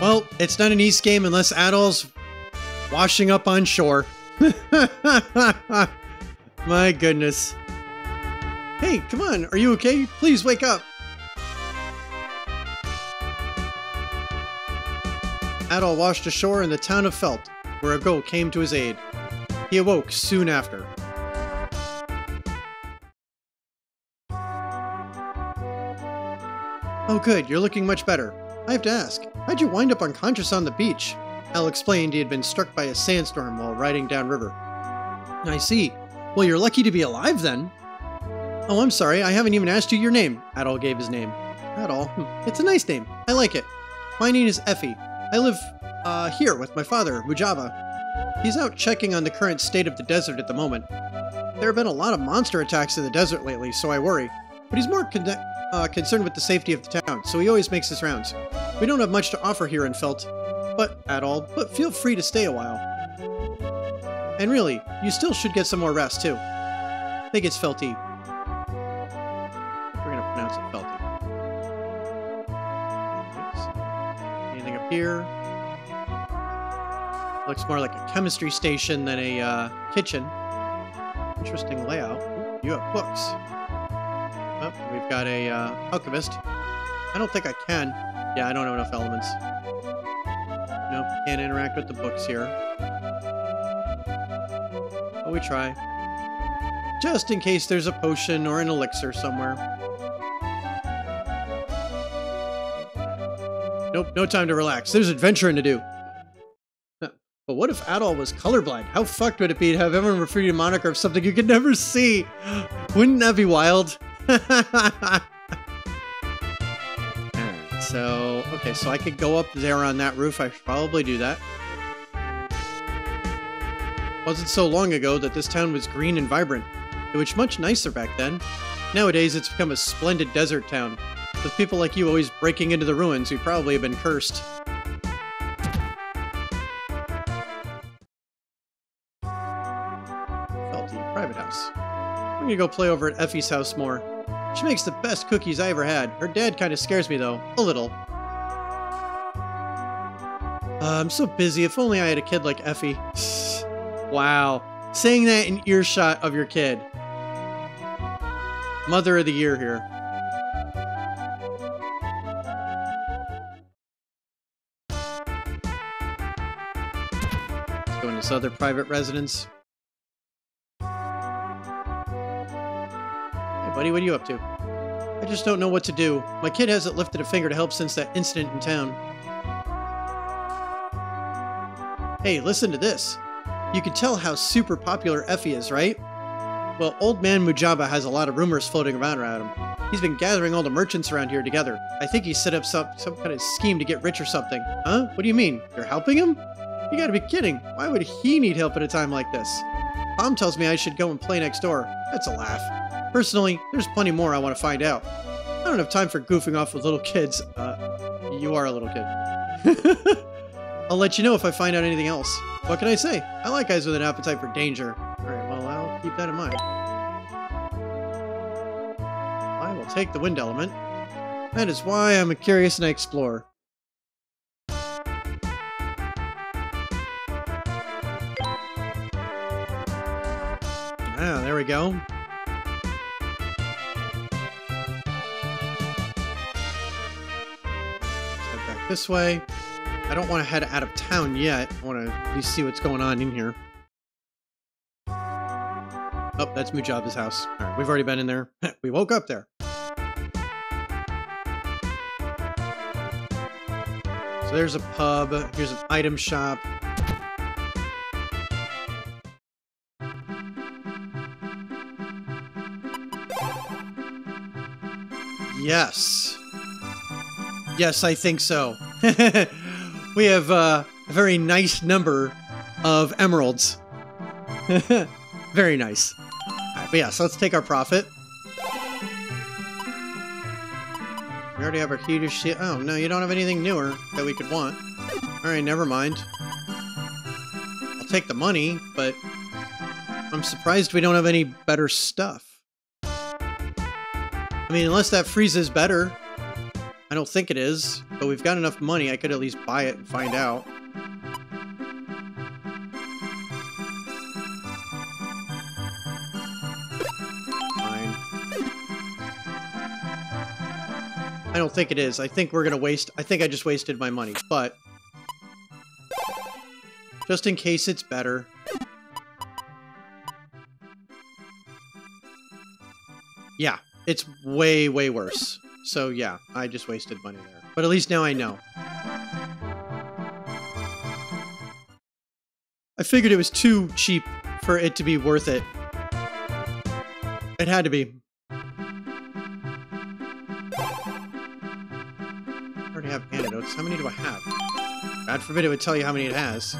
well, it's not an Ys game unless Adol's washing up on shore. my goodness. Hey, come on, are you okay? Please wake up. Adol washed ashore in the town of Felt, where a goat came to his aid. He awoke soon after. Oh good, you're looking much better. I have to ask, how'd you wind up unconscious on the beach? Al explained he had been struck by a sandstorm while riding downriver. I see. Well, you're lucky to be alive then. Oh, I'm sorry, I haven't even asked you your name. Adol gave his name. Adol? Hmm, it's a nice name. I like it. My name is Effie. I live uh, here with my father, Mujaba. He's out checking on the current state of the desert at the moment. There have been a lot of monster attacks in the desert lately, so I worry. But he's more con uh, concerned with the safety of the town, so he always makes his rounds. We don't have much to offer here in Felt, but at all, but feel free to stay a while. And really, you still should get some more rest, too. I think it's Felty. We're gonna pronounce it here? Looks more like a chemistry station than a uh, kitchen. Interesting layout. Ooh, you have books. Oh, we've got a uh, alchemist. I don't think I can. Yeah, I don't have enough elements. Nope, can't interact with the books here. But we try. Just in case there's a potion or an elixir somewhere. Nope, no time to relax. There's adventuring to do. But what if Adol was colorblind? How fucked would it be to have everyone refer you to moniker of something you could never see? Wouldn't that be wild? Alright, so, okay, so I could go up there on that roof. I should probably do that. Wasn't so long ago that this town was green and vibrant. It was much nicer back then. Nowadays, it's become a splendid desert town. With people like you always breaking into the ruins, you probably have been cursed. Felty Private House. I'm gonna go play over at Effie's house more. She makes the best cookies I ever had. Her dad kind of scares me, though. A little. Uh, I'm so busy. If only I had a kid like Effie. wow. Saying that in earshot of your kid. Mother of the Year here. This other private residence. Hey, buddy, what are you up to? I just don't know what to do. My kid hasn't lifted a finger to help since that incident in town. Hey, listen to this. You can tell how super popular Effie is, right? Well, old man Mujaba has a lot of rumors floating around around him. He's been gathering all the merchants around here together. I think he set up some, some kind of scheme to get rich or something. Huh? What do you mean? You're helping him? You gotta be kidding. Why would he need help at a time like this? Mom tells me I should go and play next door. That's a laugh. Personally, there's plenty more I want to find out. I don't have time for goofing off with little kids. Uh, you are a little kid. I'll let you know if I find out anything else. What can I say? I like guys with an appetite for danger. Alright, well, I'll keep that in mind. I will take the wind element. That is why I'm a curious and I explore. Ah, there we go. Back this way. I don't want to head out of town yet. I want to at least see what's going on in here. Oh, that's Mujaba's house. All right, we've already been in there. we woke up there. So there's a pub. Here's an item shop. Yes. Yes, I think so. we have uh, a very nice number of emeralds. very nice. Alright, but yeah, so let's take our profit. We already have our shit. Oh, no, you don't have anything newer that we could want. Alright, never mind. I'll take the money, but I'm surprised we don't have any better stuff. I mean, unless that freezes better. I don't think it is, but we've got enough money, I could at least buy it and find out. Fine. I don't think it is. I think we're gonna waste... I think I just wasted my money, but... Just in case it's better. Yeah, it's way, way worse. So yeah, I just wasted money there. But at least now I know. I figured it was too cheap for it to be worth it. It had to be. I already have antidotes. How many do I have? God forbid it would tell you how many it has.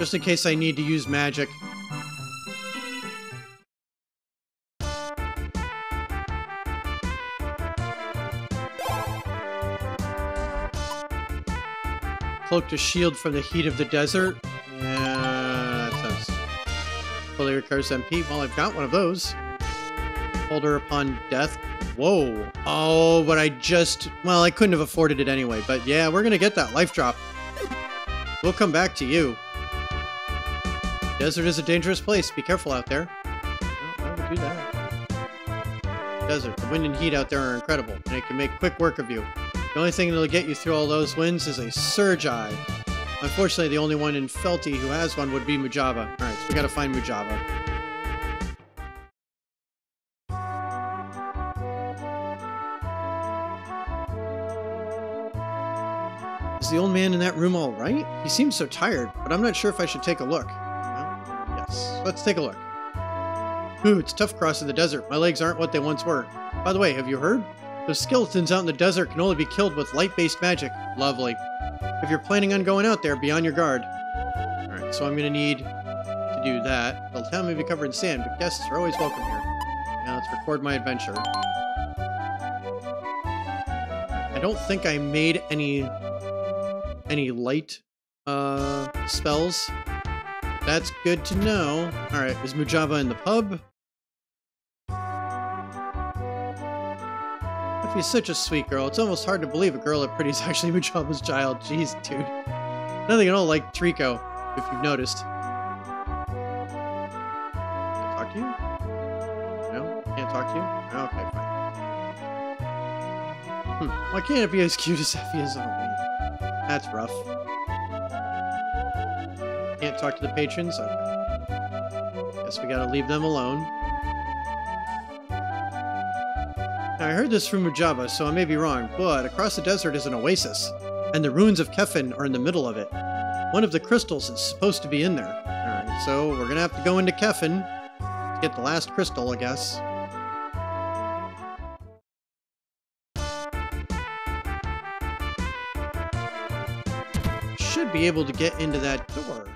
Just in case I need to use magic. Cloak to shield from the heat of the desert. Yeah, that sounds... Fully recovers MP. Well, I've got one of those. Holder upon death. Whoa. Oh, but I just... Well, I couldn't have afforded it anyway. But yeah, we're gonna get that life drop. We'll come back to you. Desert is a dangerous place. Be careful out there. I would do that. Desert. The wind and heat out there are incredible, and it can make quick work of you. The only thing that'll get you through all those winds is a surge eye. Unfortunately, the only one in Felty who has one would be Mujaba. Alright, so we gotta find Mujaba. Is the old man in that room all right? He seems so tired, but I'm not sure if I should take a look. Let's take a look. Ooh, it's tough crossing the desert. My legs aren't what they once were. By the way, have you heard? Those skeletons out in the desert can only be killed with light-based magic. Lovely. If you're planning on going out there, be on your guard. Alright, so I'm gonna need to do that. The town may be covered in sand, but guests are always welcome here. Now let's record my adventure. I don't think I made any any light uh, spells. That's good to know. All right, is Mujaba in the pub? If he's such a sweet girl, it's almost hard to believe a girl that pretty is actually Mujaba's child. Jeez, dude. Nothing at all like Trico, if you've noticed. Can I talk to you? No? Can't talk to you? Okay, fine. Hmm. Why can't it be as cute as Effie is? on me? That's rough. Can't talk to the patrons? Okay. Guess we gotta leave them alone. Now, I heard this from Mujaba, so I may be wrong, but across the desert is an oasis, and the ruins of Kefin are in the middle of it. One of the crystals is supposed to be in there. Alright, so we're gonna have to go into Kefin to get the last crystal, I guess. Should be able to get into that door.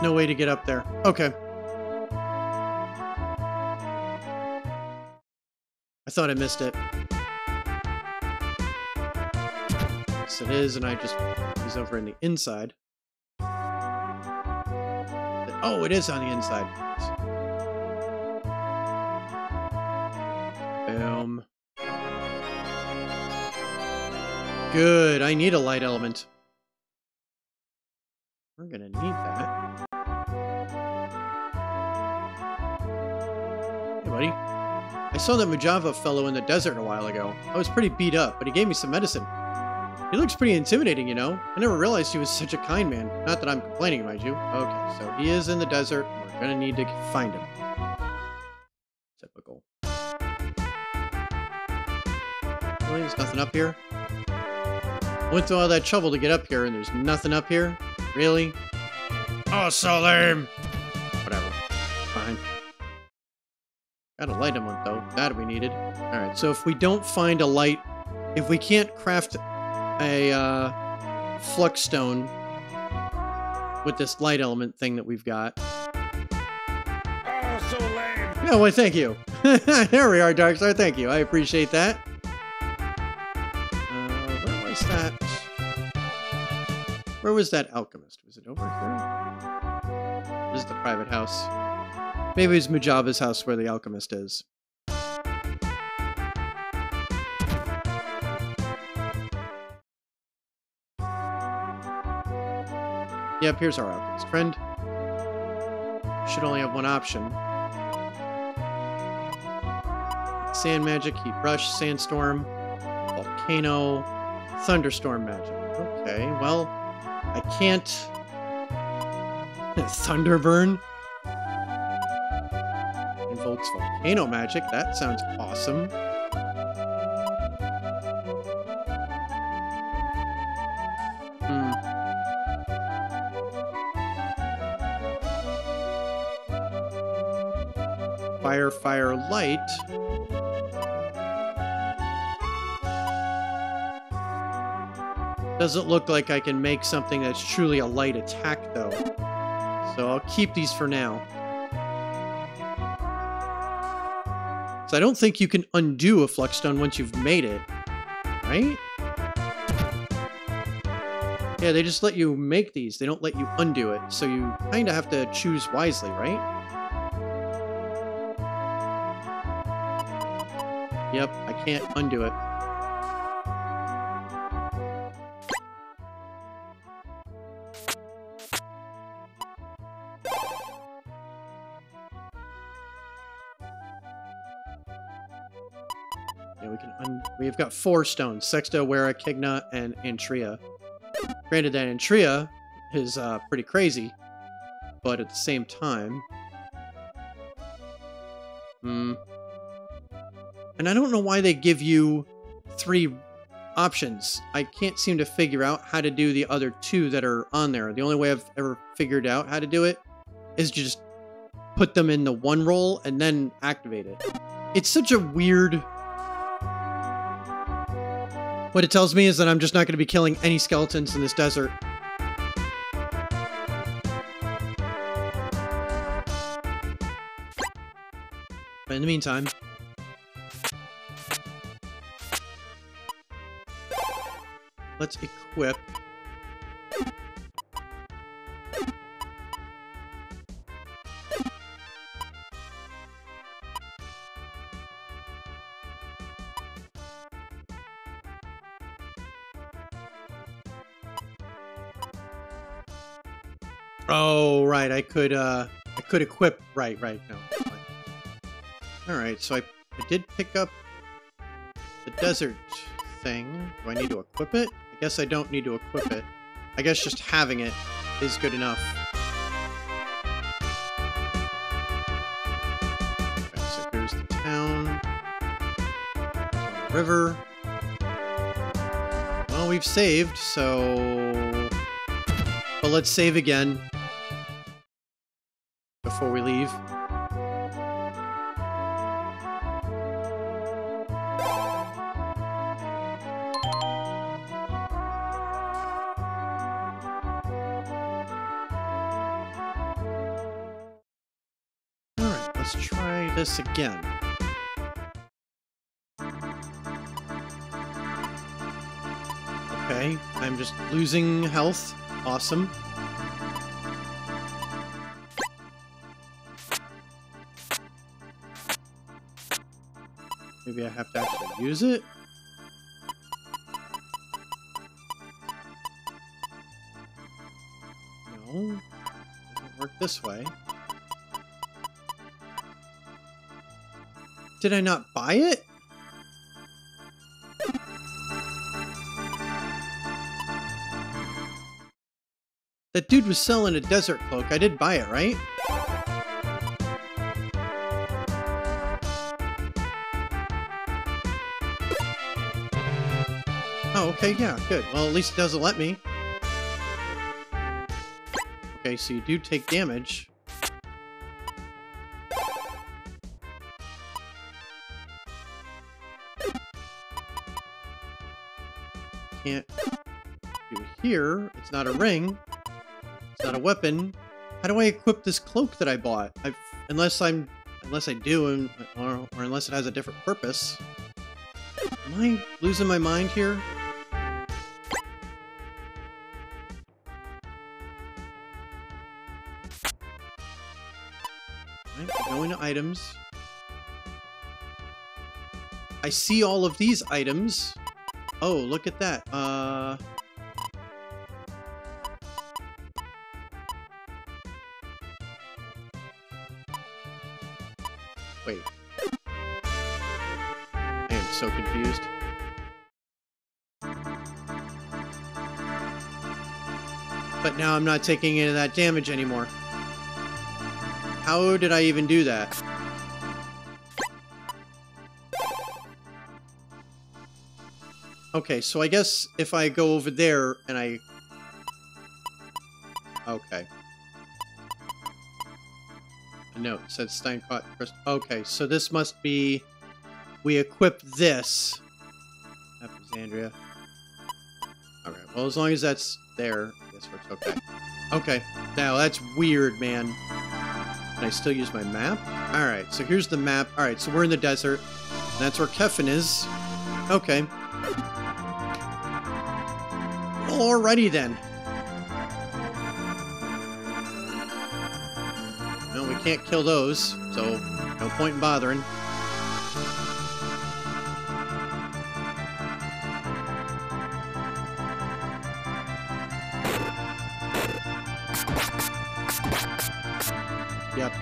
No way to get up there. Okay. I thought I missed it. Yes, it is, and I just he's over in the inside. Oh, it is on the inside. Boom. Good. I need a light element. We're gonna need that. Buddy. I saw that Mujaba fellow in the desert a while ago. I was pretty beat up, but he gave me some medicine. He looks pretty intimidating, you know? I never realized he was such a kind man. Not that I'm complaining, mind you. Okay, so he is in the desert. We're gonna need to find him. Typical. Really? There's nothing up here? Went through all that trouble to get up here, and there's nothing up here? Really? Oh, so lame! Got a light element, though. That we needed. Alright, so if we don't find a light... If we can't craft a uh, flux stone with this light element thing that we've got. Oh, so lame. No, well, thank you. there we are, Darkstar. Thank you. I appreciate that. Uh, where was that? Where was that alchemist? Was it over here? This is the private house. Maybe it's Mujaba's house where the alchemist is. Yep, here's our alchemist friend. Should only have one option. Sand magic, heat rush, sandstorm, volcano, thunderstorm magic. Okay, well, I can't. Thunderburn invokes volcano magic. That sounds awesome. Hmm. Fire, fire, light. Doesn't look like I can make something that's truly a light attack, though. So I'll keep these for now. So I don't think you can undo a flux stone once you've made it, right? Yeah, they just let you make these. They don't let you undo it. So you kind of have to choose wisely, right? Yep, I can't undo it. We've got four stones. Sexta, Wera, Kigna, and Antria. Granted that Antria is uh, pretty crazy, but at the same time... Hmm. And I don't know why they give you three options. I can't seem to figure out how to do the other two that are on there. The only way I've ever figured out how to do it is just put them in the one roll and then activate it. It's such a weird... What it tells me is that I'm just not going to be killing any skeletons in this desert. But in the meantime... Let's equip right. I could uh I could equip right, right. No. Alright, so I, I did pick up the desert thing. Do I need to equip it? I guess I don't need to equip it. I guess just having it is good enough. Okay, so here's the town. River. Well, we've saved, so... But let's save again before we leave. Alright, let's try this again. Okay, I'm just losing health. Awesome. Maybe I have to actually use it? No. Doesn't work this way. Did I not buy it? That dude was selling a desert cloak. I did buy it, right? Okay, yeah, good. Well, at least it doesn't let me. Okay, so you do take damage. Can't do it here. It's not a ring. It's not a weapon. How do I equip this cloak that I bought? i unless I'm, unless I do, and or, or unless it has a different purpose. Am I losing my mind here? Items. I see all of these items. Oh, look at that. Uh... Wait. I am so confused. But now I'm not taking any of that damage anymore. How did I even do that? Okay, so I guess if I go over there and I... Okay. A note said Steinkott crystal. Okay, so this must be... We equip this. Alexandria. Okay, well as long as that's there, I guess we're okay. Okay, now that's weird, man. Can I still use my map? Alright, so here's the map. Alright, so we're in the desert. That's where Kefin is. Okay. Alrighty then. Well, we can't kill those, so no point in bothering.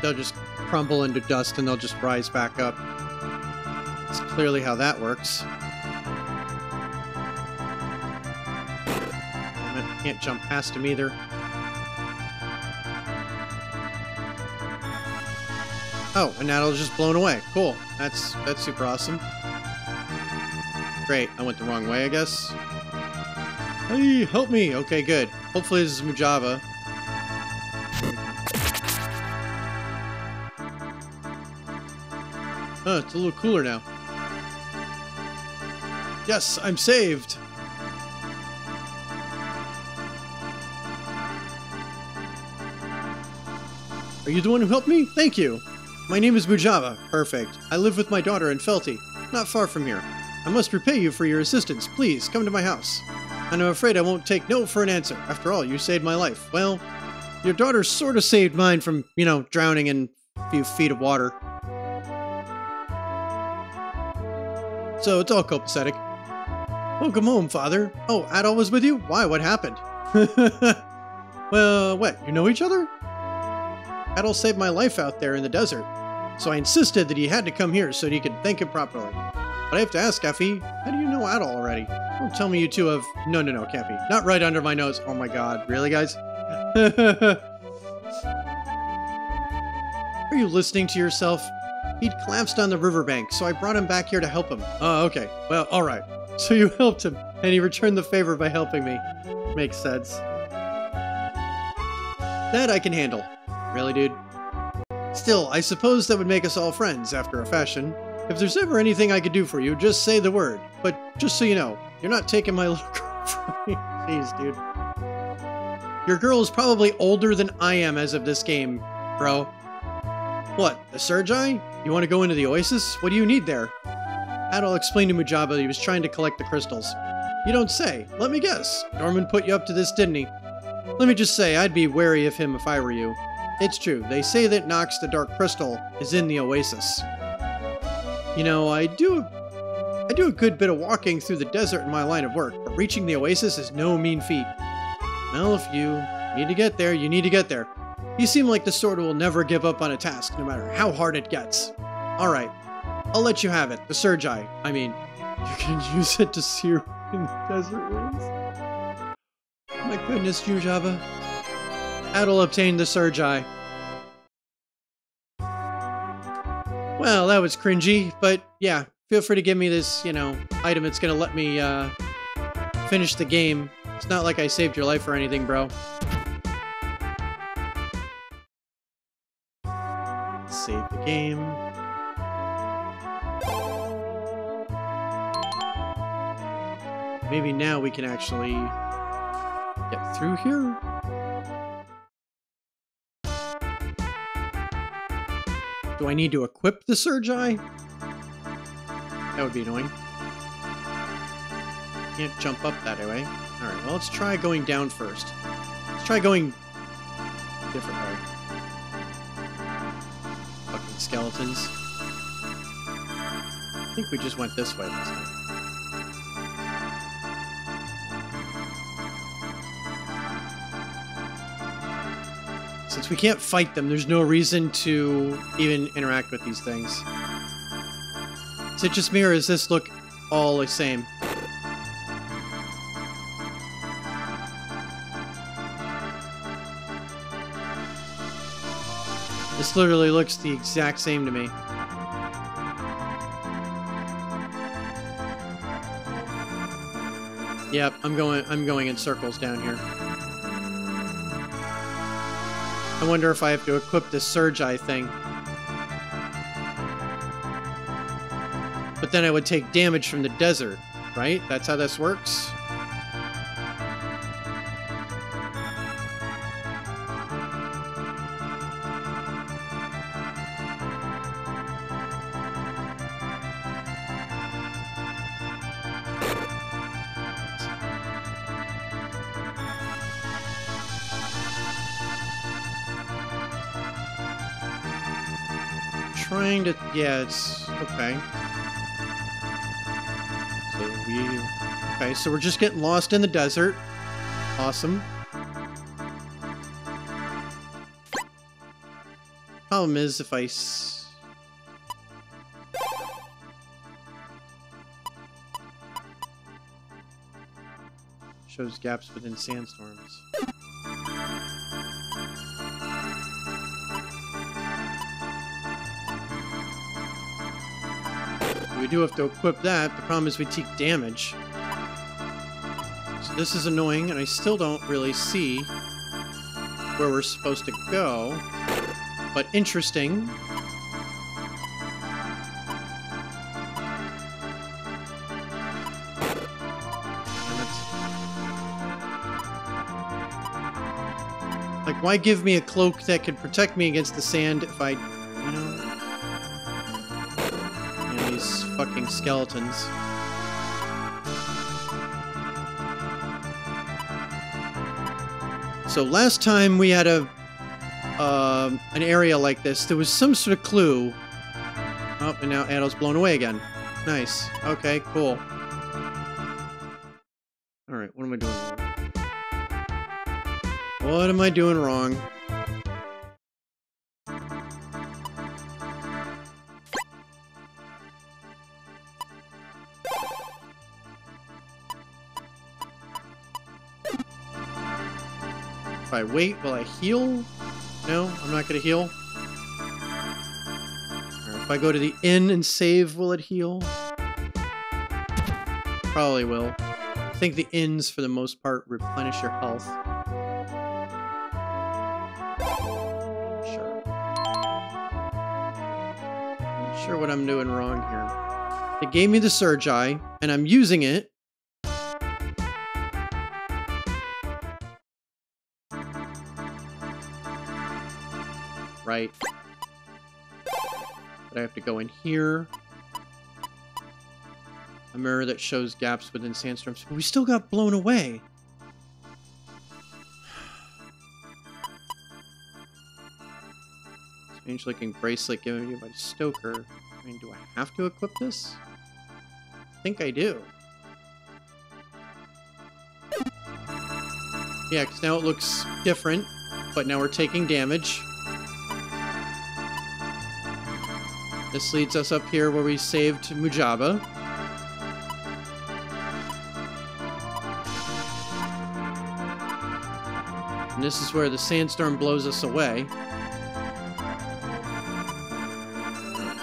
They'll just crumble into dust and they'll just rise back up. It's clearly how that works. It, can't jump past him either. Oh, and now it's just blown away. Cool. That's that's super awesome. Great. I went the wrong way, I guess. Hey, help me. Okay, good. Hopefully this is Mujaba. It's a little cooler now. Yes, I'm saved. Are you the one who helped me? Thank you. My name is Mujaba. Perfect. I live with my daughter in Felty, not far from here. I must repay you for your assistance. Please, come to my house. And I'm afraid I won't take no for an answer. After all, you saved my life. Well, your daughter sort of saved mine from, you know, drowning in a few feet of water. So it's all copacetic. Oh, Welcome home, father. Oh, Adol was with you? Why, what happened? well, what, you know each other? Adol saved my life out there in the desert, so I insisted that he had to come here so that he could thank him properly. But I have to ask, Effie, how do you know Adol already? Don't tell me you two have... No, no, no, can't be. Not right under my nose. Oh my god. Really, guys? Are you listening to yourself? He'd collapsed on the riverbank, so I brought him back here to help him. Oh, okay. Well, alright. So you helped him, and he returned the favor by helping me. Makes sense. That I can handle. Really, dude? Still, I suppose that would make us all friends, after a fashion. If there's ever anything I could do for you, just say the word. But just so you know, you're not taking my little girl from me. Jeez, dude. Your girl is probably older than I am as of this game, bro. What, the Surgi? You want to go into the Oasis? What do you need there? Adol explained to Mujaba he was trying to collect the crystals. You don't say. Let me guess. Dorman put you up to this, didn't he? Let me just say, I'd be wary of him if I were you. It's true. They say that Nox the Dark Crystal is in the Oasis. You know, I do I do a good bit of walking through the desert in my line of work, but reaching the Oasis is no mean feat. Well, if you need to get there, you need to get there. You seem like the sort who will never give up on a task, no matter how hard it gets. Alright, I'll let you have it. The Surge Eye. I mean, you can use it to see in the desert winds. My goodness, Jujaba. Adol obtained the Surge Eye. Well, that was cringy, but yeah, feel free to give me this, you know, item that's gonna let me, uh, finish the game. It's not like I saved your life or anything, bro. Save the game. Maybe now we can actually get through here? Do I need to equip the Surge Eye? That would be annoying. Can't jump up that way. Alright, well let's try going down first. Let's try going different way. Skeletons. I think we just went this way this time. Since we can't fight them, there's no reason to even interact with these things. Is it just me, or does this look all the same? This literally looks the exact same to me. Yep, I'm going I'm going in circles down here. I wonder if I have to equip this Surge Eye thing. But then I would take damage from the desert, right? That's how this works? Yeah, it's... Okay. So we... Okay, so we're just getting lost in the desert. Awesome. Problem is, if I... Shows gaps within sandstorms. We do have to equip that. The problem is we take damage. So this is annoying, and I still don't really see where we're supposed to go. But interesting. Like, why give me a cloak that could protect me against the sand if I, skeletons. So last time we had a um, an area like this, there was some sort of clue. Oh, and now Adol's blown away again. Nice. Okay, cool. Alright, what am I doing? What am I doing wrong? I wait, will I heal? No, I'm not going to heal. Or if I go to the inn and save, will it heal? Probably will. I think the inns, for the most part, replenish your health. Sure. I'm not sure what I'm doing wrong here. It gave me the Surge Eye, and I'm using it. Right. But I have to go in here. A mirror that shows gaps within sandstorms. But we still got blown away. Strange looking bracelet given to me by Stoker. I mean, do I have to equip this? I think I do. Yeah, because now it looks different, but now we're taking damage. This leads us up here where we saved Mujaba. And this is where the sandstorm blows us away.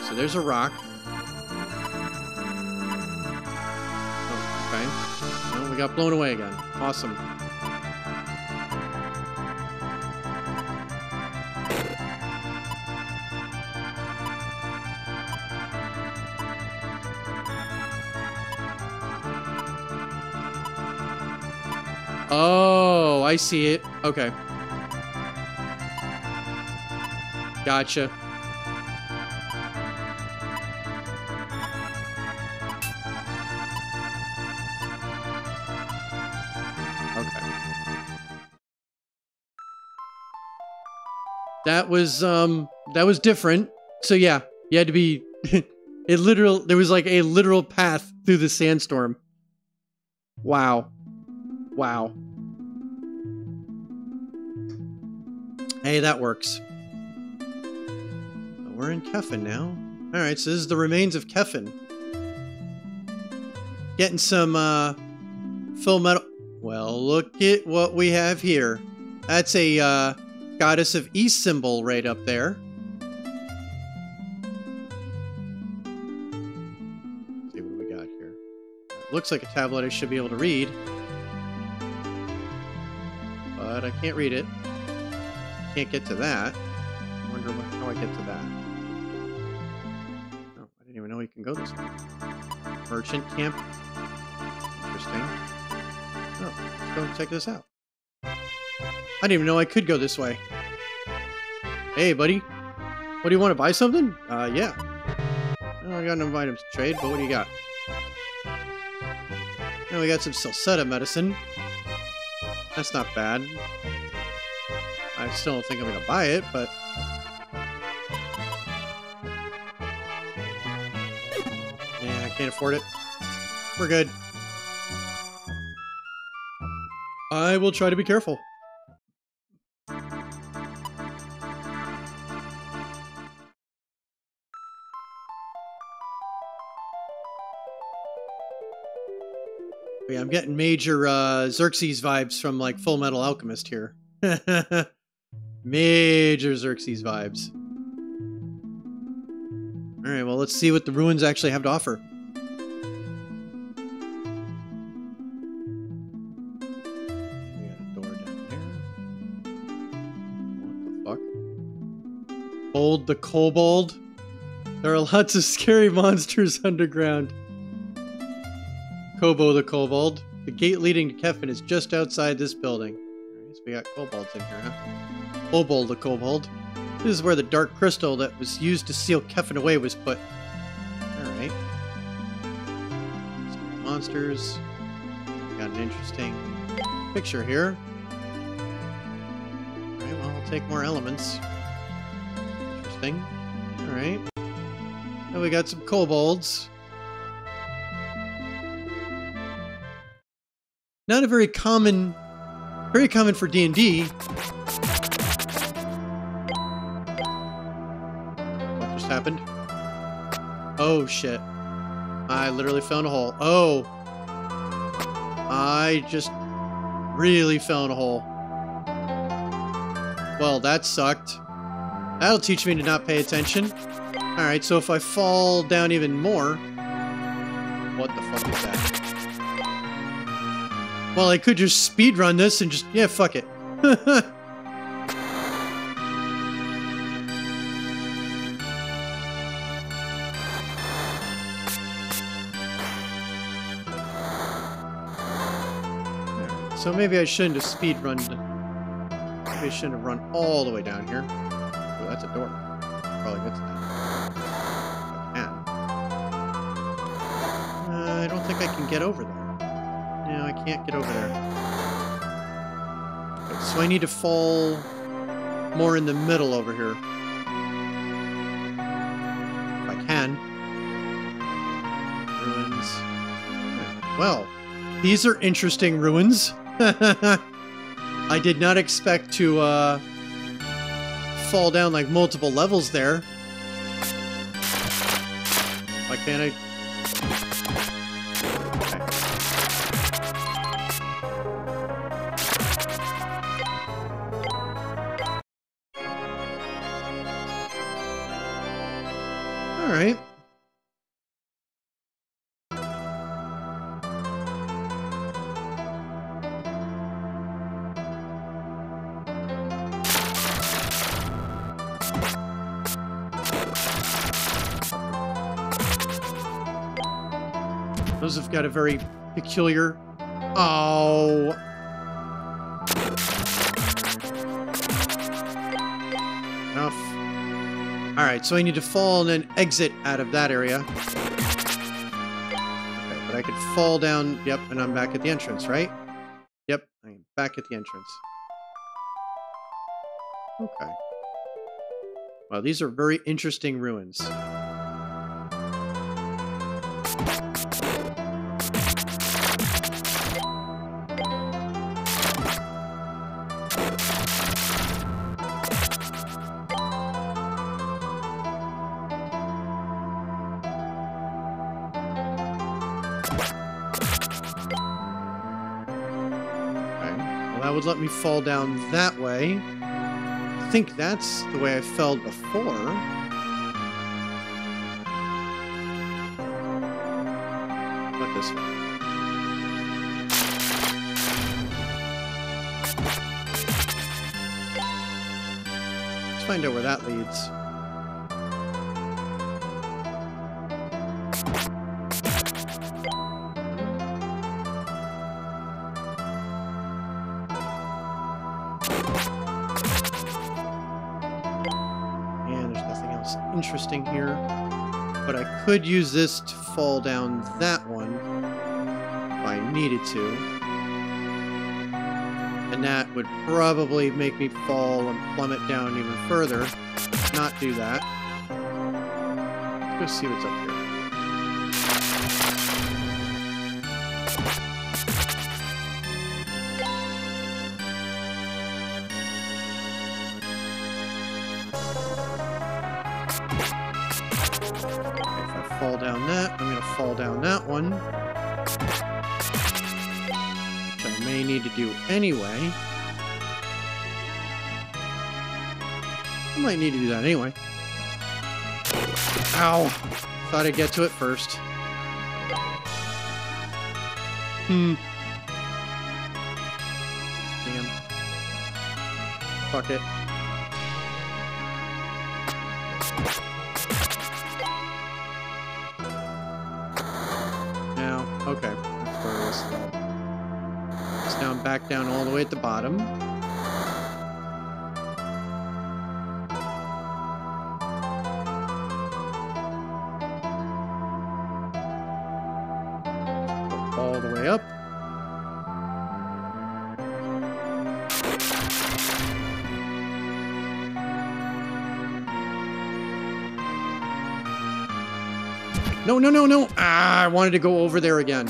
So there's a rock. Oh, okay. Well, we got blown away again. Awesome. I see it. Okay. Gotcha. Okay. That was um that was different. So yeah, you had to be it literal there was like a literal path through the sandstorm. Wow. Wow. Hey, that works. We're in Kefin now. Alright, so this is the remains of Kefin. Getting some uh, full metal. Well, look at what we have here. That's a uh, Goddess of East symbol right up there. Let's see what we got here. Looks like a tablet I should be able to read. But I can't read it. Can't get to that. I wonder how I get to that. Oh, I didn't even know you can go this way. Merchant camp. Interesting. Oh, let's go and check this out. I didn't even know I could go this way. Hey, buddy. What do you want to buy something? Uh, yeah. Oh, I got no items to trade, but what do you got? Oh, we got some Salsetta medicine. That's not bad. Still don't think I'm gonna buy it, but... Yeah, I can't afford it. We're good. I will try to be careful. Yeah, I'm getting major uh, Xerxes vibes from like Full Metal Alchemist here. major Xerxes vibes. All right, well, let's see what the ruins actually have to offer. We got a door down there. What the fuck? Old the Kobold. There are lots of scary monsters underground. Kobo the Kobold. The gate leading to Kefin is just outside this building. Alright, so we got kobolds in here, huh? Kobold the Kobold. This is where the dark crystal that was used to seal Kefin away was put. Alright. monsters. Got an interesting picture here. Alright, well, I'll take more elements. Interesting. Alright. And we got some kobolds. Not a very common, very common for D&D. Oh, shit. I literally fell in a hole. Oh. I just really fell in a hole. Well, that sucked. That'll teach me to not pay attention. Alright, so if I fall down even more... What the fuck is that? Well, I could just speed run this and just... Yeah, fuck it. So maybe I shouldn't have speed run. Maybe I shouldn't have run all the way down here. Oh, that's a door. Probably that. I can. Uh, I don't think I can get over there. No, I can't get over there. Okay, so I need to fall more in the middle over here. If I can. Ruins. Well, these are interesting ruins. I did not expect to uh, fall down like multiple levels there. Why can't I? Very peculiar. Oh. Enough. Alright, so I need to fall and then exit out of that area. Okay, but I could fall down. Yep, and I'm back at the entrance, right? Yep, I'm back at the entrance. Okay. Well, these are very interesting ruins. Me fall down that way. I think that's the way I fell before. Not this way. Let's find out where that leads. Could use this to fall down that one if I needed to. And that would probably make me fall and plummet down even further. Not do that. Let's go see what's up here. Do anyway. I might need to do that anyway. Ow! Thought I'd get to it first. Hmm. Damn. Fuck it. Back down all the way at the bottom. all the way up. No, no, no, no. Ah, I wanted to go over there again.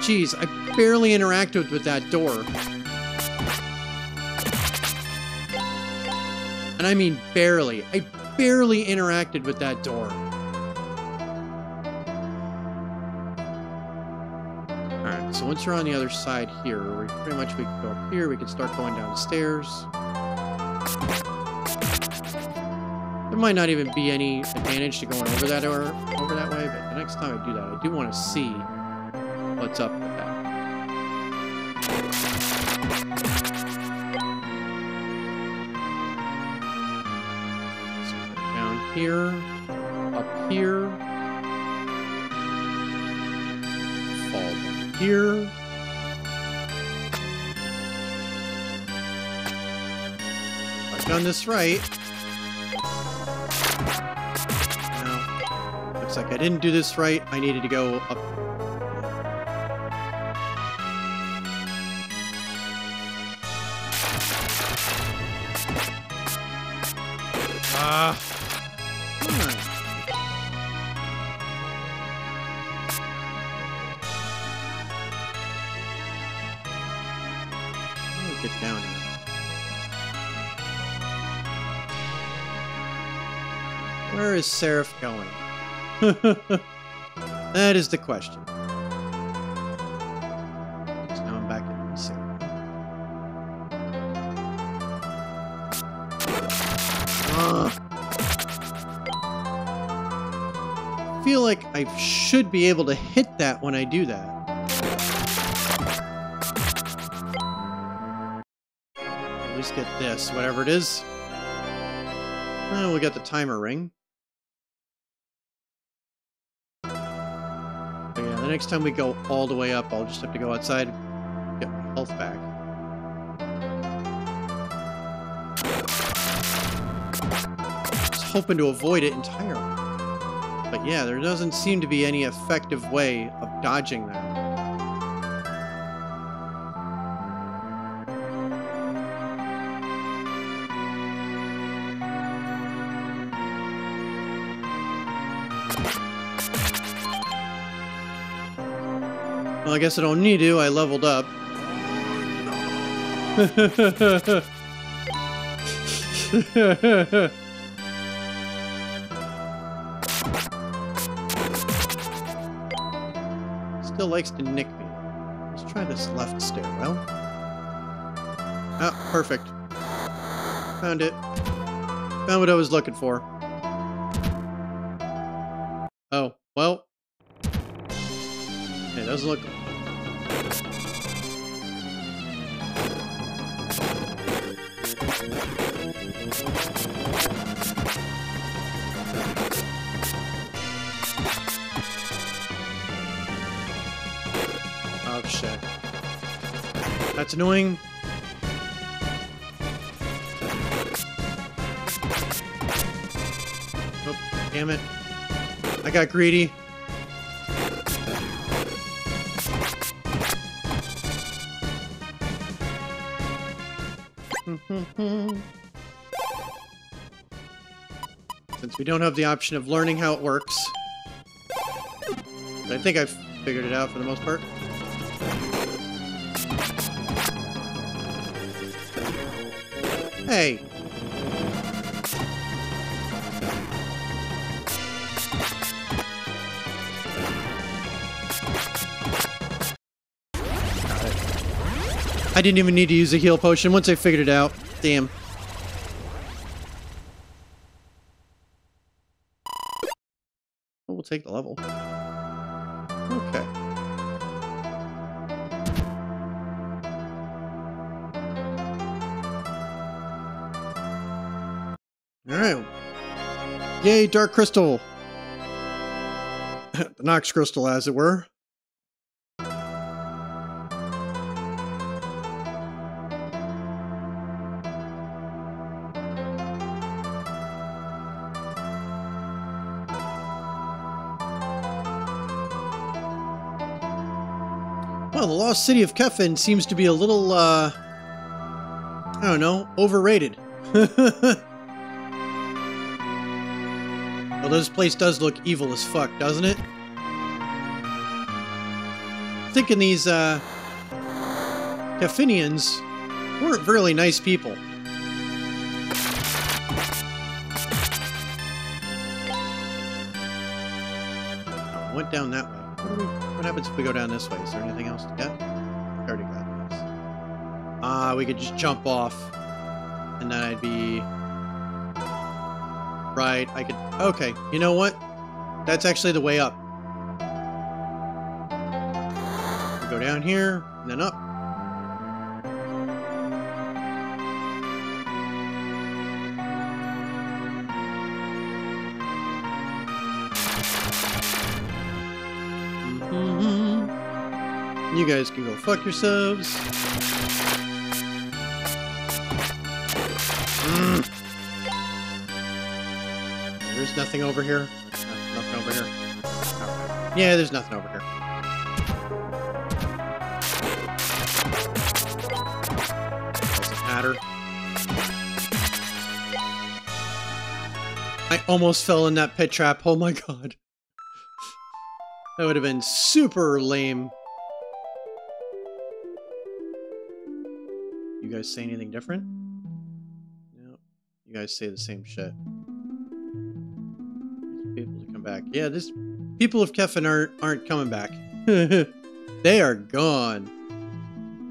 Jeez, I barely interacted with that door. And I mean barely. I barely interacted with that door. Alright, so once you're on the other side here, we pretty much we can go up here, we can start going downstairs. There might not even be any advantage to going over that or over that way, but the next time I do that, I do want to see what's up with that. Here, up here, fall here. I've done this right. No. Looks like I didn't do this right. I needed to go up. Seraph going? that is the question. So now I'm back in. Ugh. I feel like I should be able to hit that when I do that. At least get this, whatever it is. Oh, we got the timer ring. Next time we go all the way up, I'll just have to go outside, get my health back. Was hoping to avoid it entirely. But yeah, there doesn't seem to be any effective way of dodging that. I guess I don't need to. I leveled up. Still likes to nick me. Let's try this left stairwell. Ah, perfect. Found it. Found what I was looking for. Greedy. Since we don't have the option of learning how it works. I think I've figured it out for the most part. I didn't even need to use a heal potion once I figured it out. Damn. We'll take the level. Okay. Alright. Yay, Dark Crystal! the Nox Crystal, as it were. Lost city of Kefin seems to be a little, uh, I don't know, overrated. well, this place does look evil as fuck, doesn't it? thinking these, uh, Kefinians weren't really nice people. went down that way. Happens if we go down this way? Is there anything else to get? I already got this. Ah, uh, we could just jump off. And then I'd be... Right, I could... Okay, you know what? That's actually the way up. We go down here, and then up. You guys can go fuck yourselves. Mm. There's nothing over here. No, nothing over here. Yeah, there's nothing over here. Doesn't matter. I almost fell in that pit trap. Oh my god. That would have been super lame. Guys say anything different? No. You guys say the same shit. People to come back. Yeah, this people of Kefin aren't aren't coming back. they are gone.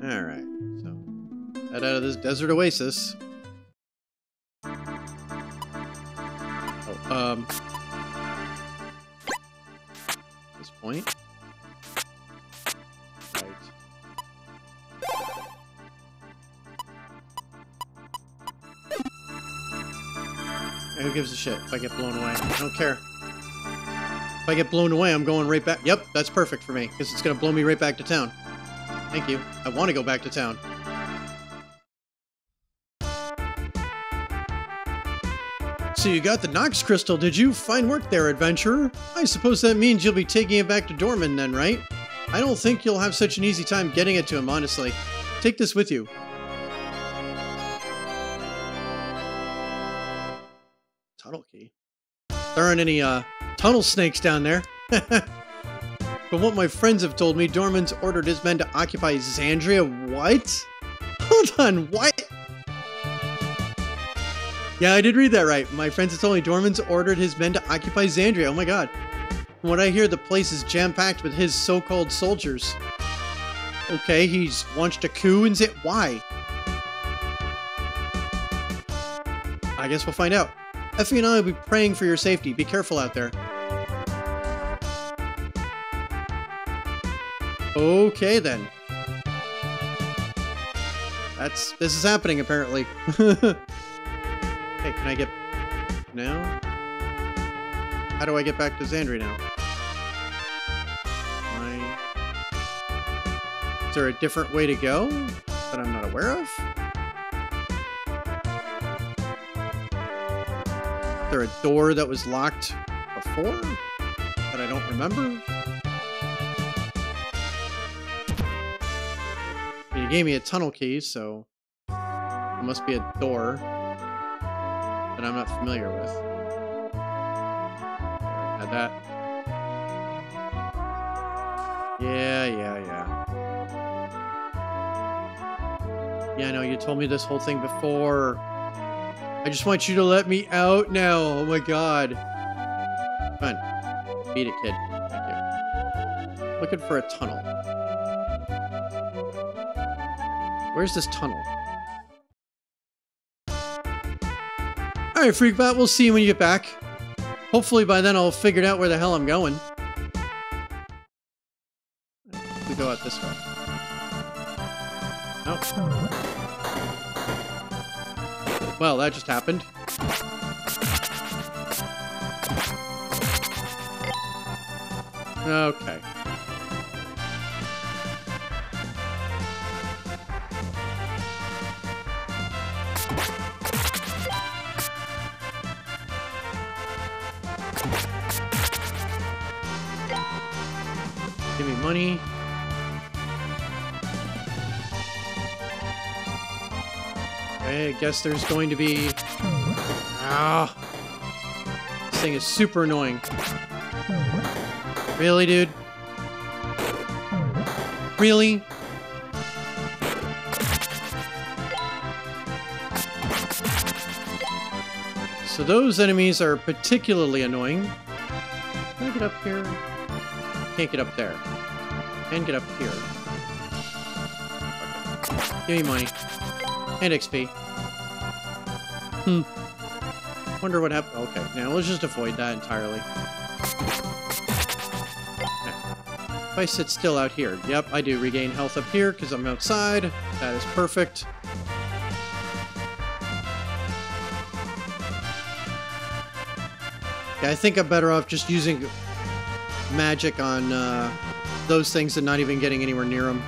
Alright, so head out of this desert oasis. Oh, um this point. Who gives a shit if I get blown away? I don't care. If I get blown away, I'm going right back. Yep, that's perfect for me, because it's going to blow me right back to town. Thank you. I want to go back to town. So you got the Nox Crystal, did you? Fine work there, adventurer. I suppose that means you'll be taking it back to Dorman then, right? I don't think you'll have such an easy time getting it to him, honestly. Take this with you. There aren't any uh, tunnel snakes down there. From what my friends have told me, Dorman's ordered his men to occupy Xandria. What? Hold on, what? Yeah, I did read that right. My friends have told me Dorman's ordered his men to occupy Xandria. Oh my god. From what I hear, the place is jam-packed with his so-called soldiers. Okay, he's launched a coup and. Why? I guess we'll find out. Effie and I will be praying for your safety. Be careful out there. Okay, then. That's... This is happening, apparently. hey, can I get... Now? How do I get back to Xandria now? Is there a different way to go that I'm not aware of? There a door that was locked before that I don't remember? You gave me a tunnel key, so it must be a door that I'm not familiar with. Had that. Yeah, yeah, yeah. Yeah, I know, you told me this whole thing before. I just want you to let me out now. Oh my god. Come on. Beat it, kid. Thank you. Looking for a tunnel. Where's this tunnel? Alright, Freakbot, we'll see you when you get back. Hopefully by then I'll figure out where the hell I'm going. That just happened. Okay. Give me money. I guess there's going to be... Ah! This thing is super annoying. Really, dude? Really? So those enemies are particularly annoying. Can I get up here? Can't get up there. Can get up here. Give me money. And XP. Hmm. Wonder what happened. Okay, now let's just avoid that entirely. If I sit still out here, yep, I do regain health up here because I'm outside. That is perfect. Yeah, I think I'm better off just using magic on uh, those things and not even getting anywhere near them.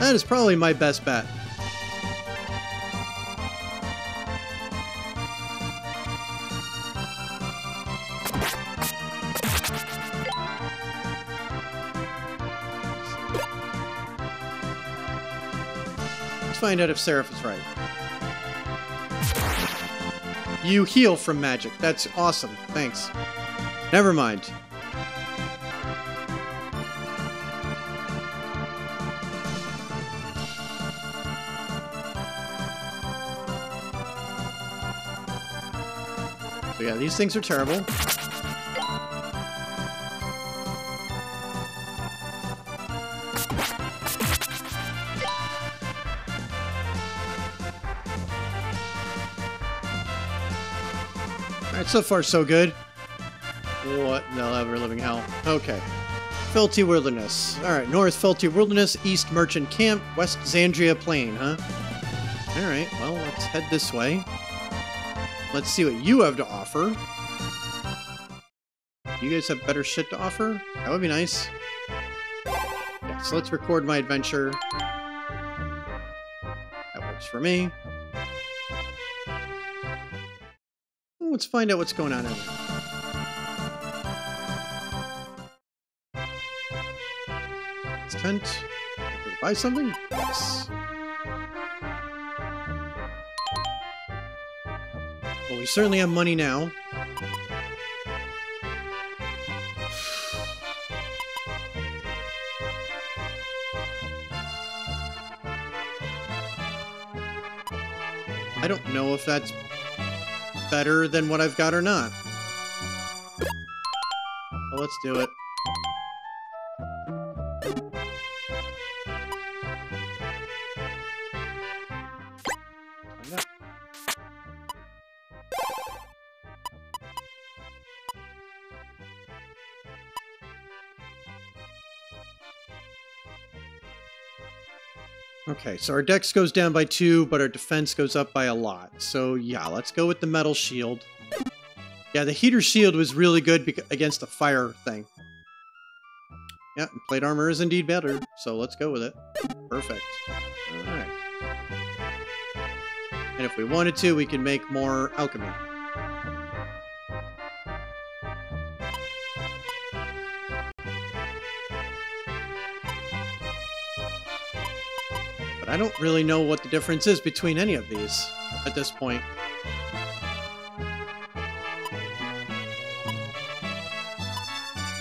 That is probably my best bet. Find out if Seraph is right. You heal from magic. That's awesome. Thanks. Never mind. So yeah, these things are terrible. Alright, so far so good. What the ever living hell? Okay. Felty Wilderness. Alright, North Felty Wilderness, East Merchant Camp, West Xandria Plain, huh? Alright, well, let's head this way. Let's see what you have to offer. You guys have better shit to offer? That would be nice. Yeah, so let's record my adventure. That works for me. Let's find out what's going on in there. Tent. Buy something? Yes. Well, we certainly have money now. I don't know if that's better than what I've got or not. Well, let's do it. Okay, so our dex goes down by two, but our defense goes up by a lot. So yeah, let's go with the metal shield. Yeah, the heater shield was really good against the fire thing. Yeah, plate armor is indeed better, so let's go with it. Perfect. Alright. And if we wanted to, we can make more alchemy. I don't really know what the difference is between any of these at this point.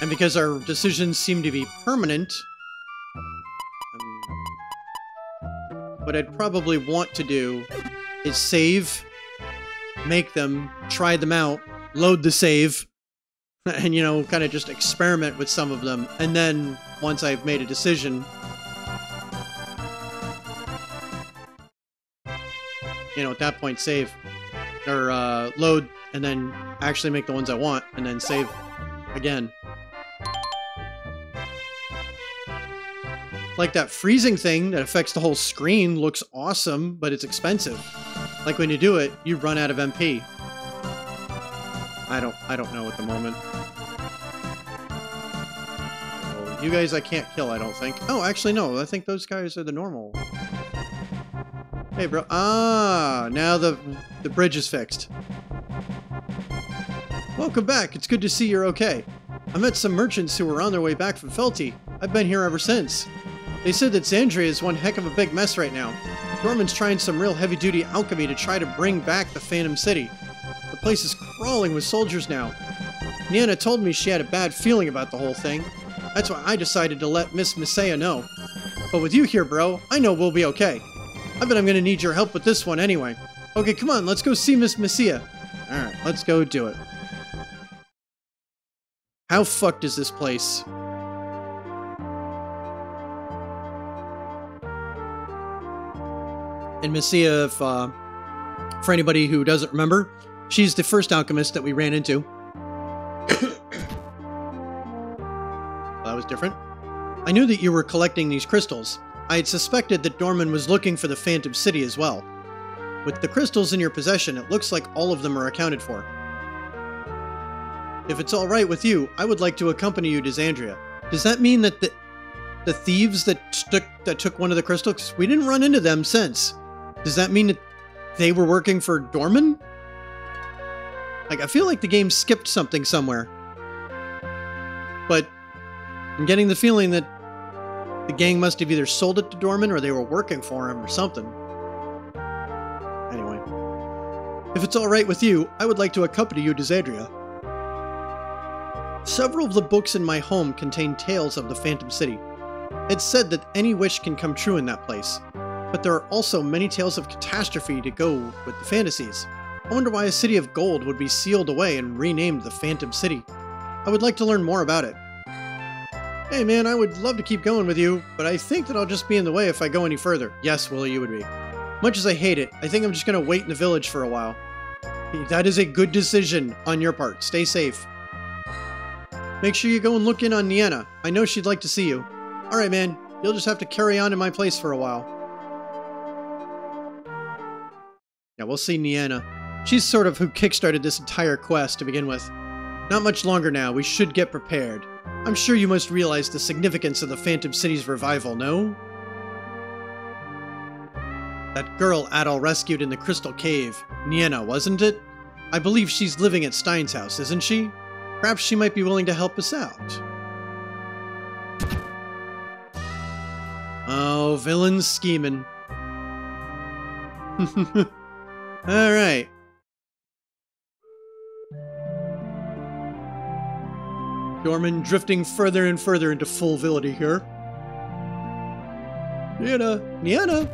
And because our decisions seem to be permanent, um, what I'd probably want to do is save, make them, try them out, load the save, and, you know, kind of just experiment with some of them. And then once I've made a decision, you know, at that point, save or uh, load, and then actually make the ones I want, and then save again. Like that freezing thing that affects the whole screen looks awesome, but it's expensive. Like when you do it, you run out of MP. I don't I don't know at the moment. You guys I can't kill, I don't think. Oh, actually no, I think those guys are the normal. Hey bro. Ah, now the the bridge is fixed. Welcome back. It's good to see you're okay. I met some merchants who were on their way back from Felty. I've been here ever since. They said that Xandria is one heck of a big mess right now. Dorman's trying some real heavy duty alchemy to try to bring back the Phantom City. The place is crawling with soldiers now. Nienna told me she had a bad feeling about the whole thing. That's why I decided to let Miss Misea know. But with you here, bro, I know we'll be okay. I bet I'm gonna need your help with this one anyway. Okay, come on, let's go see Miss Misea. Alright, let's go do it. How fucked is this place? And Misea, if, uh, for anybody who doesn't remember, she's the first alchemist that we ran into. that was different. I knew that you were collecting these crystals. I had suspected that Dorman was looking for the Phantom City as well. With the crystals in your possession, it looks like all of them are accounted for. If it's alright with you, I would like to accompany you to Xandria. Does that mean that the, the thieves that took, that took one of the crystals, we didn't run into them since. Does that mean that they were working for Dorman? Like, I feel like the game skipped something somewhere. But I'm getting the feeling that the gang must have either sold it to Dorman or they were working for him or something. Anyway. If it's alright with you, I would like to accompany you to Xandria. Several of the books in my home contain tales of the Phantom City. It's said that any wish can come true in that place, but there are also many tales of catastrophe to go with the fantasies. I wonder why a city of gold would be sealed away and renamed the Phantom City. I would like to learn more about it. Hey man, I would love to keep going with you, but I think that I'll just be in the way if I go any further. Yes, Willie, you would be. Much as I hate it, I think I'm just gonna wait in the village for a while. That is a good decision on your part. Stay safe. Make sure you go and look in on Nienna. I know she'd like to see you. Alright, man. You'll just have to carry on in my place for a while. Yeah, we'll see Nienna. She's sort of who kickstarted this entire quest to begin with. Not much longer now. We should get prepared. I'm sure you must realize the significance of the Phantom City's revival, no? That girl Adol rescued in the Crystal Cave, Nienna, wasn't it? I believe she's living at Stein's house, isn't she? Perhaps she might be willing to help us out. Oh, villains scheming. Alright. Dorman drifting further and further into full villainy here. Nienna! Nienna!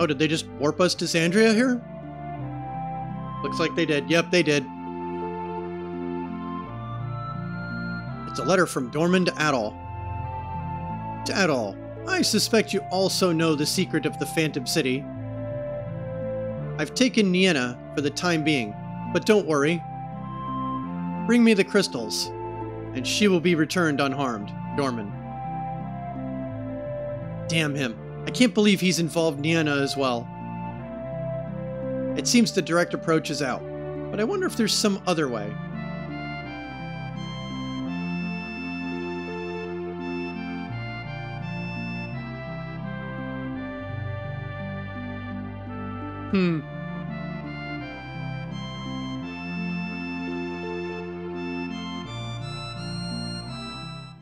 Oh, did they just warp us to Xandria here? Looks like they did. Yep, they did. It's a letter from Dorman to Adol. To Adol, I suspect you also know the secret of the Phantom City. I've taken Nienna for the time being, but don't worry. Bring me the crystals, and she will be returned unharmed. Dorman. Damn him. I can't believe he's involved Nienna as well. It seems the direct approach is out, but I wonder if there's some other way. Hmm.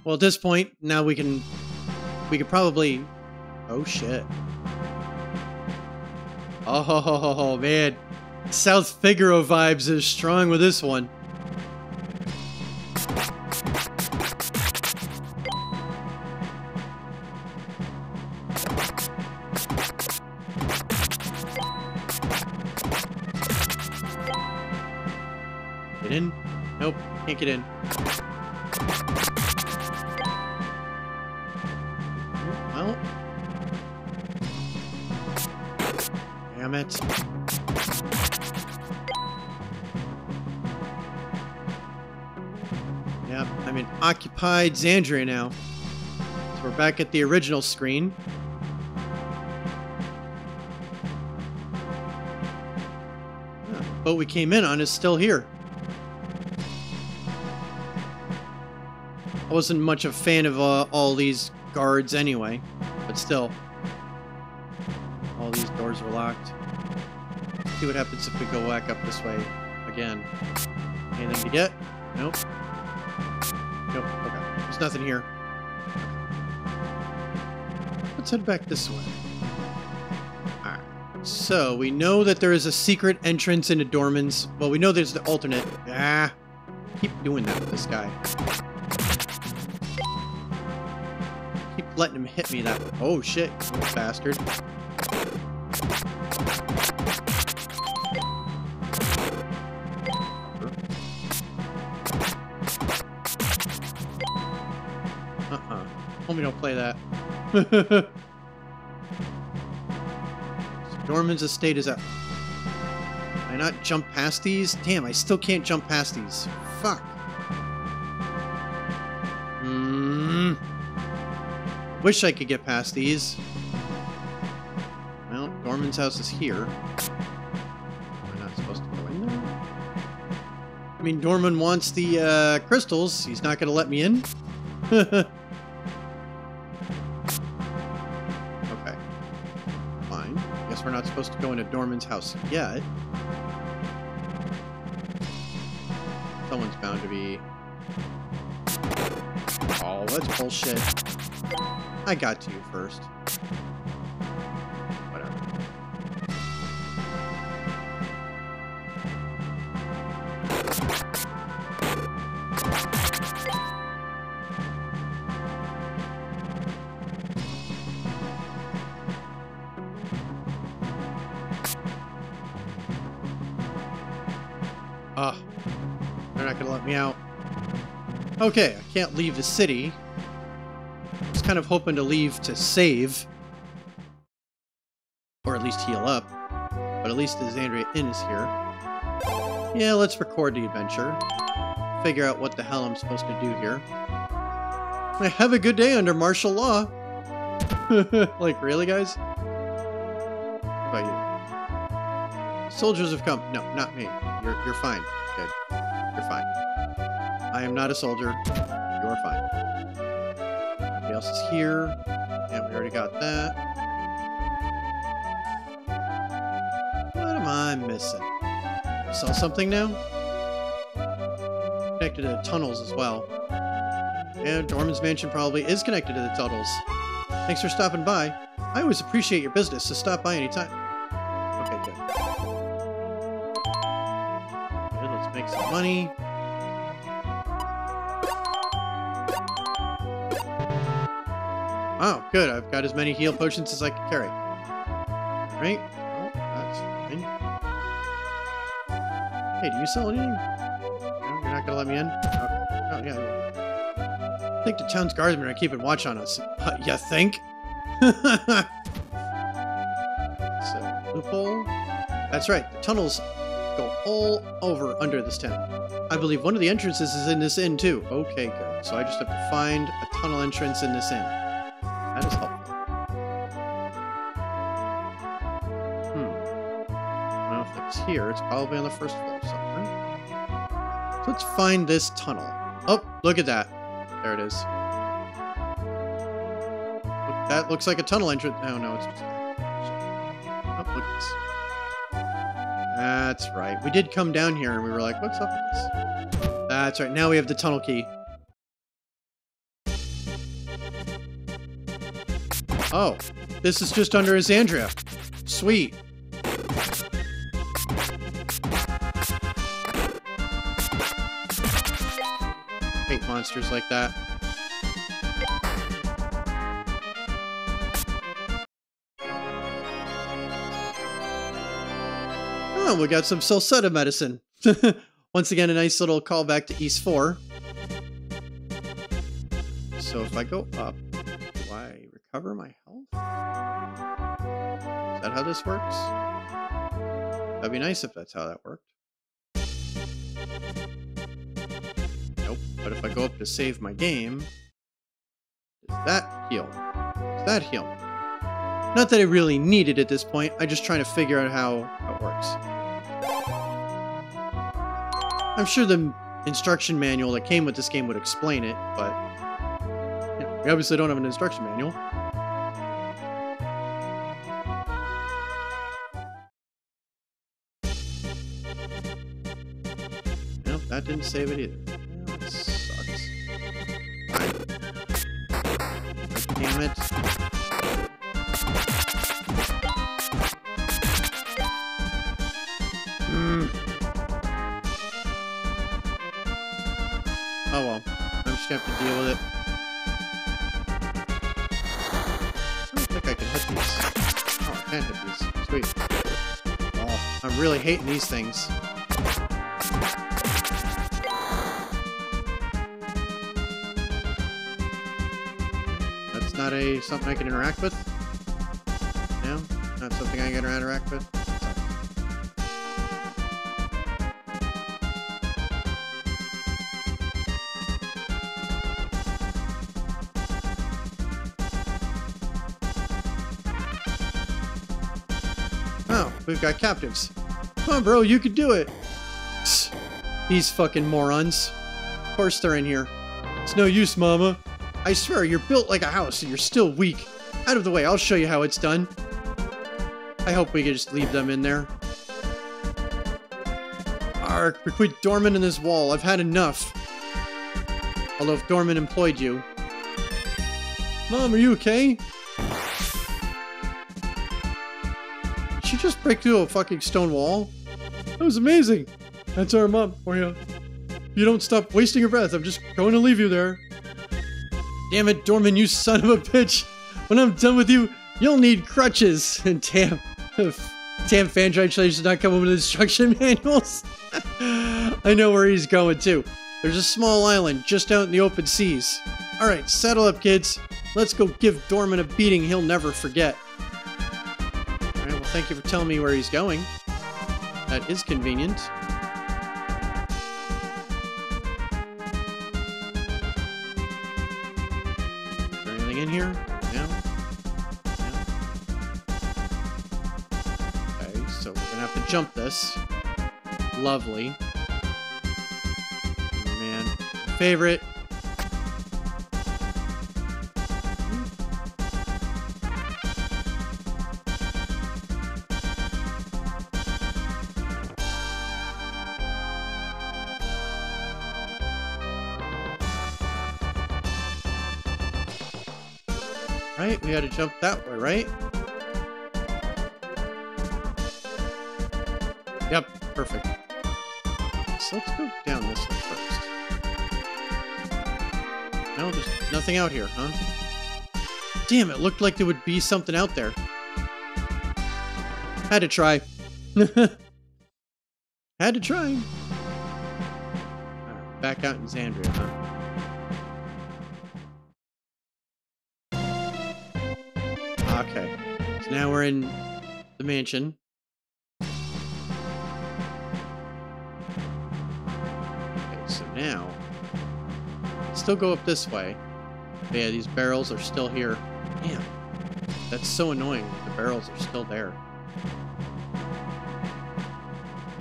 Well, at this point, now we can we could probably Oh shit. Oh, man. South Figaro vibes is strong with this one. Occupied Xandria now. So we're back at the original screen. The boat we came in on is still here. I wasn't much a fan of uh, all these guards anyway, but still. All these doors are locked. See what happens if we go back up this way again. Anything to get? Nope. There's nothing here. Let's head back this way. Alright. So, we know that there is a secret entrance into Dorman's. Well, we know there's the alternate. Ah, keep doing that with this guy. Keep letting him hit me that way. Oh, shit, bastard. Don't play that. so Dorman's estate is up. Can I not jump past these? Damn, I still can't jump past these. Fuck. Hmm. Wish I could get past these. Well, Dorman's house is here. Am I not supposed to go in there? I mean, Dorman wants the uh, crystals. He's not going to let me in. supposed to Dorman's house yet. Someone's bound to be... Oh, that's bullshit. I got to you first. Okay, I can't leave the city. I was kind of hoping to leave to save. Or at least heal up. But at least Xandria Inn is here. Yeah, let's record the adventure. Figure out what the hell I'm supposed to do here. I have a good day under martial law. like, really, guys? What about you? Soldiers have come. No, not me. You're, you're fine. Good. You're fine. I am not a soldier. You're fine. Nobody else is here. And we already got that. What am I missing? Saw something now? Connected to the tunnels as well. And Dorman's mansion probably is connected to the tunnels. Thanks for stopping by. I always appreciate your business, so stop by anytime. Okay, good. Good, let's make some money. Oh, good. I've got as many heal potions as I can carry. Right? Oh, that's fine. Hey, do you sell anything? No, you're not gonna let me in? Okay. Oh, yeah. I think the town's guardsmen are keeping watch on us. Uh, you think? so, loophole. That's right. The tunnels go all over under this town. I believe one of the entrances is in this inn, too. Okay, good. So I just have to find a tunnel entrance in this inn. That is helpful. Hmm. I don't know if it's here. It's probably on the first floor somewhere. So let's find this tunnel. Oh, look at that. There it is. Look, that looks like a tunnel entrance. Oh, no, it's just... Oh, look at this. That's right. We did come down here and we were like, what's up with this? That's right. Now we have the tunnel key. Oh, this is just under Xandria. Sweet. Hate monsters like that. Oh, we got some Celceta medicine. Once again, a nice little callback to Ys 4. So if I go up, recover my health? Is that how this works? That'd be nice if that's how that worked. Nope. But if I go up to save my game, does that heal? Does that heal? Not that I really need it at this point. I'm just trying to figure out how, it works. I'm sure the instruction manual that came with this game would explain it, but you know, we obviously don't have an instruction manual. Didn't save it either. Sucks. Damn it. Mm. Oh well. I'm just gonna have to deal with it. I don't think I can hit these. Oh, I can hit these. Sweet. Oh, I'm really hating these things. A something I can interact with? No? Not something I can interact with? Oh, we've got captives. Come on, bro, you could do it. These fucking morons. Of course they're in here. It's no use, mama. I swear, you're built like a house and you're still weak. Out of the way, I'll show you how it's done. I hope we can just leave them in there. Ark, we quit Dorman in this wall. I've had enough. Although if Dorman employed you. Mom, are you okay? Did she just break through a fucking stone wall? That was amazing. That's our mom oh, for you. You don't stop wasting your breath. I'm just going to leave you there. Damn it, Dorman, you son of a bitch. When I'm done with you, you'll need crutches. And damn, damn fan translations not coming with instruction manuals. I know where he's going too. There's a small island just out in the open seas. All right, settle up, kids. Let's go give Dorman a beating he'll never forget. All right, well, thank you for telling me where he's going. That is convenient. Jump this. Lovely. Oh, man. Favorite. Right? We had to jump that way, right? Yep, perfect. So let's go down this one first. No, there's nothing out here, huh? Damn, it looked like there would be something out there. Had to try. Had to try. Alright, back out in Xandria, huh? Okay. So now we're in the mansion. Now still go up this way. But yeah, these barrels are still here. Damn. That's so annoying. The barrels are still there.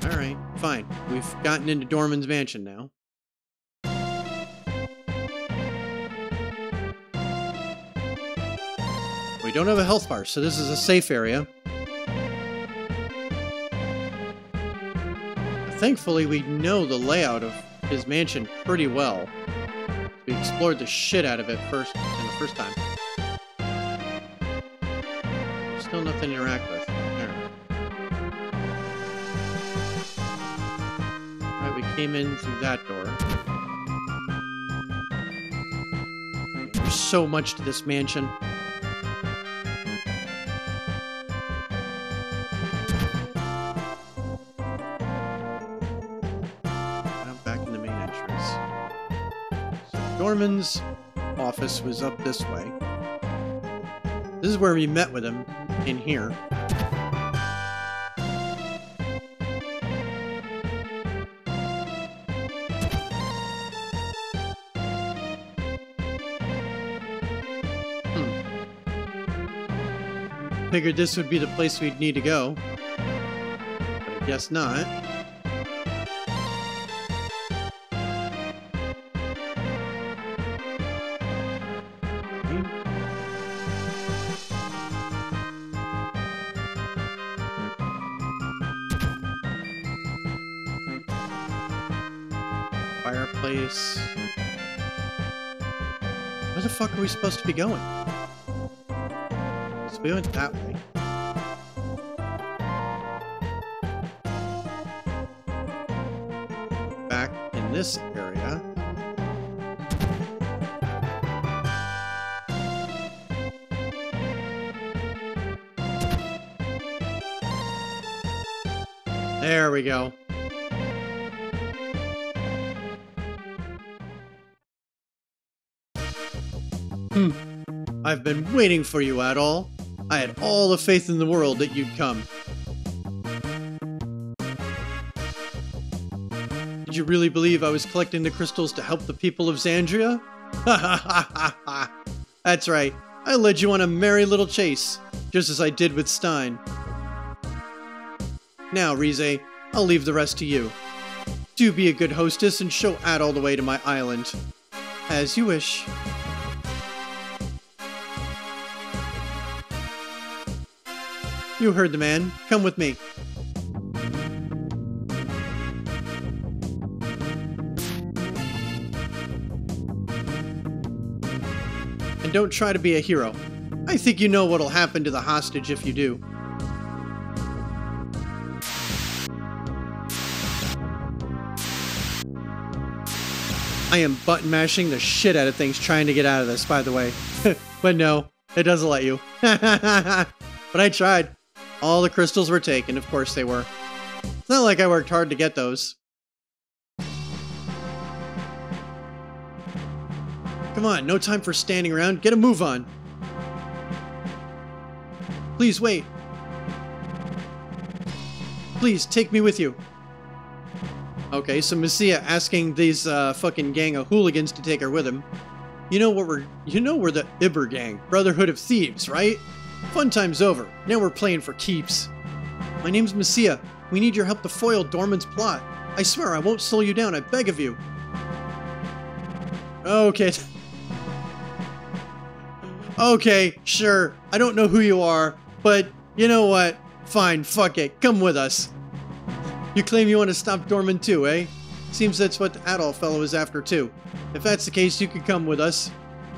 Alright, fine. We've gotten into Dorman's mansion now. We don't have a health bar, so this is a safe area. Thankfully, we know the layout of his mansion pretty well. We explored the shit out of it first in the first time. Still nothing to interact with. Alright. We came in through that door. There's so much to this mansion. So Dorman's office was up this way. This is where we met with him, in here. Hmm. Figured this would be the place we'd need to go. But I guess not. We supposed to be going? So we went that way. Been waiting for you, Adol. I had all the faith in the world that you'd come. Did you really believe I was collecting the crystals to help the people of Xandria? Ha ha ha ha ha! That's right. I led you on a merry little chase, just as I did with Stein. Now, Rize, I'll leave the rest to you. Do be a good hostess and show Adol the way to my island. As you wish. You heard the man. Come with me. And don't try to be a hero. I think you know what'll happen to the hostage if you do. I am button mashing the shit out of things trying to get out of this, by the way. but no, it doesn't let you. but I tried. All the crystals were taken, of course they were. It's not like I worked hard to get those. Come on, no time for standing around. Get a move on. Please wait. Please take me with you. Okay, so Messia asking these uh, fucking gang of hooligans to take her with him. You know what we're you know we're the Ibber gang, Brotherhood of Thieves, right? Fun time's over. Now we're playing for keeps. My name's Messia. We need your help to foil Dorman's plot. I swear I won't slow you down, I beg of you. Okay. okay, sure. I don't know who you are, but you know what? Fine, fuck it. Come with us. You claim you want to stop Dorman too, eh? Seems that's what the Adol fellow is after too. If that's the case, you could come with us.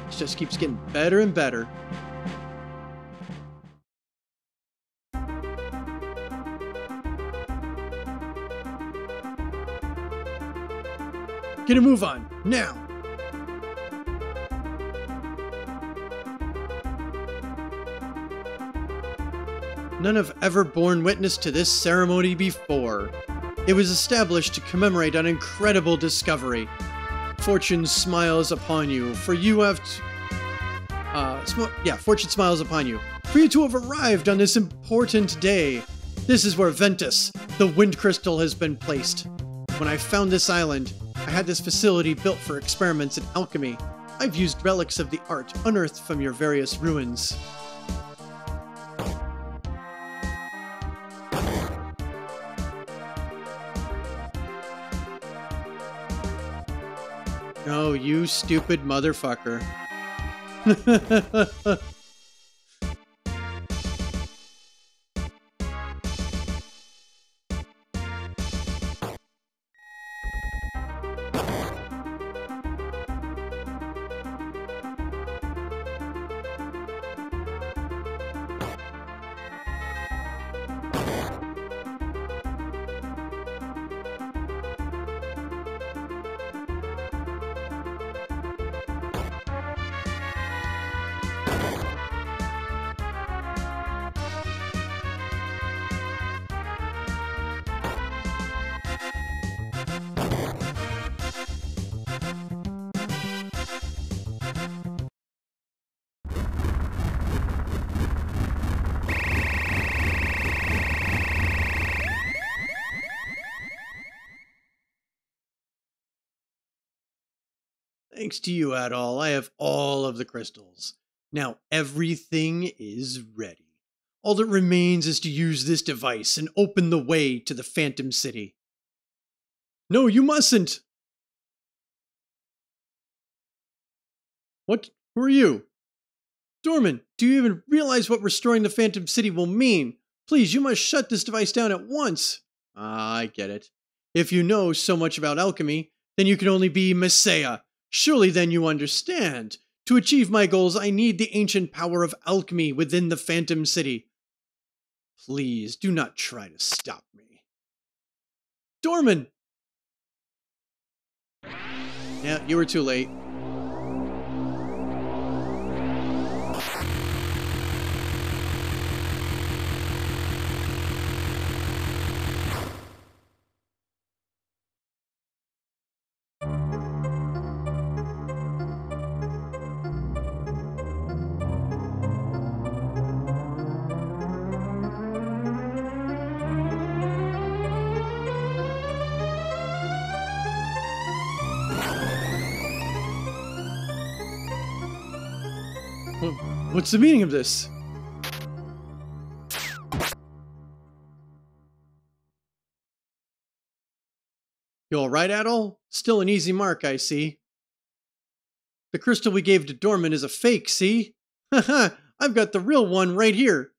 It just keeps getting better and better. Get a move on, now! None have ever borne witness to this ceremony before. It was established to commemorate an incredible discovery. Fortune smiles upon you, for you have uh, yeah, fortune smiles upon you, for you to have arrived on this important day. This is where Ventus, the wind crystal, has been placed. When I found this island, I had this facility built for experiments in alchemy. I've used relics of the art unearthed from your various ruins. Oh, you stupid motherfucker. Thanks to you, Adol, I have all of the crystals. Now everything is ready. All that remains is to use this device and open the way to the Phantom City. No, you mustn't! What? Who are you? Dorman, do you even realize what restoring the Phantom City will mean? Please, you must shut this device down at once. Ah, I get it. If you know so much about alchemy, then you can only be Messiah. Surely then you understand. To achieve my goals, I need the ancient power of alchemy within the Phantom City. Please do not try to stop me. Dorman! Yeah, you were too late. What's the meaning of this? You alright, Adol? Still an easy mark, I see. The crystal we gave to Dorman is a fake, see? Haha, I've got the real one right here.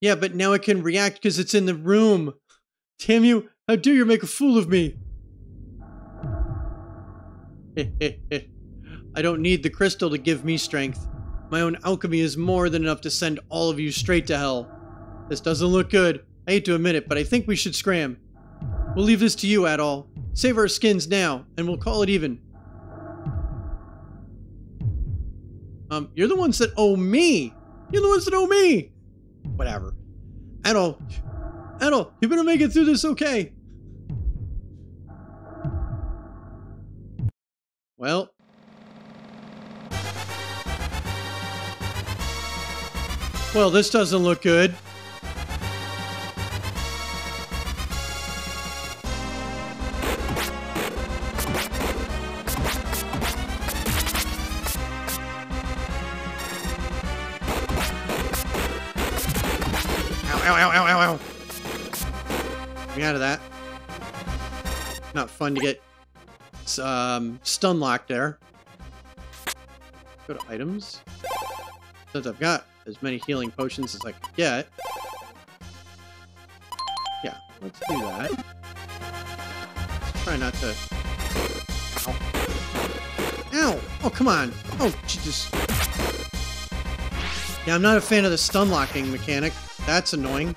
Yeah, but now it can react because it's in the room. Damn you, how dare you make a fool of me? I don't need the crystal to give me strength. My own alchemy is more than enough to send all of you straight to hell. This doesn't look good. I hate to admit it, but I think we should scram. We'll leave this to you, Adol. Save our skins now, and we'll call it even. Um, you're the ones that owe me. You're the ones that owe me. Whatever. Adol, Adol, you better make it through this okay. Well. Well, this doesn't look good. Ow, ow, ow, ow, ow. Get out of that. Not fun to get um, stun locked there. Go to items. Since I've got as many healing potions as I can get. Yeah, let's do that. Let's try not to... Ow. Ow! Oh, come on! Oh, Jesus. Yeah, I'm not a fan of the stun locking mechanic. That's annoying.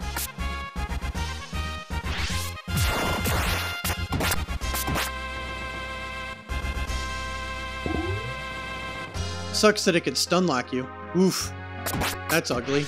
Sucks that it could stun lock you. Oof. That's ugly.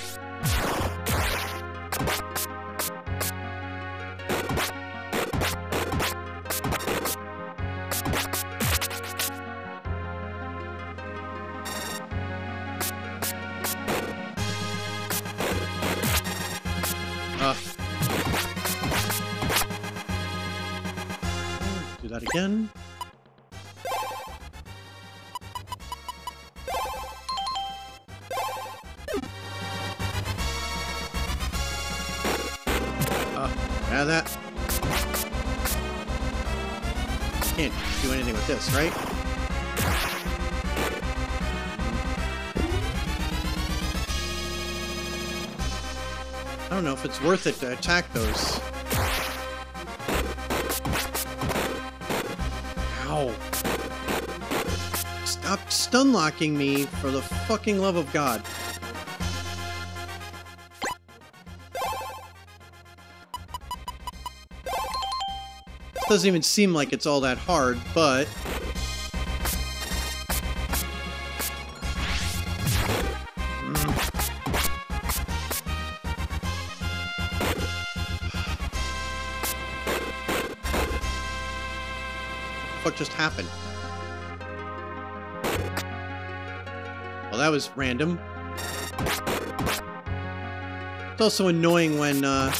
Worth it to attack those. Ow. Stop stun locking me for the fucking love of God. Doesn't even seem like it's all that hard, but... Happened? Well, that was random. It's also annoying when, uh,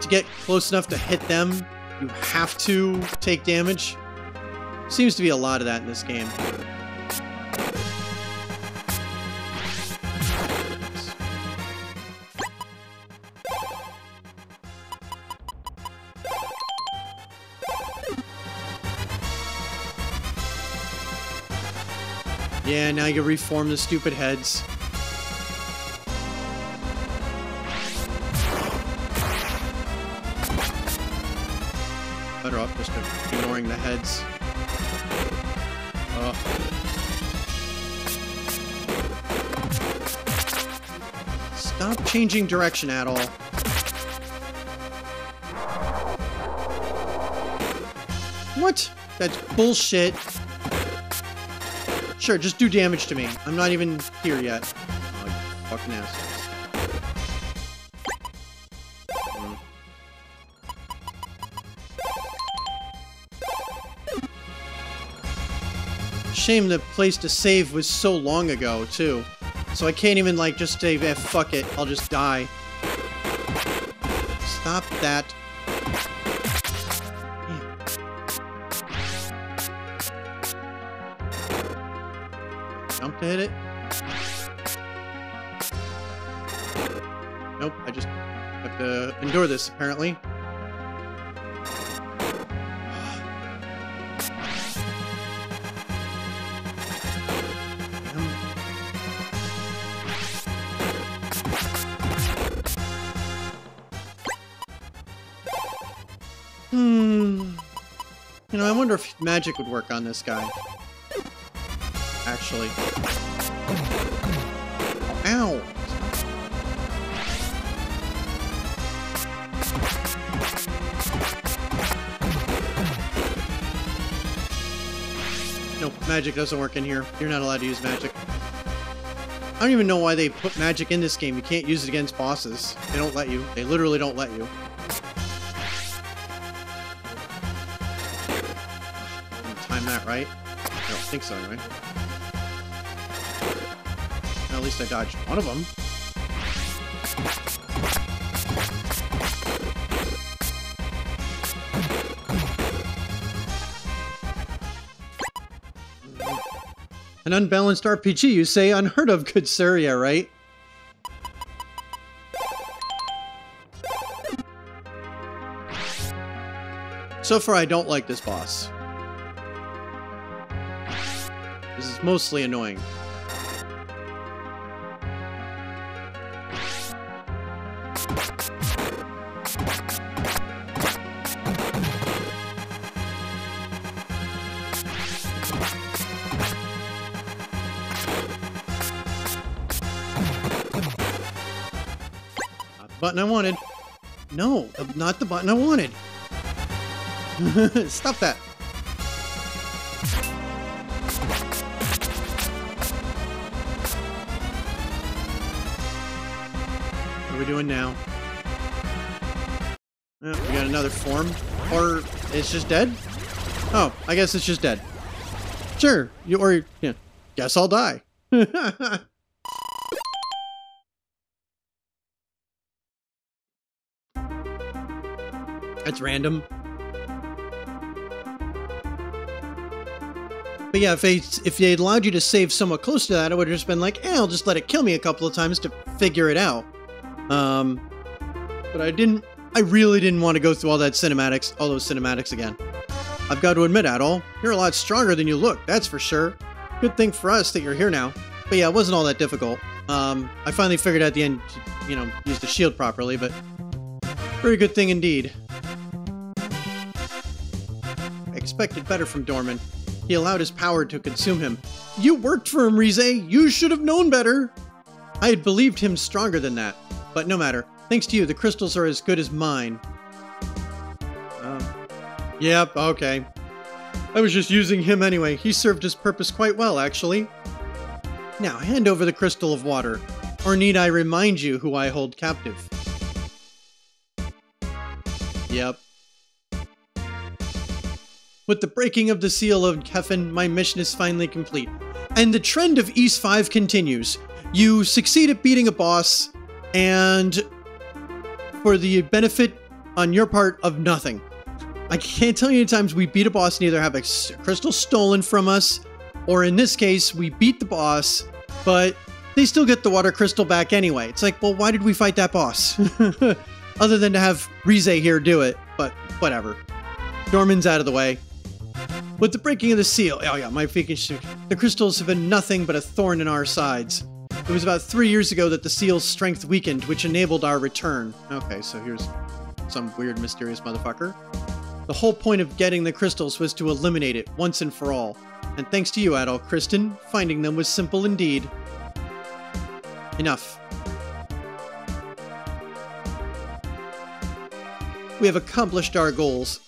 to get close enough to hit them, you have to take damage. Seems to be a lot of that in this game. Yeah, now you reform the stupid heads. Better off just ignoring the heads. Ugh. Stop changing direction at all. What? That's bullshit. Sure, just do damage to me. I'm not even here yet. Oh, fucking. Hmm. Shame the place to save was so long ago, too. So I can't even, like, just say, eh, fuck it, I'll just die. Stop that. Hit it. Nope, I just have to endure this, apparently. Hmm. You know, I wonder if magic would work on this guy. Actually. Ow! Nope, magic doesn't work in here. You're not allowed to use magic. I don't even know why they put magic in this game. You can't use it against bosses. They don't let you. They literally don't let you. Time that right? I don't think so anyway. Least I dodged one of them. An unbalanced RPG, you say? Unheard of, good sir, yeah, right? So far, I don't like this boss. This is mostly annoying. Button I wanted. No, uh, not the button I wanted. Stop that. What are we doing now? Oh, we got another form. Or it's just dead? Oh, I guess it's just dead. Sure. You or yeah. Guess I'll die. That's random. But yeah, if they if they allowed you to save somewhat close to that, I would have just been like, eh, I'll just let it kill me a couple of times to figure it out. Um, but I didn't. I really didn't want to go through all that cinematics, all those cinematics again. I've got to admit, Adol, you're a lot stronger than you look. That's for sure. Good thing for us that you're here now. But yeah, it wasn't all that difficult. Um, I finally figured out the end, you know, use the shield properly. But very good thing indeed. Expected better from Dorman. He allowed his power to consume him. You worked for him, Rize. You should have known better. I had believed him stronger than that. But no matter. Thanks to you, the crystals are as good as mine. Um, yep, okay. I was just using him anyway. He served his purpose quite well, actually. Now, hand over the crystal of water. Or need I remind you who I hold captive? Yep. With the breaking of the seal of Kefin, my mission is finally complete. And the trend of Ys 5 continues. You succeed at beating a boss, and for the benefit on your part of nothing. I can't tell you any times we beat a boss and either have a crystal stolen from us, or in this case, we beat the boss, but they still get the water crystal back anyway. It's like, well, why did we fight that boss? Other than to have Rize here do it, but whatever. Dorman's out of the way. With the breaking of the seal, oh yeah, my freaking sh- the crystals have been nothing but a thorn in our sides. It was about three years ago that the seal's strength weakened, which enabled our return. Okay, so here's some weird, mysterious motherfucker. The whole point of getting the crystals was to eliminate it once and for all. And thanks to you, Adol Christin, finding them was simple indeed. Enough. We have accomplished our goals.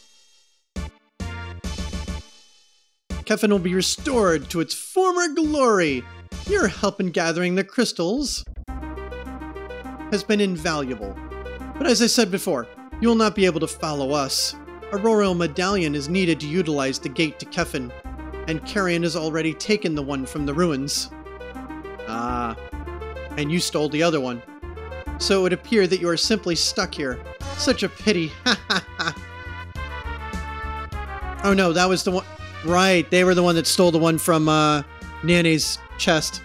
Kefin will be restored to its former glory. Your help in gathering the crystals has been invaluable. But as I said before, you will not be able to follow us. A royal medallion is needed to utilize the gate to Kefin, and Carrion has already taken the one from the ruins. Ah, and you stole the other one. So it would appear that you are simply stuck here. Such a pity. Ha ha ha. Oh no, that was the one. Right, they were the one that stole the one from uh, Nanny's chest.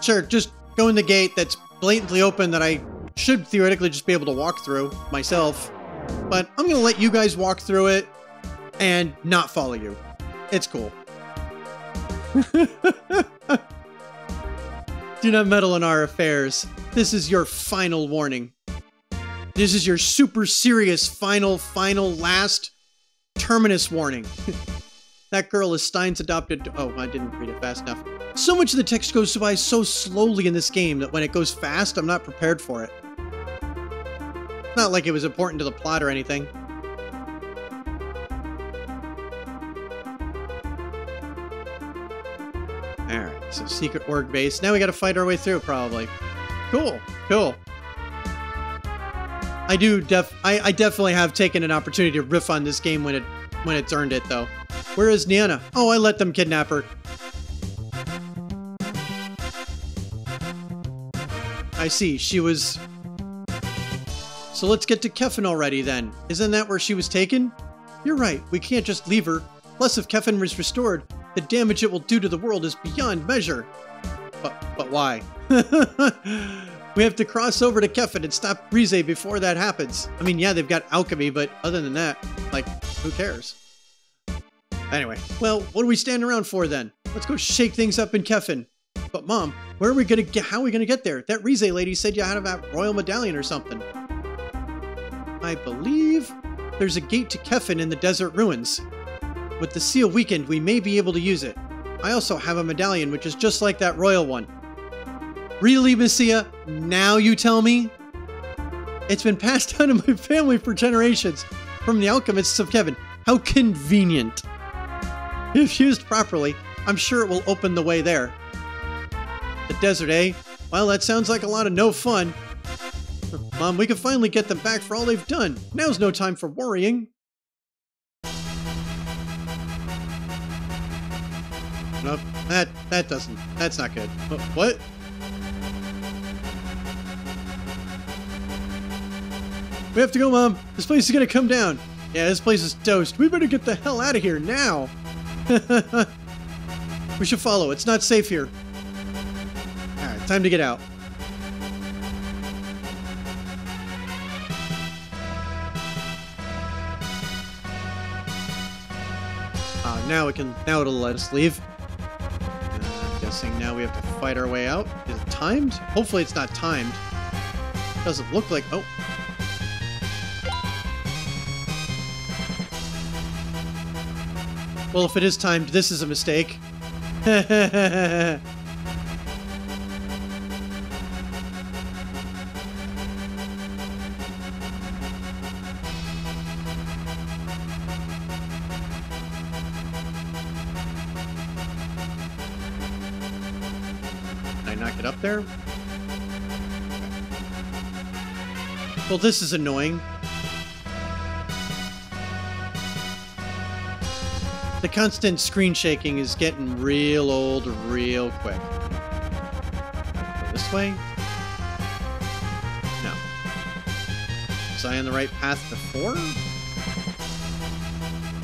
Sure, just go in the gate that's blatantly open that I should theoretically just be able to walk through myself. But I'm gonna let you guys walk through it and not follow you. It's cool. Do not meddle in our affairs. This is your final warning. This is your super serious final, final, last terminus warning. that girl is Stein's adopted. Oh, I didn't read it fast enough. So much of the text goes by so slowly in this game that when it goes fast, I'm not prepared for it. Not like it was important to the plot or anything. So secret org base. Now we gotta fight our way through, probably. Cool, cool. I do def I, I definitely have taken an opportunity to riff on this game when it when it's earned it though. Where is Niana? Oh, I let them kidnap her. I see, she was... So let's get to Kefin already then. Isn't that where she was taken? You're right, we can't just leave her. Plus, if Kefin was restored, the damage it will do to the world is beyond measure. But, but why? we have to cross over to Kefin and stop Rize before that happens. I mean, yeah, they've got alchemy, but other than that, like, who cares? Anyway, well, what are we standing around for then? Let's go shake things up in Kefin. But mom, where are we gonna get? How are we gonna get there? That Rize lady said you had to royal medallion or something. I believe there's a gate to Kefin in the desert ruins. With the seal weakened, we may be able to use it. I also have a medallion which is just like that royal one. Really, Messia? Now you tell me? It's been passed down to my family for generations from the alchemists of Kefin. How convenient. If used properly, I'm sure it will open the way there. The desert, eh? Well, that sounds like a lot of no fun. Mom, we can finally get them back for all they've done. Now's no time for worrying. Nope, that that doesn't. That's not good. What? We have to go, Mom. This place is gonna come down. Yeah, this place is toast. We better get the hell out of here now. we should follow. It's not safe here. Alright, time to get out. Ah, now it can. Now it'll let us leave. Guessing now we have to fight our way out. Is it timed? Hopefully it's not timed. Doesn't look like. Oh. Well, if it is timed, this is a mistake. there? Well, this is annoying. The constant screen shaking is getting real old real quick. Go this way? No. Was I on the right path before?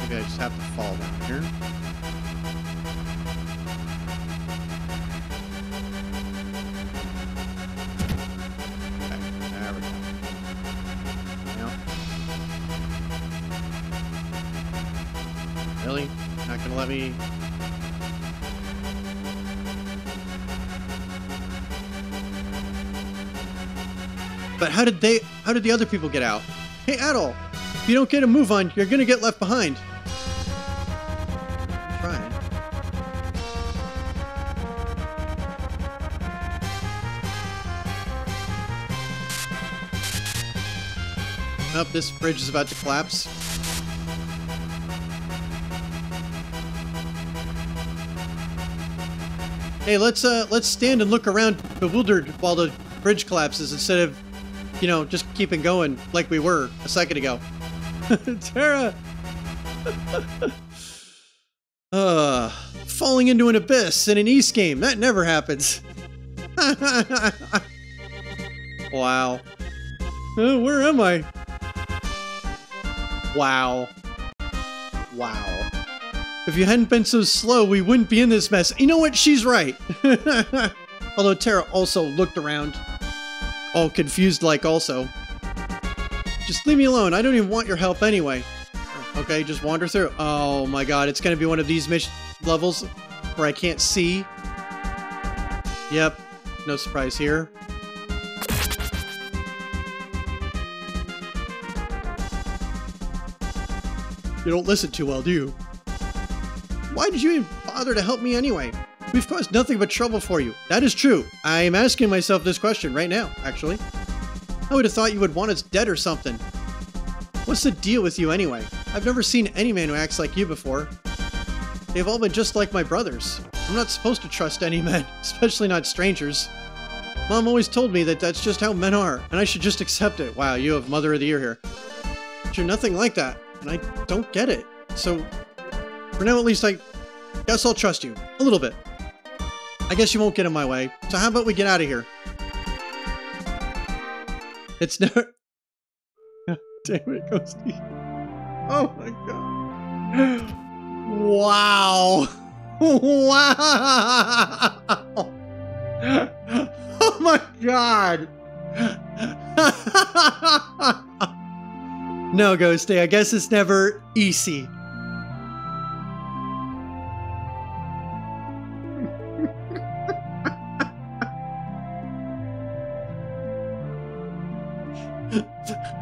Maybe I just have to fall down here. let me... But how did they... How did the other people get out? Hey, Adol! If you don't get a move on, you're gonna get left behind. Up, oh, this bridge is about to collapse. Hey, let's uh let's stand and look around bewildered while the bridge collapses instead of, you know, just keeping going like we were a second ago. Terra. uh, falling into an abyss in an Ys game. That never happens. wow. Uh, where am I? Wow. Wow. If you hadn't been so slow, we wouldn't be in this mess. You know what? She's right. Although Terra also looked around. All confused like also. Just leave me alone. I don't even want your help anyway. Okay, just wander through. Oh my god, it's gonna be one of these mission levels where I can't see. Yep, no surprise here. You don't listen too well, do you? Why did you even bother to help me anyway? We've caused nothing but trouble for you. That is true. I am asking myself this question right now, actually. I would have thought you would want us dead or something. What's the deal with you anyway? I've never seen any man who acts like you before. They've all been just like my brothers. I'm not supposed to trust any men, especially not strangers. Mom always told me that that's just how men are, and I should just accept it. Wow, you have Mother of the Year here. But you're nothing like that, and I don't get it. So, for now at least, I guess I'll trust you. A little bit. I guess you won't get in my way, so how about we get out of here? It's never... Damn it, Ghosty. Oh my god. Wow. Wow. Oh my god. no, Ghosty, I guess it's never easy.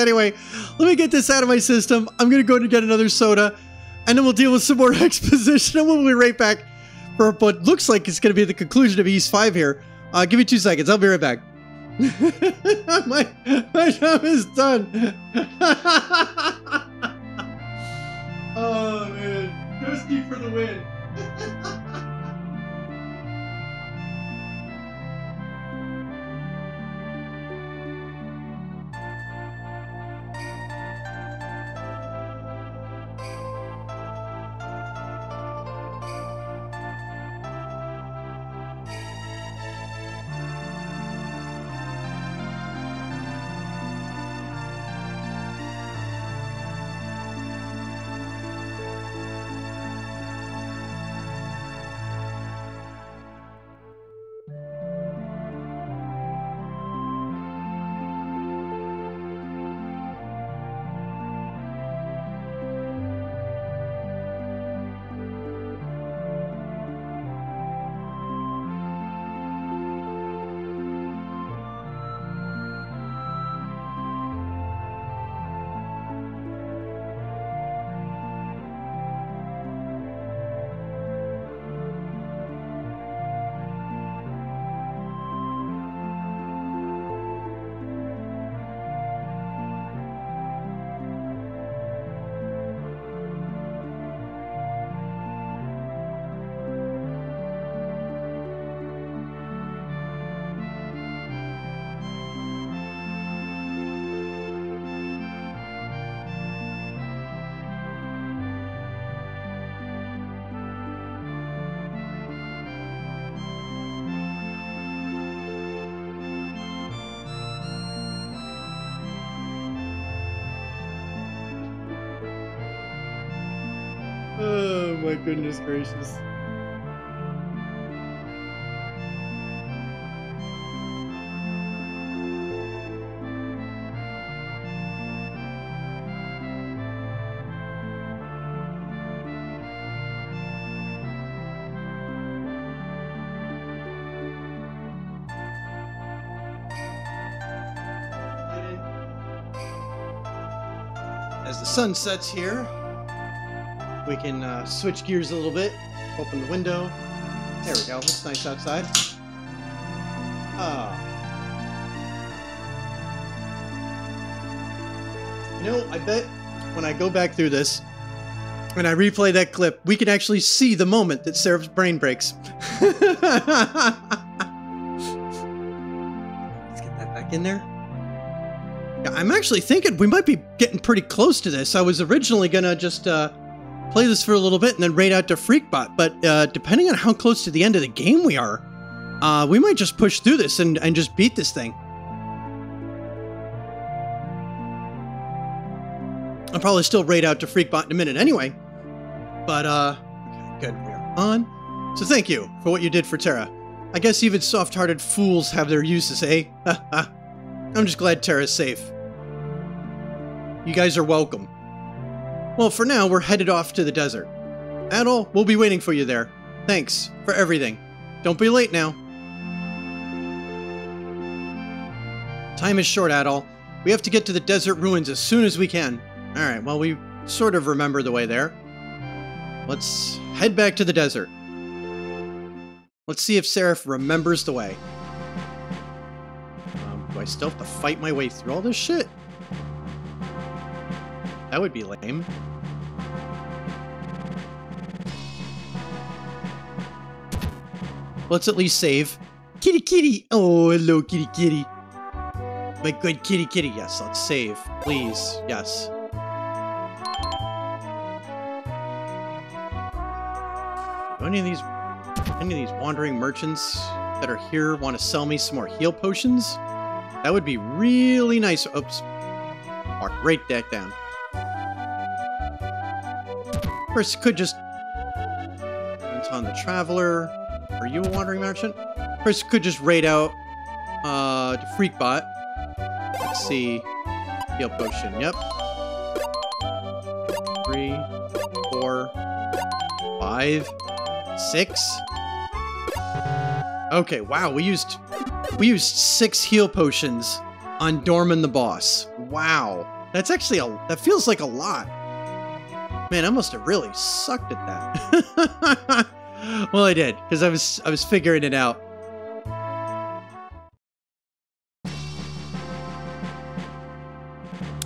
anyway. Let me get this out of my system. I'm gonna go and get another soda, and then we'll deal with some more exposition, and we'll be right back for what looks like it's gonna be the conclusion of Ys 5 here. Uh, give me two seconds. I'll be right back. my, my job is done. oh man, Ghosty for the win. goodness gracious. As the sun sets here, we can uh, switch gears a little bit. Open the window. There we go. It's nice outside. Ah. You know, I bet when I go back through this, when I replay that clip, we can actually see the moment that Seraph's brain breaks. Let's get that back in there. I'm actually thinking we might be getting pretty close to this. I was originally gonna just uh, play this for a little bit and then raid out to Freakbot, but uh, depending on how close to the end of the game we are, uh, we might just push through this and, and just beat this thing. I'll probably still raid out to Freakbot in a minute anyway. But, uh, okay, good. We are on. So thank you for what you did for Terra. I guess even soft-hearted fools have their uses, eh? I'm just glad Terra's safe. You guys are welcome. Well, for now, we're headed off to the desert. Adol, we'll be waiting for you there. Thanks for everything. Don't be late now. Time is short, Adol. We have to get to the desert ruins as soon as we can. Alright, well, we sort of remember the way there. Let's head back to the desert. Let's see if Seraph remembers the way. Um, do I still have to fight my way through all this shit? That would be lame. Let's at least save. Kitty kitty! Oh, hello kitty kitty. My good kitty kitty. Yes, let's save. Please. Yes. Do any of these any of these wandering merchants that are here want to sell me some more heal potions? That would be really nice. Oops. Mark right that down. First, could just on the traveler. Are you a wandering merchant? First, could just raid out uh Freakbot. Let's see. Heal potion. Yep. Three, four, five, six. Okay, wow, we used we used six heal potions on Dorman the boss. Wow. That's actually a that feels like a lot. Man, I must have really sucked at that. well, I did because I was I was figuring it out.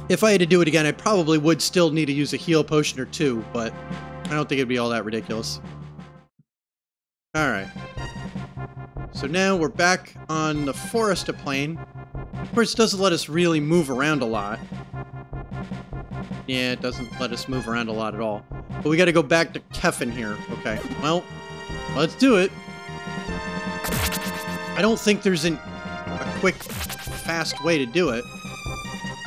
If I had to do it again, I probably would still need to use a heal potion or two, but I don't think it'd be all that ridiculous. Alright. So now we're back on the Foresta Plain. Of course, it doesn't let us really move around a lot. Yeah, it doesn't let us move around a lot at all. But we gotta go back to Kefin here. Okay, well, let's do it. I don't think there's an, a quick, fast way to do it.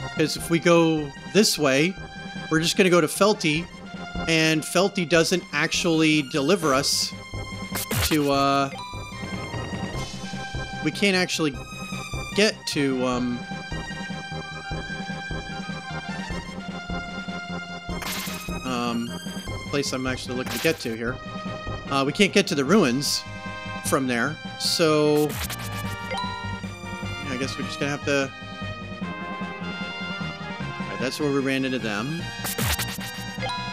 Because if we go this way, we're just gonna go to Felty, and Felty doesn't actually deliver us to, uh... We can't actually get to, um... Um, place I'm actually looking to get to here. Uh, we can't get to the ruins from there, so... I guess we're just gonna have to... That's where we ran into them.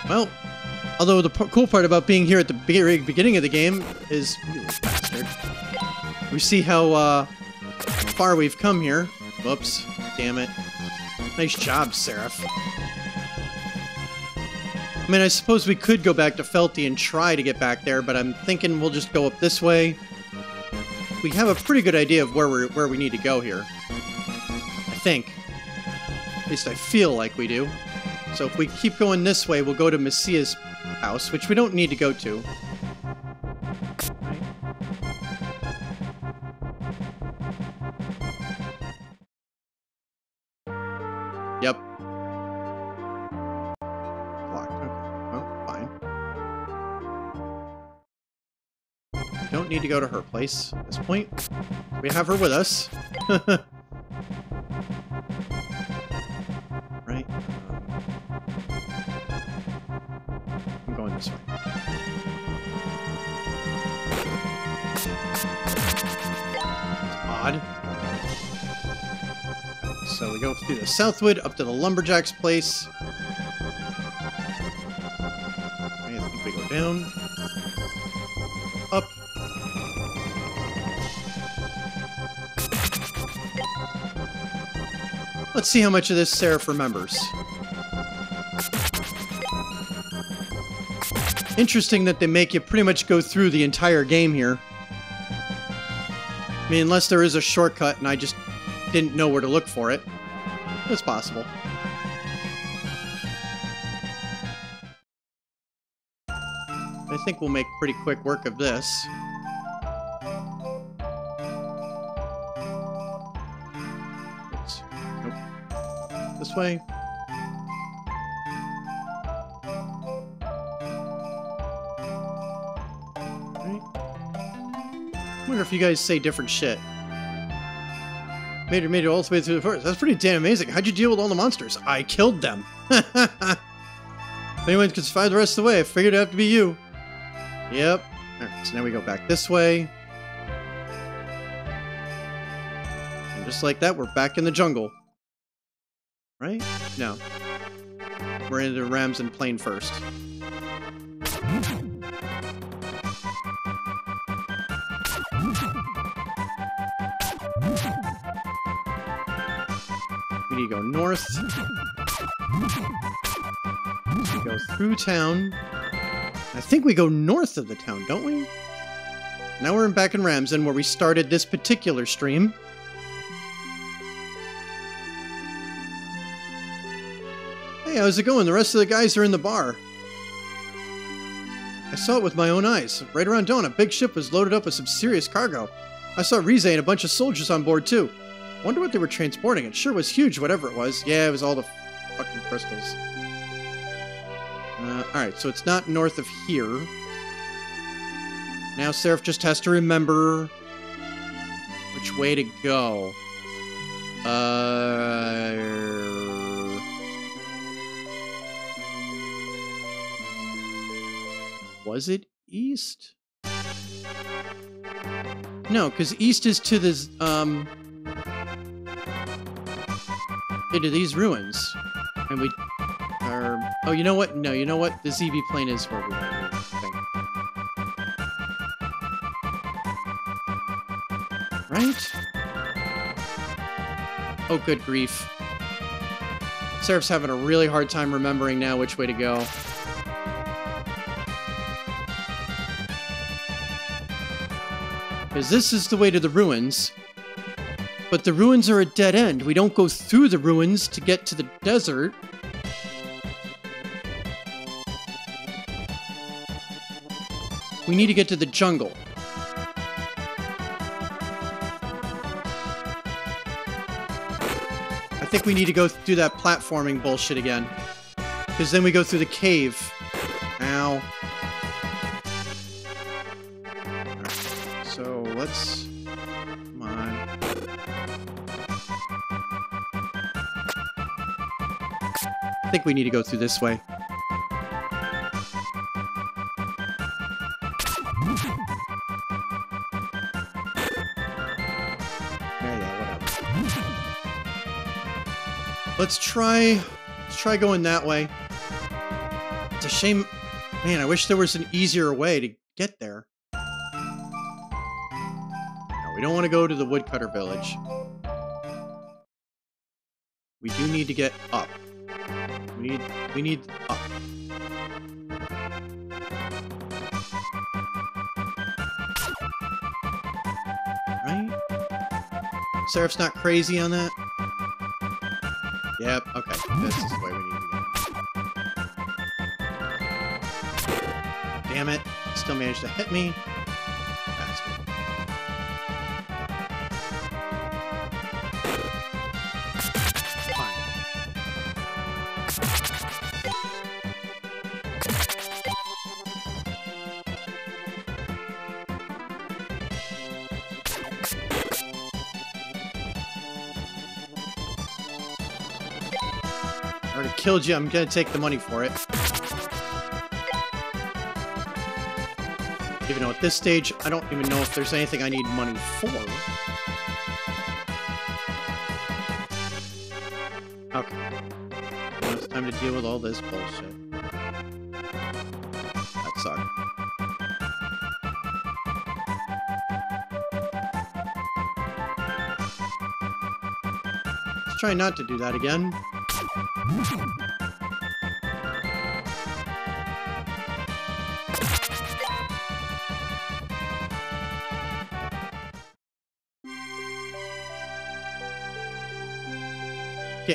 Well, Although the cool part about being here at the beginning of the game is... We see how uh, far we've come here. Whoops. Damn it. Nice job, Seraph. I mean, I suppose we could go back to Felty and try to get back there, but I'm thinking we'll just go up this way. We have a pretty good idea of where we where we need to go here. I think. At least I feel like we do. So if we keep going this way, we'll go to Messiah's house, which we don't need to go to. don't need to go to her place at this point. We have her with us. right. Um, I'm going this way. It's odd. So we go through the Southwood up to the Lumberjack's place. I think we go down. Let's see how much of this Seraph remembers. Interesting that they make you pretty much go through the entire game here. I mean, unless there is a shortcut and I just didn't know where to look for it. That's possible. I think we'll make pretty quick work of this. Right. wonder if you guys say different shit. Made it, made it all the way through the forest. That's pretty damn amazing. How'd you deal with all the monsters? I killed them. if anyone could survive the rest of the way, I figured it'd have to be you. Yep. Alright, so now we go back this way. And just like that, we're back in the jungle. Right? No. We're into Ramson Plane first. We need to go north. Go through town. I think we go north of the town, don't we? Now we're back in Ramson, where we started this particular stream. How's it going? The rest of the guys are in the bar. I saw it with my own eyes. Right around dawn, a big ship was loaded up with some serious cargo. I saw Rize and a bunch of soldiers on board, too. Wonder what they were transporting. It sure was huge, whatever it was. Yeah, it was all the fucking crystals. Uh, Alright, so it's not north of here. Now Seraph just has to remember which way to go. Uh... Was it east? No, because east is to the, um... Into these ruins. And we are... Oh, you know what? No, you know what? The ZV plane is where we are. Right? Oh, good grief. Seraph's having a really hard time remembering now which way to go. Because this is the way to the ruins. But the ruins are a dead end. We don't go through the ruins to get to the desert. We need to get to the jungle. I think we need to go do that platforming bullshit again. Because then we go through the cave. Ow. Think we need to go through this way. Yeah, yeah, whatever. Let's try... Let's try going that way. It's a shame... Man, I wish there was an easier way to get there. No, we don't want to go to the woodcutter village. We do need to get up. We need... We need up. Right? Seraph's not crazy on that? Yep, okay. This is the way we need to go. Damn it. Still managed to hit me. killed you, I'm gonna take the money for it. Even though at this stage, I don't even know if there's anything I need money for. Okay. Now it's time to deal with all this bullshit. That sucked. try not to do that again.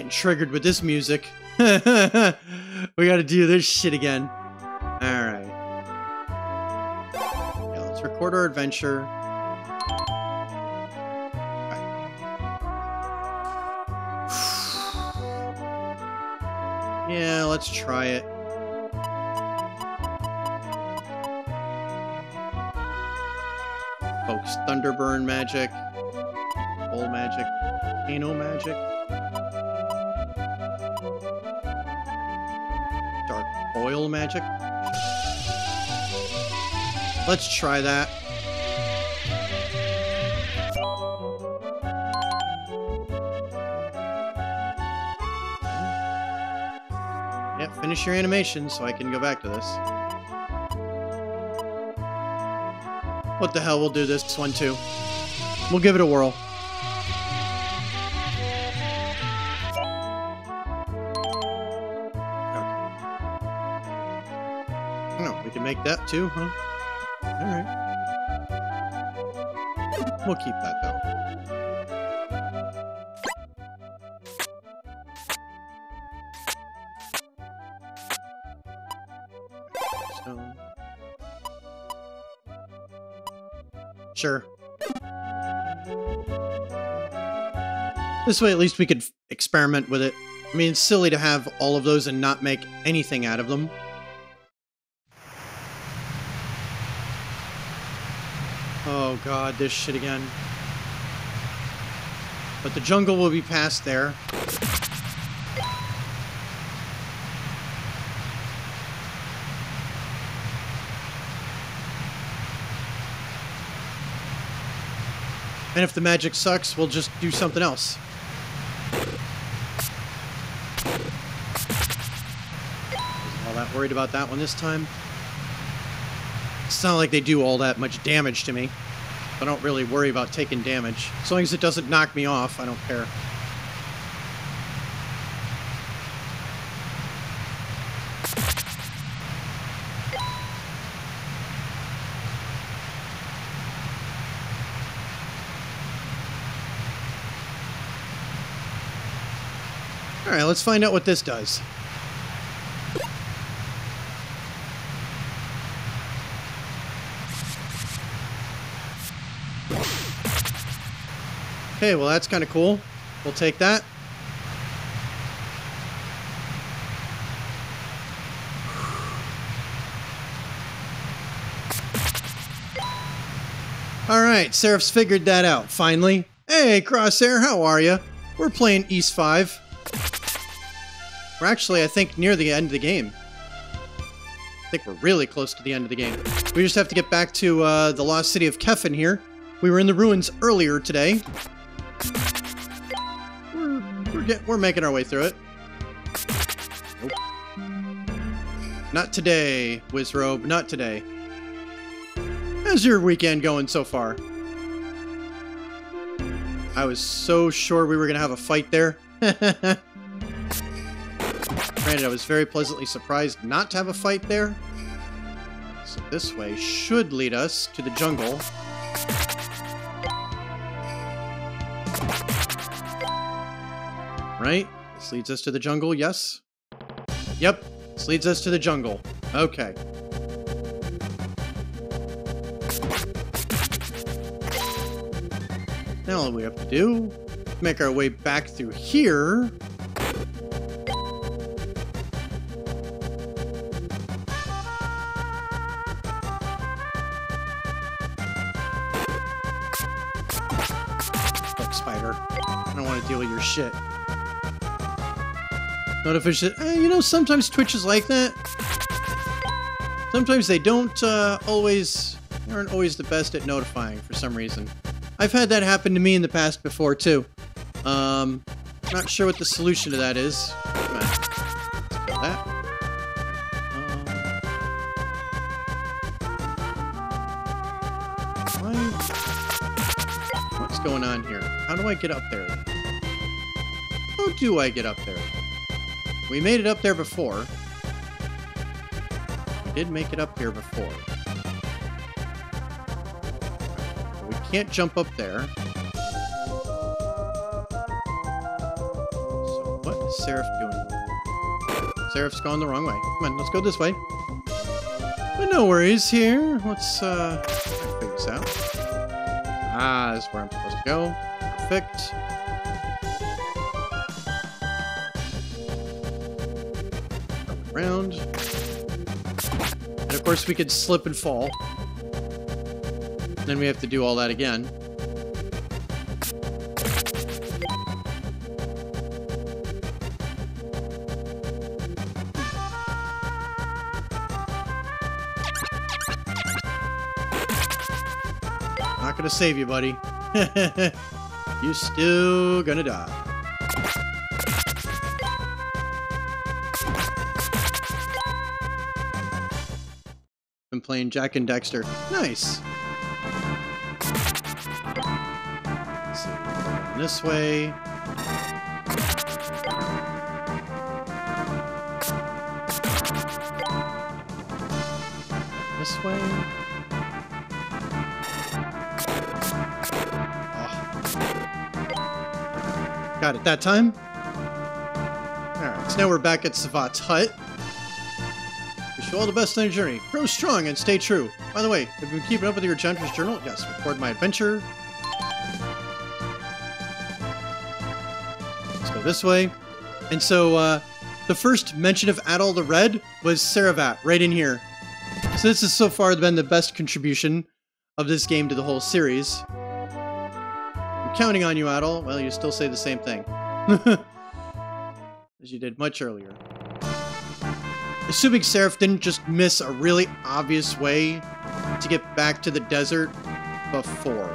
Getting triggered with this music. we gotta do this shit again. Alright. Yeah, let's record our adventure. Yeah, let's try it. Folks, Thunderburn magic, Bull magic, Volcano magic, Let's try that. Yeah, finish your animation so I can go back to this. What the hell, we'll do this one too. We'll give it a whirl. Okay. No, we can make that too, huh? Keep that though. Sure. This way, at least we could experiment with it. I mean, it's silly to have all of those and not make anything out of them. Oh god, this shit again. But the jungle will be past there. And if the magic sucks, we'll just do something else. Wasn't all that worried about that one this time. It's not like they do all that much damage to me. I don't really worry about taking damage. As long as it doesn't knock me off, I don't care. Alright, let's find out what this does. Okay, well that's kind of cool. We'll take that. Alright, Seraph's figured that out, finally. Hey, Crosshair, how are you? We're playing Ys 5. We're actually, I think, near the end of the game. I think we're really close to the end of the game. We just have to get back to uh, the lost city of Kefin here. We were in the ruins earlier today. We're, we're, get, we're making our way through it. Nope. Not today, Wizrobe. Not today. How's your weekend going so far? I was so sure we were going to have a fight there. Granted, I was very pleasantly surprised not to have a fight there. So this way should lead us to the jungle. Right? This leads us to the jungle, yes? Yep, this leads us to the jungle. Okay. Now all we have to do, make our way back through here. Fuck, spider. I don't want to deal with your shit. Notification. Eh, you know, sometimes Twitch is like that. Sometimes they don't uh, always, aren't always the best at notifying for some reason. I've had that happen to me in the past before too. Um, not sure what the solution to that is. What's going on here? How do I get up there? How do I get up there? We made it up there before. We did make it up here before. We can't jump up there. So what is Seraph doing? Seraph's going the wrong way. Come on, let's go this way. But no worries here. Let's uh figure this out. Ah, this is where I'm supposed to go. Perfect. Around. And of course we could slip and fall. Then we have to do all that again. Not gonna save you, buddy. you still gonna die. Playing Jak and Daxter. Nice. This way. This way. Oh. Got it that time. Alright, so now we're back at Saravat's hut. All the best on your journey. Grow strong and stay true. By the way, have you been keeping up with your Adventures Journal? Yes, record my adventure. Let's go this way. And so, uh, the first mention of Adol the Red was Saravat, right in here. So this has so far been the best contribution of this game to the whole series. I'm counting on you, Adol. Well, you still say the same thing. As you did much earlier. Assuming Seraph didn't just miss a really obvious way to get back to the desert before.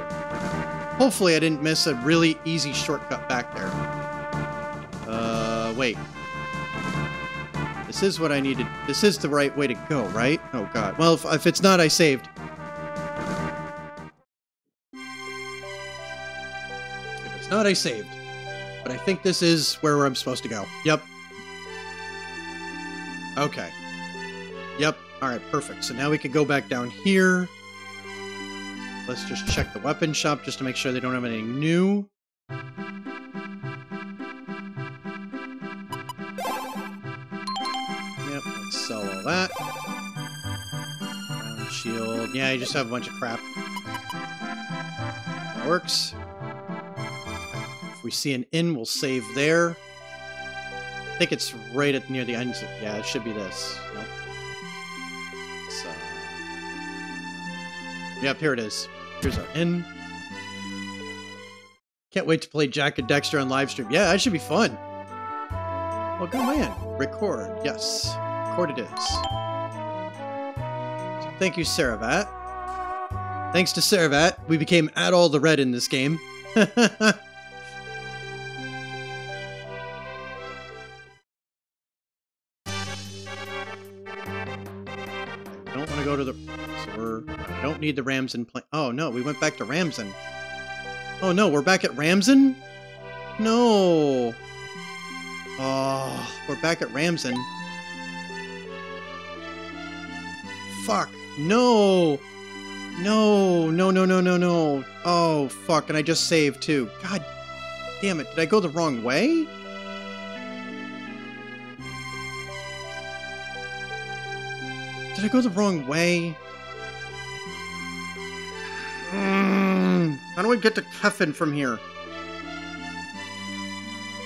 Hopefully I didn't miss a really easy shortcut back there. Uh, wait. This is what I needed. This is the right way to go, right? Oh god. Well, if, if it's not, I saved. If it's not, I saved. But I think this is where I'm supposed to go. Yep. Okay. Yep. Alright, perfect. So now we can go back down here. Let's just check the weapon shop just to make sure they don't have anything new. Yep, let's sell all that. Round shield. Yeah, you just have a bunch of crap. That works. If we see an inn, we'll save there. I think it's right at near the end. Yeah, it should be this. Nope. So, yep, here it is. Here's our inn. Can't wait to play Jak and Daxter on live stream. Yeah, that should be fun. Oh, good man. Record. Yes. Record it is. So thank you, Saravat. Thanks to Saravat, we became Adol the Red in this game. need the Ramsen plan... Oh, no, we went back to Ramsen. Oh, no, we're back at Ramsen? No. Oh, we're back at Ramsen. Fuck. No. No, no, no, no, no, no. Oh, fuck, and I just saved too. God damn it, did I go the wrong way? Did I go the wrong way? Mm, how do I get to Kefin from here?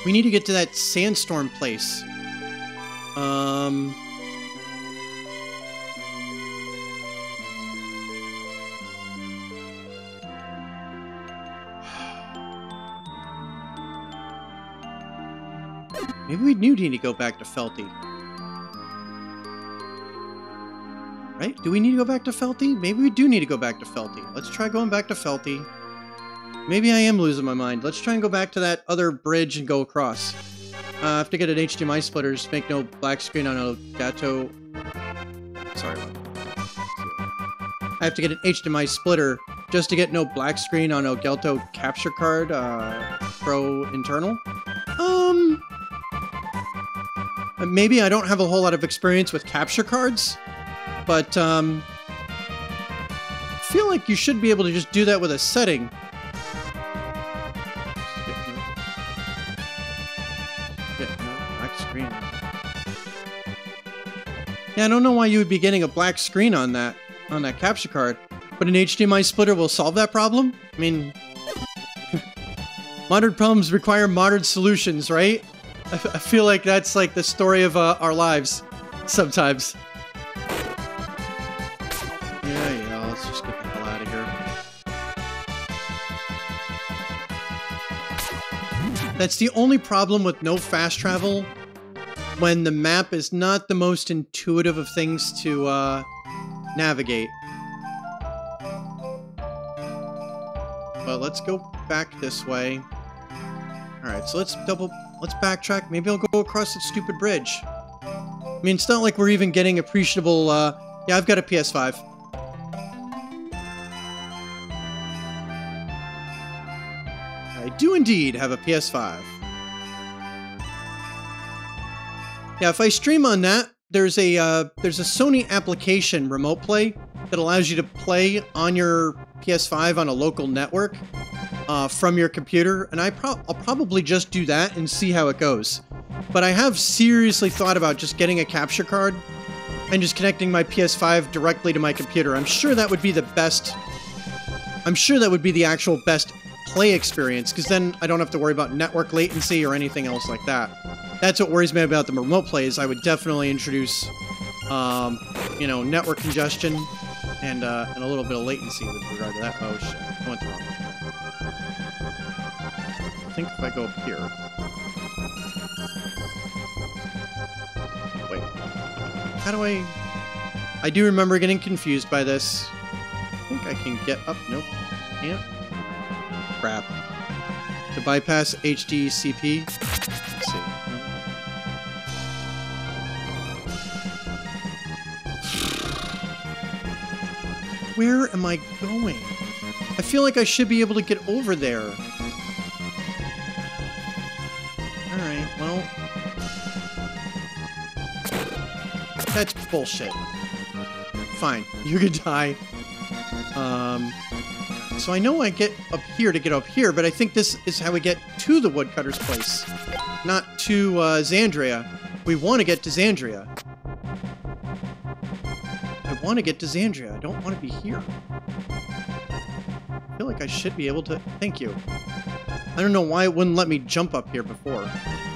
We need to get to that sandstorm place. Um... Maybe we do need to go back to Felty. Right? Do we need to go back to Felty? Maybe we do need to go back to Felty. Let's try going back to Felty. Maybe I am losing my mind. Let's try and go back to that other bridge and go across. Uh, I have to get an HDMI splitter. Just to make no black screen on a Elgato. Sorry. I have to get an HDMI splitter just to get no black screen on a Elgato capture card uh, Pro internal. Um, maybe I don't have a whole lot of experience with capture cards, but um, I feel like you should be able to just do that with a setting. Black screen. Yeah, I don't know why you would be getting a black screen on that on that capture card, but an HDMI splitter will solve that problem. I mean, modern problems require modern solutions, right? I, f- I feel like that's like the story of uh, our lives sometimes. That's the only problem with no fast travel when the map is not the most intuitive of things to uh, navigate. But let's go back this way. Alright, so let's double let's backtrack. Maybe I'll go across that stupid bridge. I mean, it's not like we're even getting appreciable, uh... Yeah, I've got a PS5. Do indeed have a PS5. Yeah, if I stream on that, there's a, uh, there's a Sony application, Remote Play, that allows you to play on your PS5 on a local network uh, from your computer, and I pro I'll probably just do that and see how it goes. But I have seriously thought about just getting a capture card and just connecting my PS5 directly to my computer. I'm sure that would be the best. I'm sure that would be the actual best play experience because then I don't have to worry about network latency or anything else like that. That's what worries me about the remote plays. I would definitely introduce, um, you know, network congestion and uh, and a little bit of latency with regard to that. Oh shit! I went wrong. I think if I go up here. Wait. How do I... I do remember getting confused by this. I think I can get up. Nope. Can't. Crap. To bypass HDCP. Let's see. Where am I going? I feel like I should be able to get over there. Alright, well... That's bullshit. Fine, you can die. Um... So I know I get up here to get up here, but I think this is how we get to the woodcutter's place. Not to, uh, Xandria. We want to get to Xandria. I want to get to Xandria. I don't want to be here. I feel like I should be able to... Thank you. I don't know why it wouldn't let me jump up here before.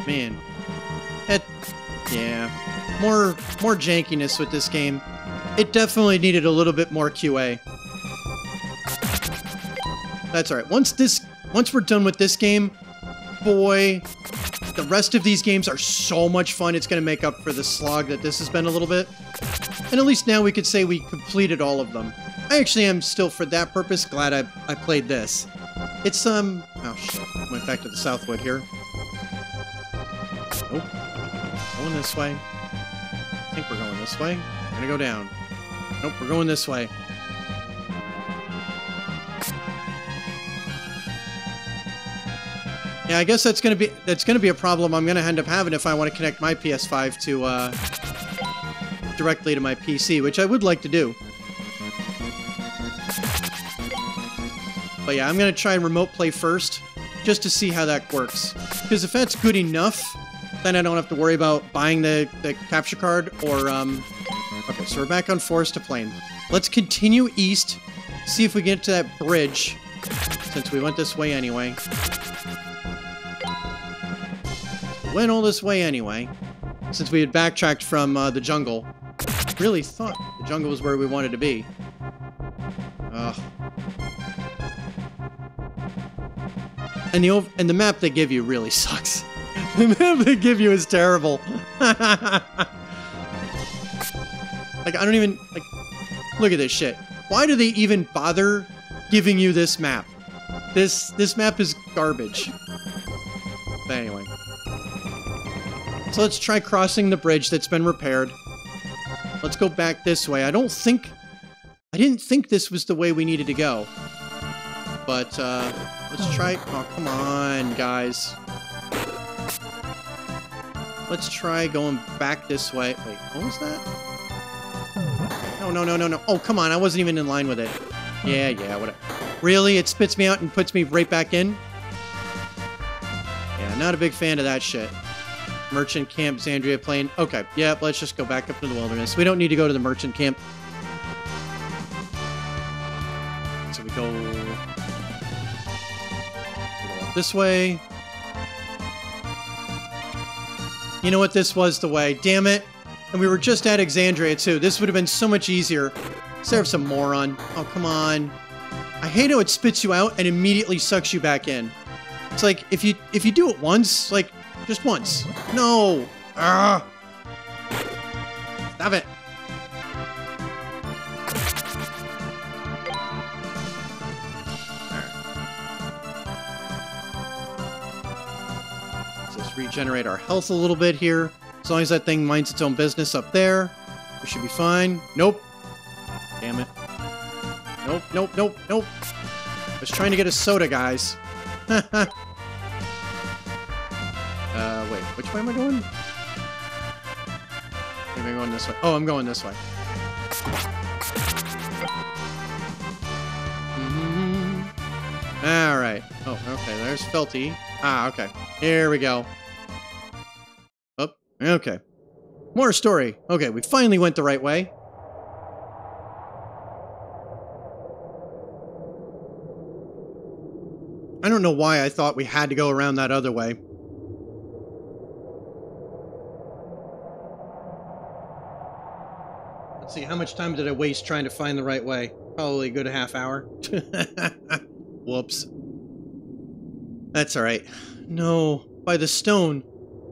Man. That... Yeah. More, more jankiness with this game. It definitely needed a little bit more QA. That's alright. Once this... Once we're done with this game, boy, the rest of these games are so much fun. It's going to make up for the slog that this has been a little bit. And at least now we could say we completed all of them. I actually am still, for that purpose, glad I, I played this. It's, um... Oh, shit. Went back to the Southwood here. Nope. Going this way. I think we're going this way. We're gonna go down. Nope, we're going this way. Yeah, I guess that's gonna be that's gonna be a problem I'm gonna end up having if I want to connect my PS5 to uh, directly to my PC, which I would like to do. But yeah, I'm gonna try and remote play first, just to see how that works. Because if that's good enough, then I don't have to worry about buying the, the capture card or um. Okay, so we're back on Forest to Plain. Let's continue east, see if we get to that bridge, since we went this way anyway. Went all this way anyway, since we had backtracked from uh, the jungle. Really thought the jungle was where we wanted to be. Ugh. And the and the map they give you really sucks. the map they give you is terrible. like I don't even like. Look at this shit. Why do they even bother giving you this map? This this map is garbage. But anyway. So let's try crossing the bridge that's been repaired. Let's go back this way. I don't think... I didn't think this was the way we needed to go. But, uh, let's try... Oh, come on, guys. let's try going back this way. Wait, what was that? No, no, no, no, no. Oh, come on. I wasn't even in line with it. Yeah, yeah, whatever. Really? It spits me out and puts me right back in? Yeah, not a big fan of that shit. Merchant Camp, Xandria Plain. Okay, yeah, let's just go back up to the wilderness. We don't need to go to the merchant camp. So we go, we go this way. You know what? This was the way. Damn it. And we were just at Exandria, too. This would have been so much easier. Serve some moron. Oh, come on. I hate how it spits you out and immediately sucks you back in. It's like, if you if you do it once, like, just once. No! Ah! Stop it! Let's regenerate our health a little bit here. As long as that thing minds its own business up there, we should be fine. Nope. Damn it. Nope, nope, nope, nope. I was trying to get a soda, guys. uh, wait, which way am I going? Maybe I'm going this way. Oh, I'm going this way. Mhm. All right. Oh, okay. There's Felty. Ah, okay. Here we go. Oh, okay. More story. Okay, we finally went the right way. I don't know why I thought we had to go around that other way. Let's see, how much time did I waste trying to find the right way? Probably a good half hour. Whoops. That's alright. No, by the stone.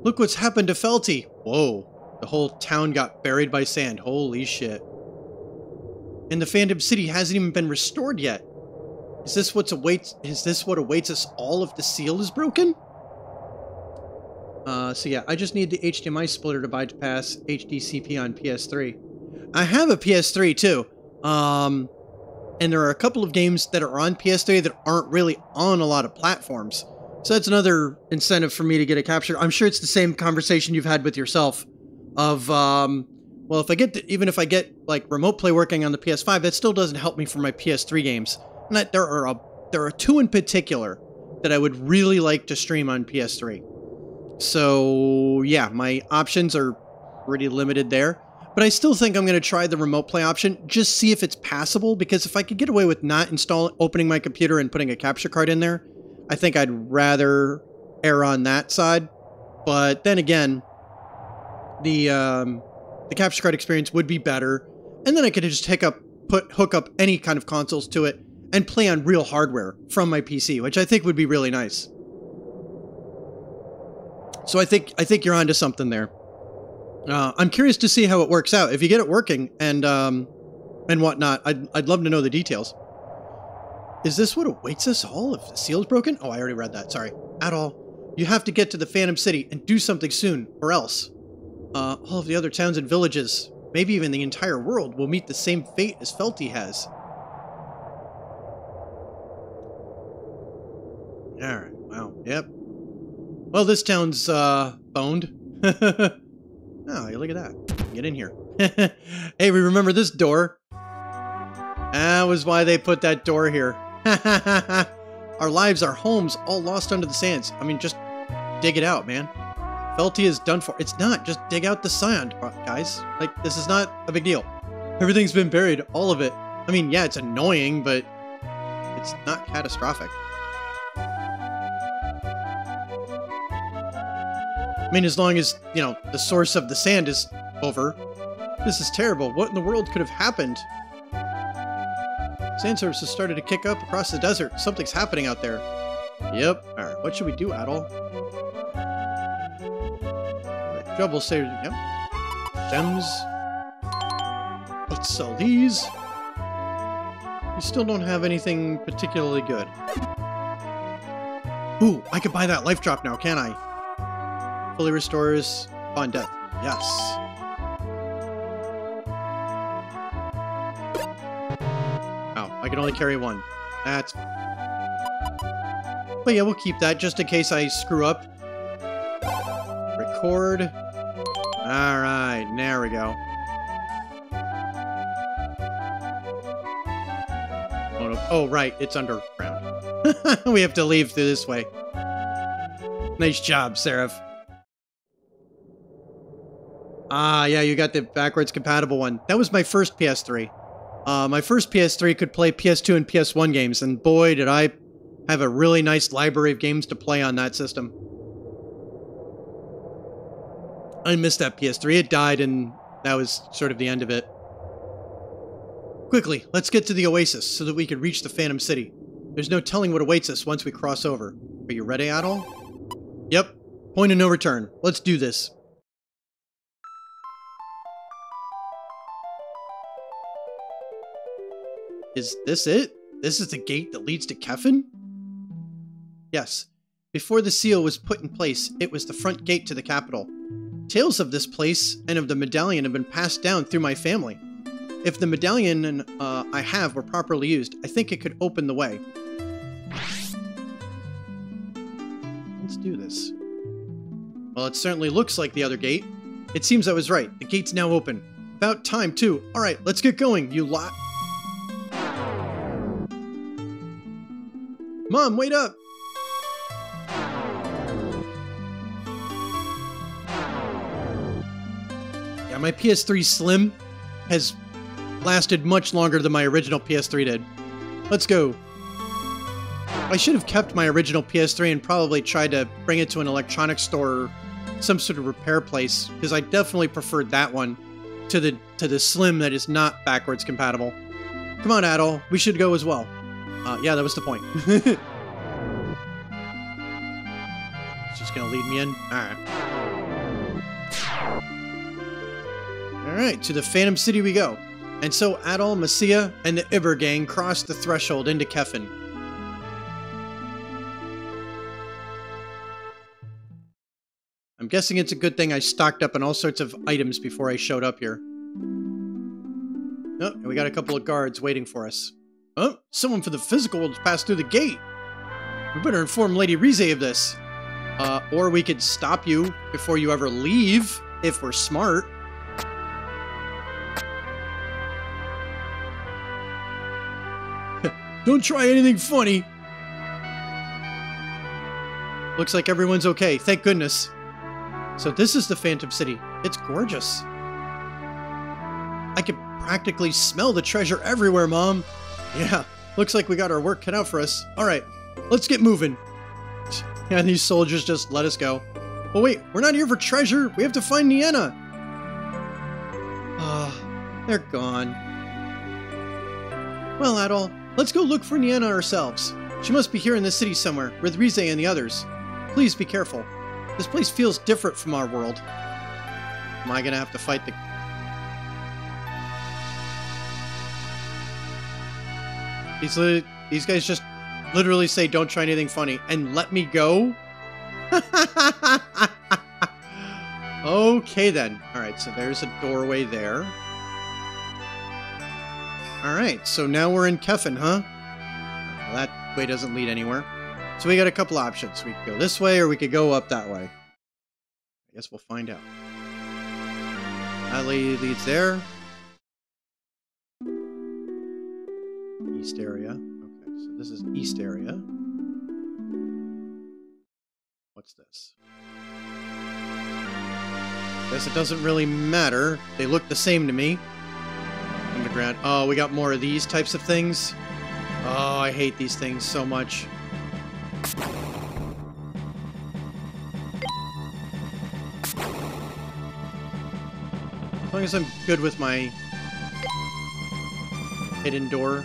Look what's happened to Felty. Whoa, the whole town got buried by sand. Holy shit. And the Phantom City hasn't even been restored yet. Is this what's awaits? Is this what awaits us all if the seal is broken? Uh, so yeah, I just need the HDMI splitter to bypass HDCP on PS3. I have a PS3 too, um, and there are a couple of games that are on PS3 that aren't really on a lot of platforms. So that's another incentive for me to get a capture. I'm sure it's the same conversation you've had with yourself, of um, well, if I get the, even if I get like remote play working on the PS5, that still doesn't help me for my PS3 games. And there are a, there are two in particular that I would really like to stream on PS3. So yeah, my options are pretty limited there. But I still think I'm going to try the remote play option, just see if it's passable, because if I could get away with not installing, opening my computer and putting a capture card in there, I think I'd rather err on that side. But then again, the um, the capture card experience would be better, and then I could just hook up, put hook up any kind of consoles to it and play on real hardware from my PC, which I think would be really nice. So I think I think you're onto something there. Uh, I'm curious to see how it works out. If you get it working and um, and whatnot, I'd I'd love to know the details. Is this what awaits us all if the seal's broken? Oh, I already read that. Sorry. Adol. You have to get to the Phantom City and do something soon, or else. Uh, all of the other towns and villages, maybe even the entire world, will meet the same fate as Felty has. Alright, wow, yep. Well, this town's, uh, boned. oh, look at that. Get in here. hey, we remember this door. That was why they put that door here. our lives, our homes, all lost under the sands. I mean, just dig it out, man. Felty is done for. It's not. Just dig out the sand, guys. Like, this is not a big deal. Everything's been buried. All of it. I mean, yeah, it's annoying, but it's not catastrophic. I mean, as long as, you know, the source of the sand is over. This is terrible. What in the world could have happened? Sand surface has started to kick up across the desert. Something's happening out there. Yep. Alright, what should we do, Adol? Trouble say, yep. Gems. Let's sell these. We still don't have anything particularly good. Ooh, I could buy that life drop now, can I? Fully restores upon death. Yes. Oh, I can only carry one. That's... But yeah, we'll keep that just in case I screw up. Record. All right, there we go. Oh, no. oh right, it's underground. we have to leave through this way. Nice job, Seraph. Ah, yeah, you got the backwards compatible one. That was my first PS3. Uh, my first PS3 could play PS2 and PS1 games, and boy, did I have a really nice library of games to play on that system. I missed that PS3. It died, and that was sort of the end of it. Quickly, let's get to the Oasis so that we can reach the Phantom City. There's no telling what awaits us once we cross over. Are you ready, Adol? Yep. Point of no return. Let's do this. Is this it? This is the gate that leads to Kefin? Yes. Before the seal was put in place, it was the front gate to the capital. Tales of this place and of the medallion have been passed down through my family. If the medallion uh, I have were properly used, I think it could open the way. Let's do this. Well, it certainly looks like the other gate. It seems I was right. The gate's now open. About time, too. Alright, let's get going, you lot. Mom, wait up! Yeah, my PS3 Slim has lasted much longer than my original PS3 did. Let's go. I should have kept my original PS3 and probably tried to bring it to an electronics store or some sort of repair place, because I definitely preferred that one to the to the Slim that is not backwards compatible. Come on, Adol, we should go as well. Uh, yeah, that was the point. it's Just gonna lead me in? Alright. Alright, to the Phantom City we go. And so Adol, Messia, and the Iber gang cross the threshold into Kefin. I'm guessing it's a good thing I stocked up on all sorts of items before I showed up here. Oh, we got a couple of guards waiting for us. Oh, someone for the physical will pass through the gate. We better inform Lady Rize of this. Uh, or we could stop you before you ever leave, if we're smart. Don't try anything funny. Looks like everyone's okay, thank goodness. So this is the Phantom City. It's gorgeous. I can practically smell the treasure everywhere, Mom. Yeah, looks like we got our work cut out for us. Alright, let's get moving. And these soldiers just let us go. Oh wait, we're not here for treasure. We have to find Nienna. Ah, they're gone. Well, Adol, let's go look for Nienna ourselves. She must be here in the city somewhere, with Rize and the others. Please be careful. This place feels different from our world. Am I gonna have to fight the... These, these guys just literally say don't try anything funny and let me go? okay then. Alright, so there's a doorway there. Alright, so now we're in Kefin, huh? Well, that way doesn't lead anywhere. So we got a couple options. We could go this way or we could go up that way. I guess we'll find out. That leads there. East area. Okay, so this is east area. What's this? Guess it doesn't really matter. They look the same to me. Underground. Oh, we got more of these types of things. Oh, I hate these things so much. As long as I'm good with my hidden door.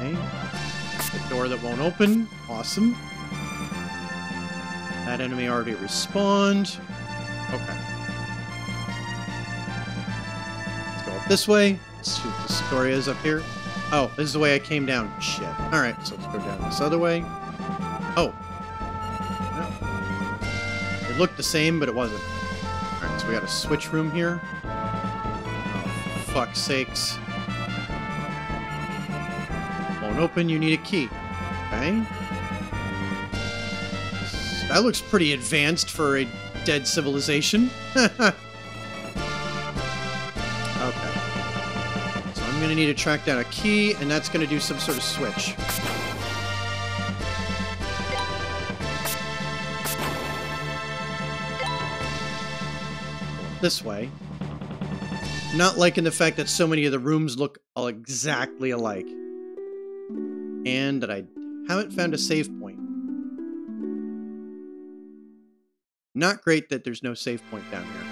Okay. The door that won't open. Awesome. That enemy already respawned. Okay. Let's go up this way. Let's shoot the story is up here. Oh, this is the way I came down. Shit. Alright, so let's go down this other way. Oh. No. It looked the same, but it wasn't. Alright, so we got a switch room here. Oh, fuck's sakes. Open, you need a key. Okay. That looks pretty advanced for a dead civilization. okay. So I'm to need to track down a key, and that's to do some sort of switch. This way. Not liking the fact that so many of the rooms look all exactly alike. And that I haven't found a save point. Not great that there's no save point down here.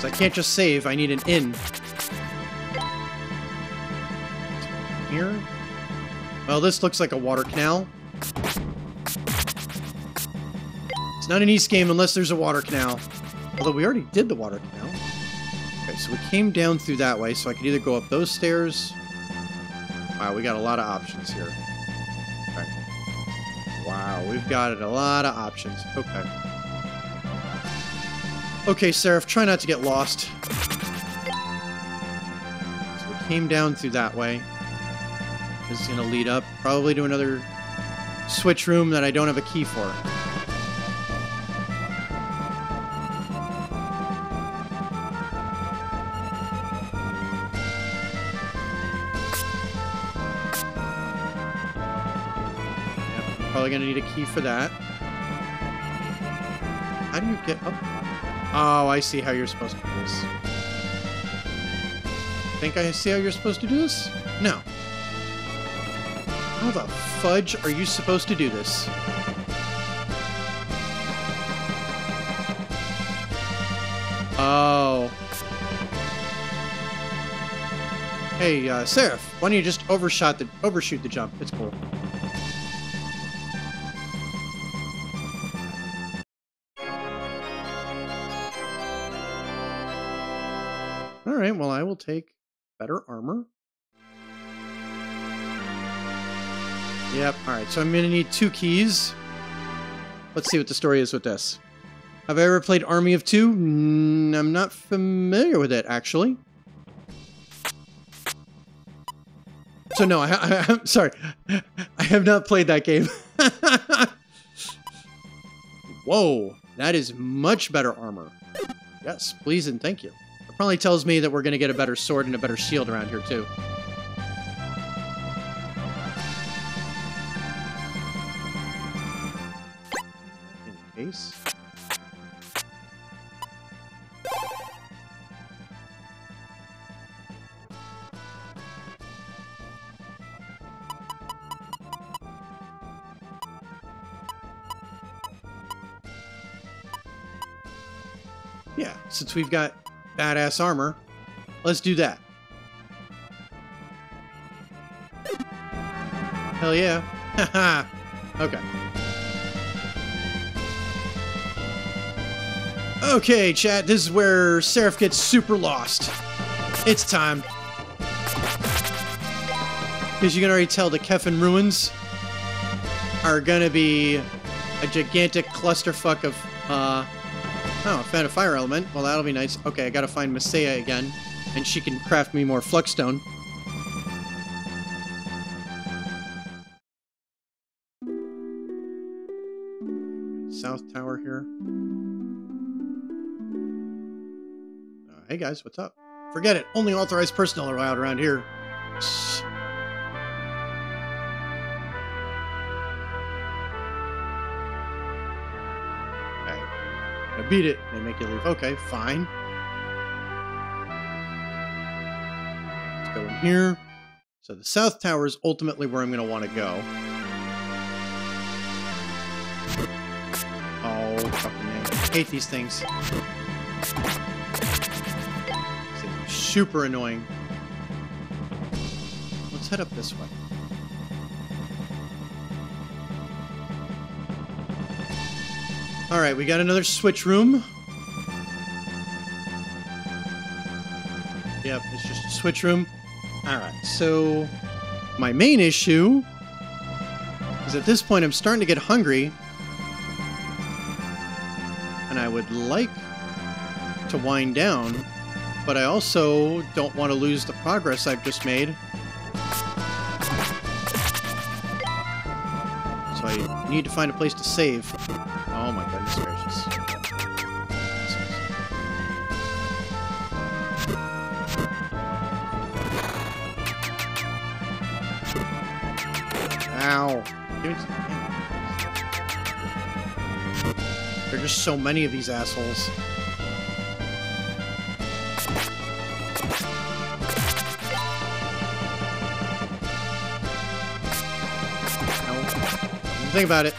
So I can't just save, I need an inn. Here? Well, this looks like a water canal. It's not an Ys game unless there's a water canal. Although we already did the water canal. So we came down through that way, so I could either go up those stairs. Wow, we got a lot of options here. Okay. Wow, we've got a lot of options. Okay. Okay, Seraph, try not to get lost. So we came down through that way. This is going to lead up probably to another switch room that I don't have a key for. Probably gonna need a key for that. How do you get up? Oh, I see how you're supposed to do this. Think I see how you're supposed to do this? No. How the fudge are you supposed to do this? Oh. Hey, uh, Seraph, why don't you just overshot the overshoot the jump? It's cool. Well, I will take better armor. Yep, all right, so I'm going to need two keys. Let's see what the story is with this. Have I ever played Army of Two? Mm, I'm not familiar with it, actually. So no, I, I'm sorry. I have not played that game. Whoa, that is much better armor. Yes, please and thank you. Probably tells me that we're going to get a better sword and a better shield around here, too. In case. Yeah, since we've got badass armor, let's do that. Hell yeah. Haha. okay. Okay, chat, this is where Seraph gets super lost. It's time. Because you can already tell the Kefin ruins are gonna be a gigantic clusterfuck of, uh... Oh, I found a fire element. Well, that'll be nice. Okay, I gotta find Masaya again, and she can craft me more Fluxstone. South Tower here. Uh, hey guys, what's up? Forget it. Only authorized personnel are allowed around here. Shh. Beat it. They make you leave. Okay, fine. Let's go in here. So the South Tower is ultimately where I'm going to want to go. Oh, fucking man. I hate these things. They're super annoying. Let's head up this way. Alright, we got another switch room. Yep, it's just a switch room. Alright, so my main issue is at this point I'm starting to get hungry. And I would like to wind down, but I also don't want to lose the progress I've just made. So I need to find a place to save. Ow. Give me some- There are just so many of these assholes. No. Think about it.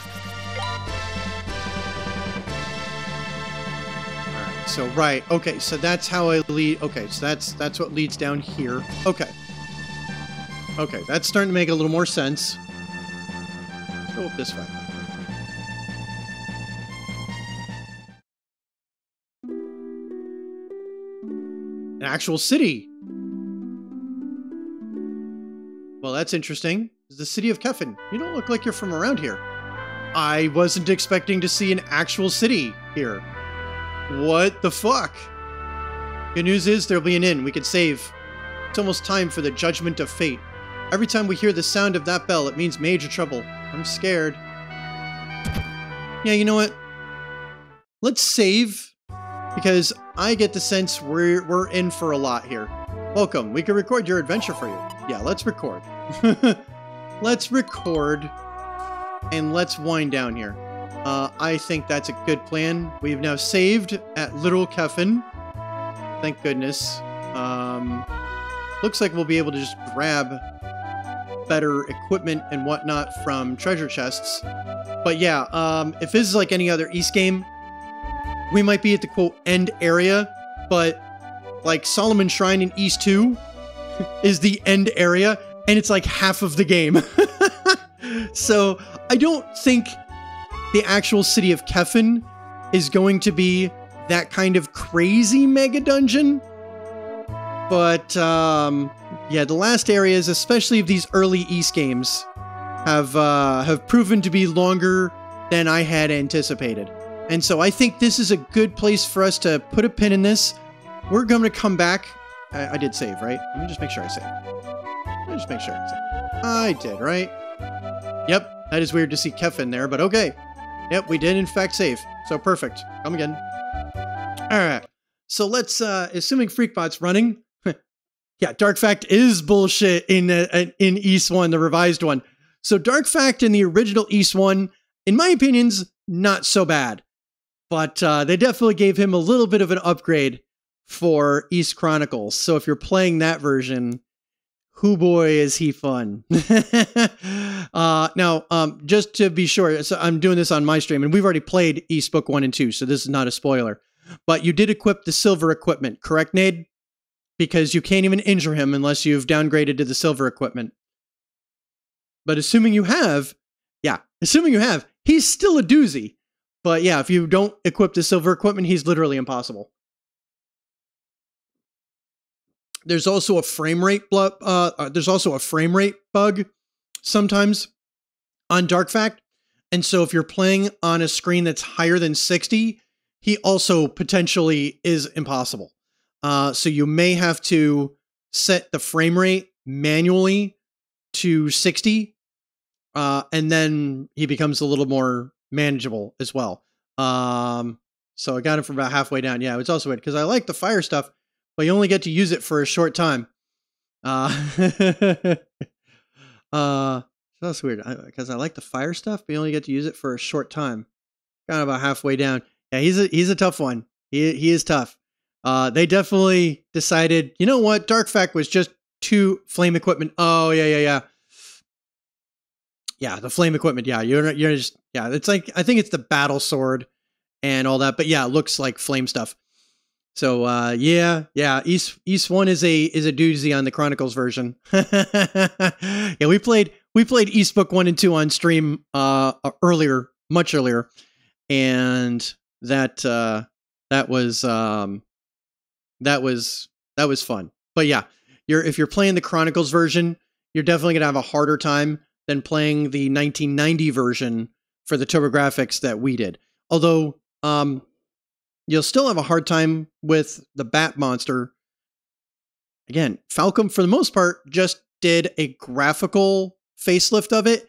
So right, okay, so that's how I lead okay, so that's that's what leads down here. Okay. Okay, that's starting to make a little more sense. Go this way. An actual city. Well, that's interesting. It's the city of Kefin. You don't look like you're from around here. I wasn't expecting to see an actual city here. What the fuck? Good news is there'll be an inn we can save. It's almost time for the judgment of fate. Every time we hear the sound of that bell, it means major trouble. I'm scared. Yeah, you know what? Let's save because I get the sense we're we're in for a lot here. Welcome. We can record your adventure for you. Yeah, let's record. let's record and let's wind down here. Uh, I think that's a good plan. We've now saved at Little Kefin. Thank goodness. Um, looks like we'll be able to just grab better equipment and whatnot from treasure chests. But yeah, um, if this is like any other Ys game, we might be at the quote end area, but like Solomon Shrine in Ys 2 is the end area, and it's like half of the game. so I don't think the actual city of Kefin is going to be that kind of crazy mega dungeon. But um, yeah, the last areas, especially of these early Ys games, have uh, have proven to be longer than I had anticipated. And so I think this is a good place for us to put a pin in this. We're going to come back. I, I did save, right? Let me just make sure I saved. Let me just make sure I saved. I did, right? Yep, that is weird to see Kefin there, but okay. Yep, we did in fact save. So perfect. Come again. All right. So let's, uh, assuming Freakbot's running. Yeah, Dark Fact is bullshit in uh, in Ys One, the revised one. So Dark Fact in the original Ys One, in my opinions, not so bad, but uh, they definitely gave him a little bit of an upgrade for Ys Chronicles. So if you're playing that version, who boy is he fun. uh, now, um, just to be sure, so I'm doing this on my stream, and we've already played Ys Book 1 and 2, so this is not a spoiler. But you did equip the silver equipment, correct, Nade? Because you can't even injure him unless you've downgraded to the silver equipment. But assuming you have, yeah, assuming you have, he's still a doozy. But yeah, if you don't equip the silver equipment, he's literally impossible. There's also a frame rate blo- uh, uh, there's also a frame rate bug sometimes on Dark Fact. And so if you're playing on a screen that's higher than 60, he also potentially is impossible. Uh, so you may have to set the frame rate manually to 60 uh, and then he becomes a little more manageable as well. Um, so I got him from about halfway down. Yeah, it's also weird because I like the fire stuff, but you only get to use it for a short time. Uh, uh, so that's weird because I, I like the fire stuff, but you only get to use it for a short time. Kind of about halfway down. Yeah, he's a he's a tough one. He he is tough. Uh, they definitely decided. You know what? Dark Fact was just two flame equipment. Oh yeah yeah yeah yeah, the flame equipment. Yeah, you're you're just yeah. It's like I think it's the battle sword and all that, but yeah, it looks like flame stuff. So uh, yeah, yeah. Ys Ys one is a is a doozy on the Chronicles version. yeah, we played we played Ys Book one and two on stream uh, earlier, much earlier, and that uh, that was um, that was that was fun. But yeah, you're if you're playing the Chronicles version, you're definitely gonna have a harder time than playing the 1990 version for the TurboGrafx that we did. Although um, you'll still have a hard time with the Bat Monster. Again, Falcom for the most part just did a graphical facelift of it,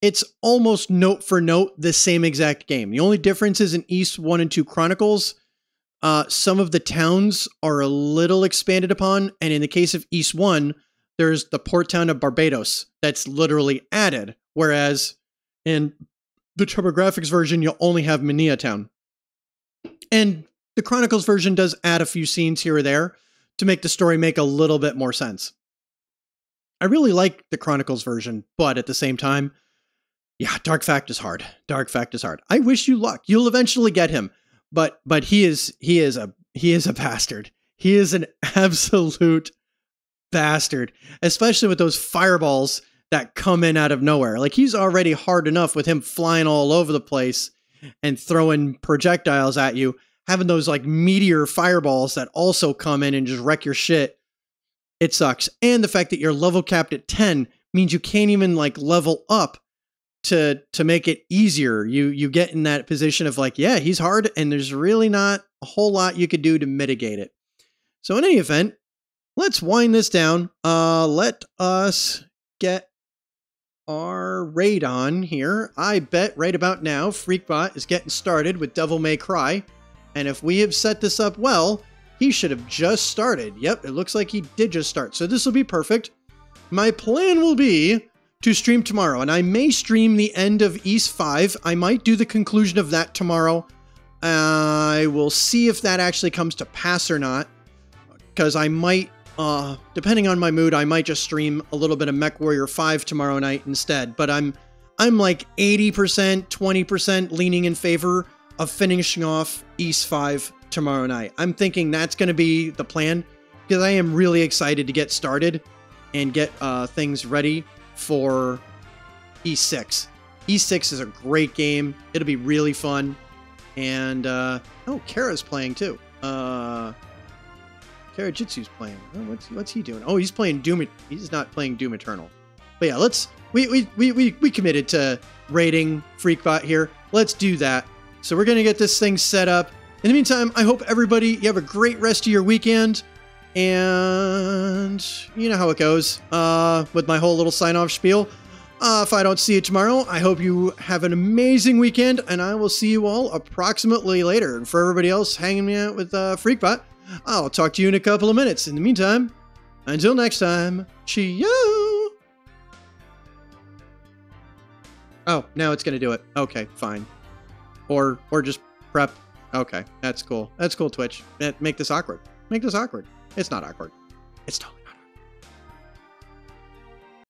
it's almost note for note the same exact game. The only difference is in Ys 1 and 2 Chronicles, uh, some of the towns are a little expanded upon. And in the case of Ys 1, there's the port town of Barbados that's literally added. Whereas in the TurboGrafx version, you'll only have Minea Town. And the Chronicles version does add a few scenes here or there to make the story make a little bit more sense. I really like the Chronicles version, but at the same time, yeah, Dark Fact is hard. Dark Fact is hard. I wish you luck. You'll eventually get him, but but he is he is a he is a bastard. He is an absolute bastard, especially with those fireballs that come in out of nowhere. Like he's already hard enough with him flying all over the place and throwing projectiles at you. Having those like meteor fireballs that also come in and just wreck your shit. It sucks. And the fact that you're level capped at 10 means you can't even like level up to to make it easier. You you get in that position of like, yeah, he's hard and there's really not a whole lot you could do to mitigate it. So in any event, let's wind this down. Uh let us get our raid on here. I bet right about now Freakbot is getting started with Devil May Cry. And if we have set this up well, he should have just started. Yep, it looks like he did just start. So this will be perfect. My plan will be to stream tomorrow, and I may stream the end of Ys 5. I might do the conclusion of that tomorrow. I will see if that actually comes to pass or not, because I might, uh, depending on my mood, I might just stream a little bit of Mech Warrior 5 tomorrow night instead. But I'm, I'm like 80%, 20% leaning in favor of finishing off Ys 5 tomorrow night. I'm thinking that's going to be the plan because I am really excited to get started and get uh, things ready for Ys 6. E6 is a great game. It'll be really fun. And, uh, oh, Kara's playing too. Uh, Kara Jitsu's playing. Oh, what's, what's he doing? Oh, he's playing Doom. He's not playing Doom Eternal. But yeah, let's, we, we, we, we, we committed to raiding Freakbot here. Let's do that. So we're going to get this thing set up. In the meantime, I hope everybody, you have a great rest of your weekend. And you know how it goes uh, with my whole little sign off spiel. Uh, if I don't see you tomorrow, I hope you have an amazing weekend, and I will see you all approximately later. And for everybody else hanging me out with uh, Freakbot, I'll talk to you in a couple of minutes. In the meantime, until next time, cheerio! Oh, now it's gonna do it. Okay, fine. Or or just prep. Okay, that's cool. That's cool, Twitch. Make this awkward. Make this awkward. It's not awkward. It's totally